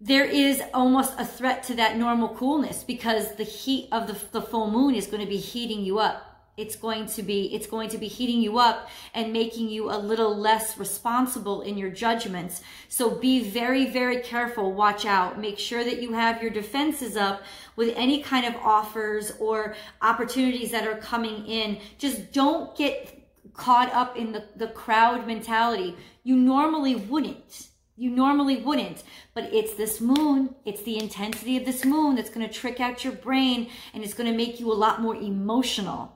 There is almost a threat to that normal coolness because the heat of the, the full moon is going to be heating you up. It's going to be it's going to be heating you up and making you a little less responsible in your judgments. So be very very careful. Watch out. Make sure that you have your defenses up with any kind of offers or opportunities that are coming in. Just don't get caught up in the, the crowd mentality. You normally wouldn't. You normally wouldn't, but it's this moon, it's the intensity of this moon that's going to trick out your brain and it's going to make you a lot more emotional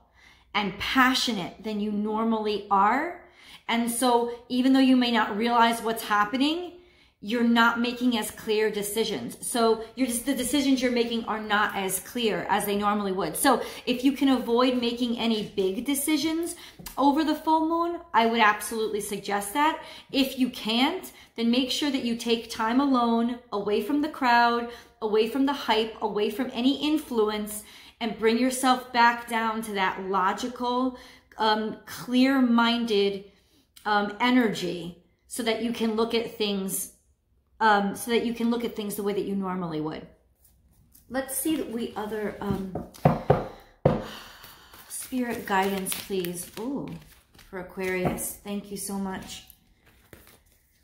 and passionate than you normally are. And so even though you may not realize what's happening, you're not making as clear decisions. So you're just, the decisions you're making are not as clear as they normally would. So if you can avoid making any big decisions over the full moon, I would absolutely suggest that. If you can't, then make sure that you take time alone, away from the crowd, away from the hype, away from any influence, and bring yourself back down to that logical, um, clear-minded um, energy so that you can look at things um, so that you can look at things the way that you normally would. Let's see that we other um, spirit guidance, please. Oh, for Aquarius. Thank you so much.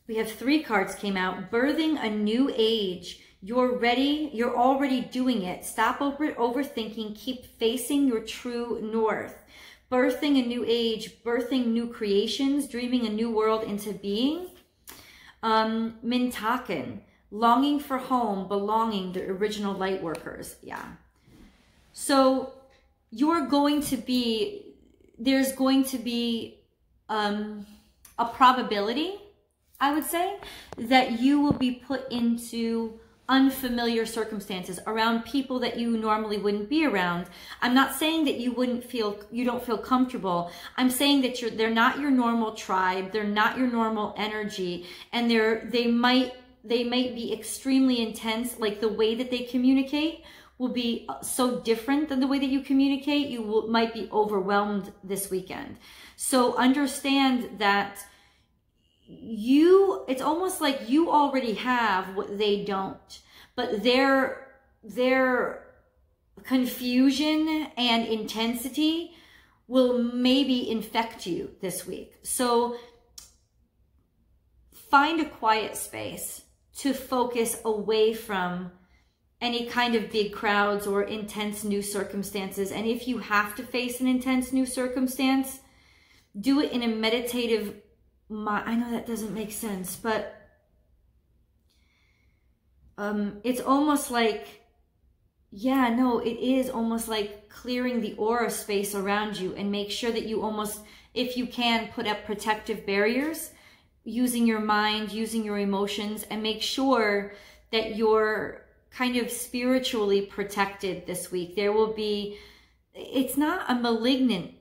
We have three cards came out. Birthing a new age. You're ready. You're already doing it. Stop over, overthinking. Keep facing your true north. Birthing a new age. Birthing new creations. Dreaming a new world into being um, Mintaken, longing for home, belonging, the original light workers. Yeah. So you're going to be, there's going to be um, a probability, I would say, that you will be put into unfamiliar circumstances around people that you normally wouldn't be around. I'm not saying that you wouldn't feel you don't feel comfortable. I'm saying that you're they're not your normal tribe, they're not your normal energy and they're they might they might be extremely intense like the way that they communicate will be so different than the way that you communicate. You will, might be overwhelmed this weekend. So understand that you it's almost like you already have what they don't. But their their confusion and intensity will maybe infect you this week. So find a quiet space to focus away from any kind of big crowds or intense new circumstances. And if you have to face an intense new circumstance do it in a meditative my I know that doesn't make sense, but um it's almost like yeah, no, it is almost like clearing the aura space around you and make sure that you almost if you can put up protective barriers using your mind, using your emotions and make sure that you're kind of spiritually protected this week. There will be it's not a malignant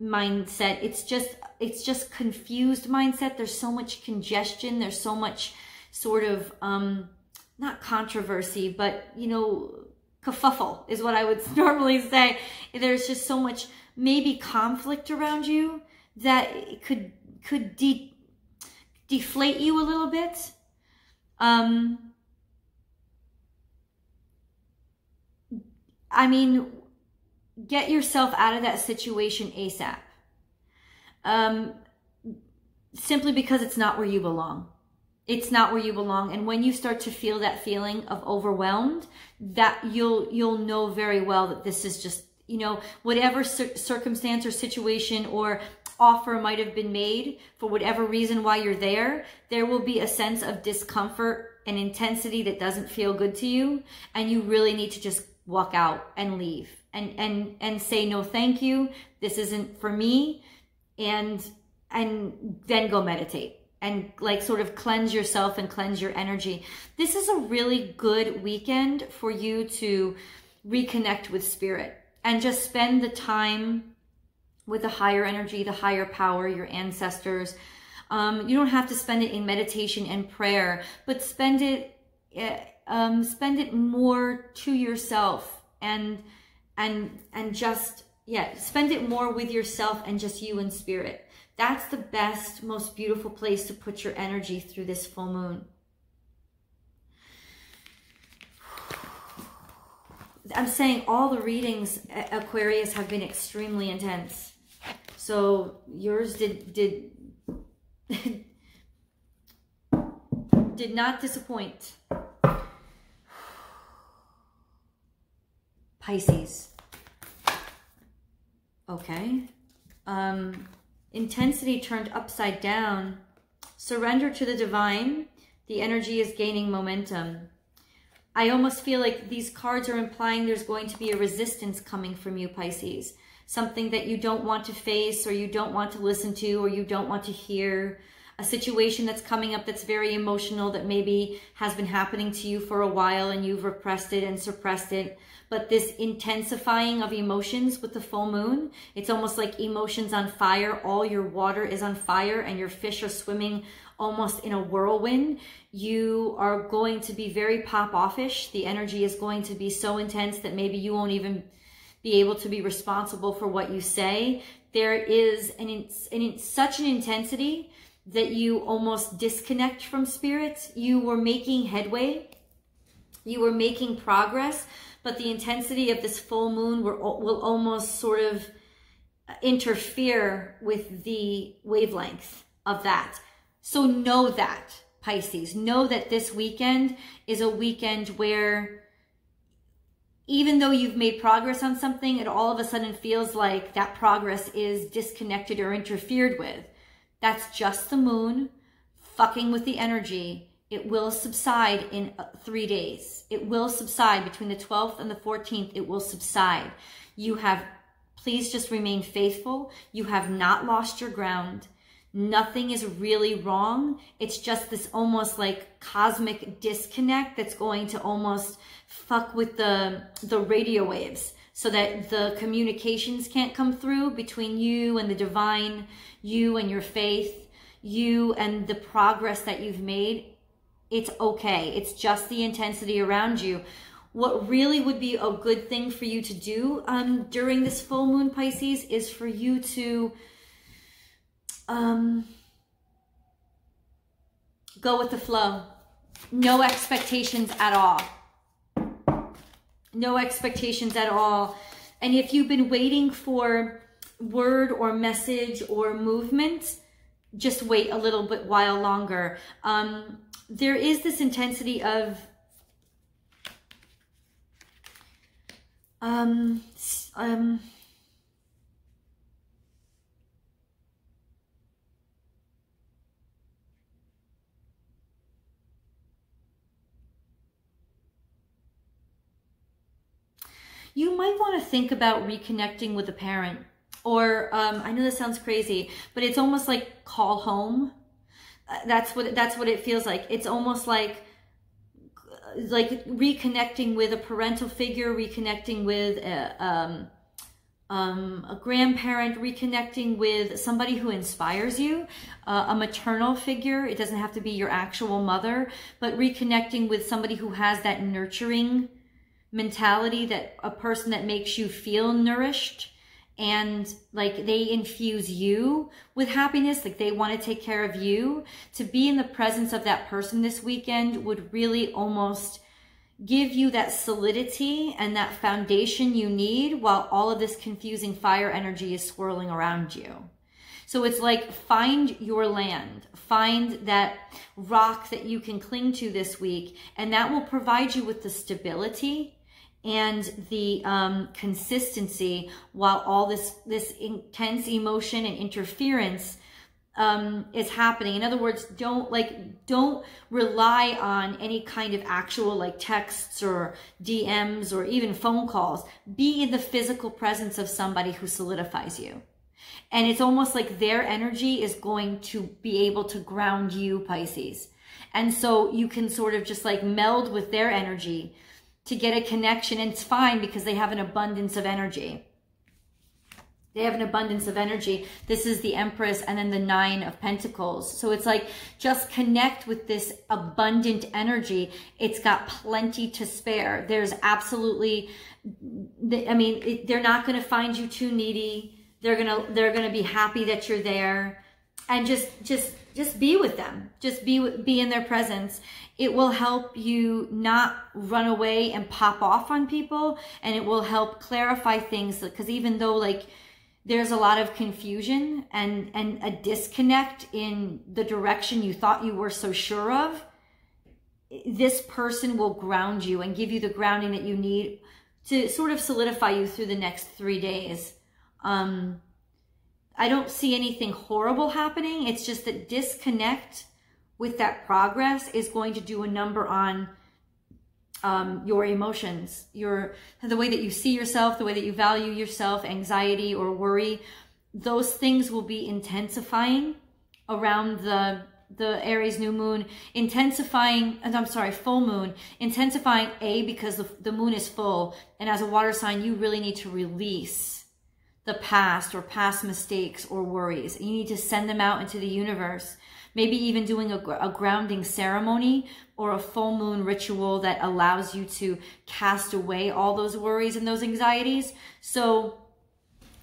mindset. It's just it's just confused mindset. There's so much congestion. There's so much sort of um not controversy, but you know, kerfuffle is what I would normally say. There's just so much maybe conflict around you that it could could de deflate you a little bit. Um I mean, get yourself out of that situation ASAP. Um, simply because it's not where you belong. It's not where you belong. And when you start to feel that feeling of overwhelmed, that you'll, you'll know very well that this is just, you know, whatever cir circumstance or situation or offer might have been made for whatever reason why you're there, there will be a sense of discomfort and intensity that doesn't feel good to you. And you really need to just walk out and leave and and and say no thank you. This isn't for me. And and then go meditate and like sort of cleanse yourself and cleanse your energy. This is a really good weekend for you to reconnect with spirit and just spend the time with the higher energy the higher power your ancestors. Um, you don't have to spend it in meditation and prayer but spend it eh, um, spend it more to yourself and and and just yeah spend it more with yourself and just you and spirit that's the best most beautiful place to put your energy through this full moon I'm saying all the readings, Aquarius, have been extremely intense. So yours did did did not disappoint. Pisces. Okay. Um, intensity turned upside down. Surrender to the divine. The energy is gaining momentum. I almost feel like these cards are implying there's going to be a resistance coming from you, Pisces. Something that you don't want to face or you don't want to listen to or you don't want to hear. A situation that's coming up that's very emotional that maybe has been happening to you for a while and you've repressed it and suppressed it but this intensifying of emotions with the full moon, it's almost like emotions on fire. All your water is on fire and your fish are swimming almost in a whirlwind. You are going to be very pop offish. The energy is going to be so intense that maybe you won't even be able to be responsible for what you say. There is an, an such an intensity that you almost disconnect from spirit. You were making headway. You were making progress, but the intensity of this full moon will almost sort of interfere with the wavelength of that. So know that, Pisces. Know that this weekend is a weekend where even though you've made progress on something, it all of a sudden feels like that progress is disconnected or interfered with. That's just the moon fucking with the energy it will subside in uh, three days. It will subside between the 12th and the 14th. It will subside. You have, please just remain faithful. You have not lost your ground. Nothing is really wrong. It's just this almost like cosmic disconnect that's going to almost fuck with the, the radio waves so that the communications can't come through between you and the divine, you and your faith, you and the progress that you've made it's okay. It's just the intensity around you. What really would be a good thing for you to do um, during this full moon, Pisces, is for you to um, go with the flow. No expectations at all. No expectations at all. And if you've been waiting for word or message or movement, just wait a little bit while longer. Um, there is this intensity of um um you might want to think about reconnecting with a parent or um, i know this sounds crazy but it's almost like call home. That's what that's what it feels like. It's almost like like reconnecting with a parental figure reconnecting with a, um, um, a grandparent reconnecting with somebody who inspires you uh, a maternal figure. It doesn't have to be your actual mother but reconnecting with somebody who has that nurturing mentality that a person that makes you feel nourished and like they infuse you with happiness, like they want to take care of you, to be in the presence of that person this weekend would really almost give you that solidity and that foundation you need while all of this confusing fire energy is swirling around you. So it's like find your land, find that rock that you can cling to this week, and that will provide you with the stability and the um, consistency while all this this intense emotion and interference um, is happening. In other words, don't like don't rely on any kind of actual like texts or DMs or even phone calls. Be in the physical presence of somebody who solidifies you. And it's almost like their energy is going to be able to ground you, Pisces. And so you can sort of just like meld with their energy to get a connection and it's fine because they have an abundance of energy. They have an abundance of energy. This is the Empress and then the Nine of Pentacles. So it's like just connect with this abundant energy. It's got plenty to spare. There's absolutely, I mean, they're not going to find you too needy. They're going to, they're going to be happy that you're there. And just, just just be with them. Just be be in their presence. It will help you not run away and pop off on people, and it will help clarify things. Because even though like there's a lot of confusion and and a disconnect in the direction you thought you were so sure of, this person will ground you and give you the grounding that you need to sort of solidify you through the next three days. Um, I don't see anything horrible happening. It's just that disconnect with that progress is going to do a number on um, your emotions, your the way that you see yourself, the way that you value yourself, anxiety or worry. Those things will be intensifying around the the Aries new moon, intensifying, and I'm sorry, full moon, intensifying A because the, the moon is full. And as a water sign, you really need to release the past or past mistakes or worries. You need to send them out into the universe. Maybe even doing a, a, grounding ceremony or a full moon ritual that allows you to cast away all those worries and those anxieties. So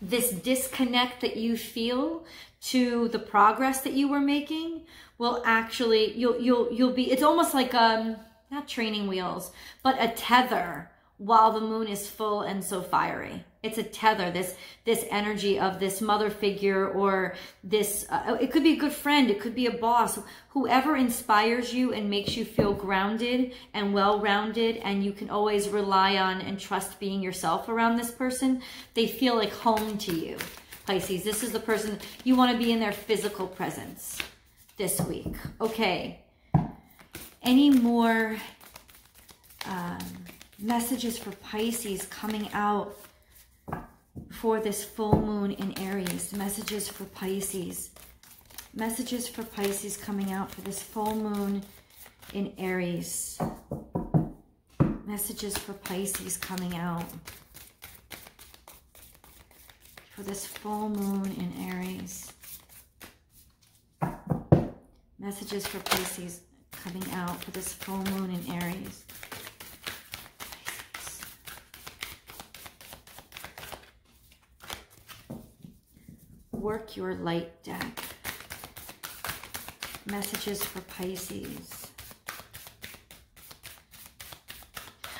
this disconnect that you feel to the progress that you were making will actually you'll you'll you'll be it's almost like um not training wheels but a tether while the moon is full and so fiery it's a tether this this energy of this mother figure or this uh, it could be a good friend it could be a boss. Whoever inspires you and makes you feel grounded and well rounded and you can always rely on and trust being yourself around this person they feel like home to you pisces. This is the person you want to be in their physical presence this week. Okay. Any more um, messages for pisces coming out for this full moon in Aries. Messages for Pisces. Messages for Pisces coming out for this full moon in Aries. Messages for Pisces coming out for this full moon in Aries. Messages for Pisces coming out for this full moon in Aries. Work your light deck. Messages for Pisces.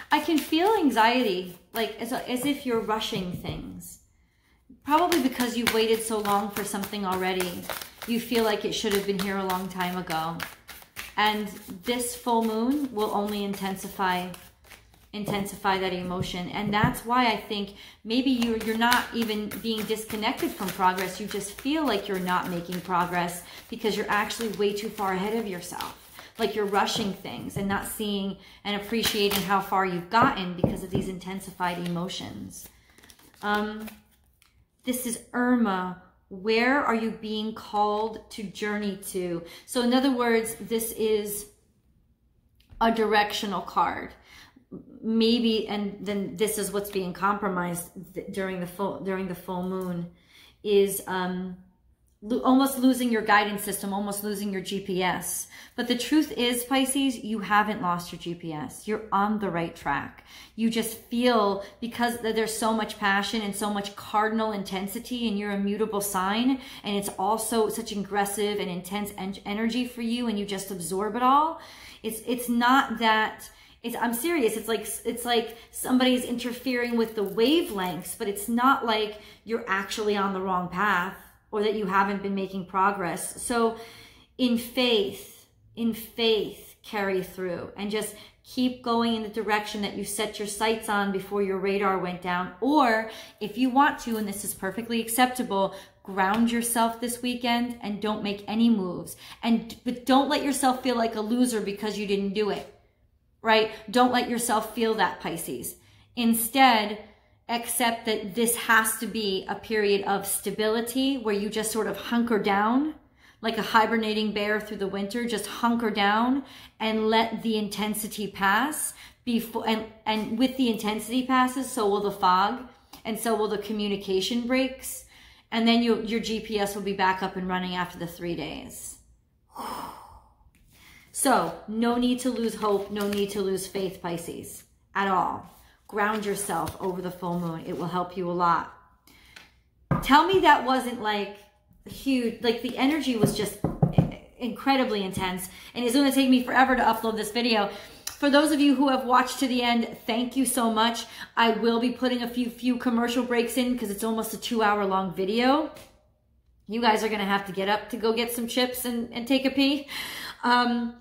I can feel anxiety, like as, as if you're rushing things. Probably because you've waited so long for something already. You feel like it should have been here a long time ago. And this full moon will only intensify intensify that emotion. And that's why i think maybe you're, you're not even being disconnected from progress. You just feel like you're not making progress because you're actually way too far ahead of yourself. Like you're rushing things and not seeing and appreciating how far you've gotten because of these intensified emotions. Um, this is irma. Where are you being called to journey to? So in other words this is a directional card maybe and then this is what's being compromised during the full during the full moon is um lo almost losing your guidance system almost losing your gps but the truth is pisces you haven't lost your gps you're on the right track. You just feel because there's so much passion and so much cardinal intensity in your immutable sign and it's also such aggressive and intense en energy for you and you just absorb it all it's it's not that it's, I'm serious. It's like it's like somebody's interfering with the wavelengths, but it's not like you're actually on the wrong path or that you haven't been making progress. So in faith, in faith, carry through and just keep going in the direction that you set your sights on before your radar went down. Or if you want to, and this is perfectly acceptable, ground yourself this weekend and don't make any moves. And but don't let yourself feel like a loser because you didn't do it right? Don't let yourself feel that, Pisces. Instead, accept that this has to be a period of stability where you just sort of hunker down like a hibernating bear through the winter, just hunker down and let the intensity pass before, and, and with the intensity passes, so will the fog and so will the communication breaks. And then you, your GPS will be back up and running after the three days. So no need to lose hope, no need to lose faith, Pisces, at all. Ground yourself over the full moon. It will help you a lot. Tell me that wasn't like huge, like the energy was just incredibly intense and it's going to take me forever to upload this video. For those of you who have watched to the end, thank you so much. I will be putting a few few commercial breaks in because it's almost a two hour long video. You guys are going to have to get up to go get some chips and, and take a pee. Um,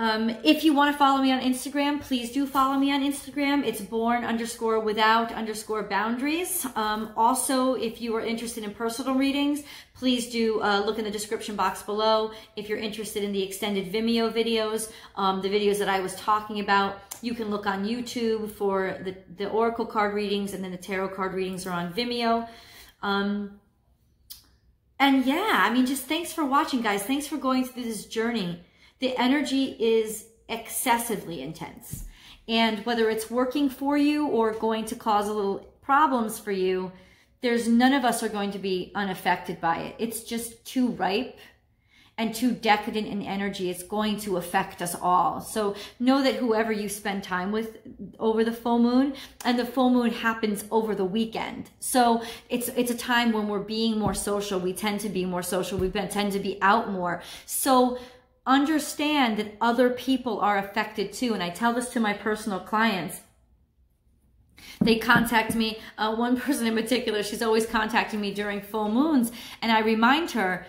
um, if you want to follow me on Instagram, please do follow me on Instagram. It's born underscore without underscore boundaries. Um, also, if you are interested in personal readings, please do uh, look in the description box below. If you're interested in the extended Vimeo videos, um, the videos that I was talking about, you can look on YouTube for the, the Oracle card readings and then the Tarot card readings are on Vimeo. Um, and yeah, I mean, just thanks for watching, guys. Thanks for going through this journey the energy is excessively intense. And whether it's working for you or going to cause a little problems for you, there's none of us are going to be unaffected by it. It's just too ripe and too decadent in energy. It's going to affect us all. So know that whoever you spend time with over the full moon and the full moon happens over the weekend. So it's, it's a time when we're being more social. We tend to be more social. We tend to be out more. So understand that other people are affected too. And I tell this to my personal clients. They contact me, uh, one person in particular, she's always contacting me during full moons. And I remind her,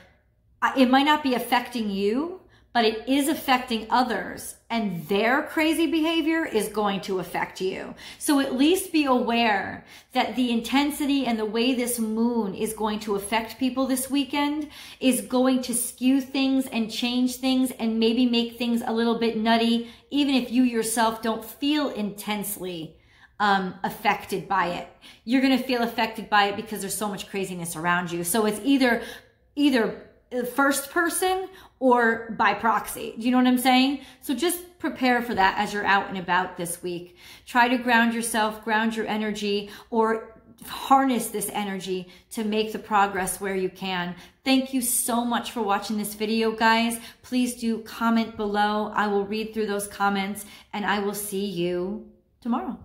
it might not be affecting you, but it is affecting others and their crazy behavior is going to affect you. So at least be aware that the intensity and the way this moon is going to affect people this weekend is going to skew things and change things and maybe make things a little bit nutty, even if you yourself don't feel intensely um, affected by it. You're going to feel affected by it because there's so much craziness around you. So it's either, either Uh, first person or by proxy. Do you know what I'm saying? So just prepare for that as you're out and about this week. Try to ground yourself, ground your energy, or harness this energy to make the progress where you can. Thank you so much for watching this video, guys. Please do comment below. I will read through those comments and I will see you tomorrow.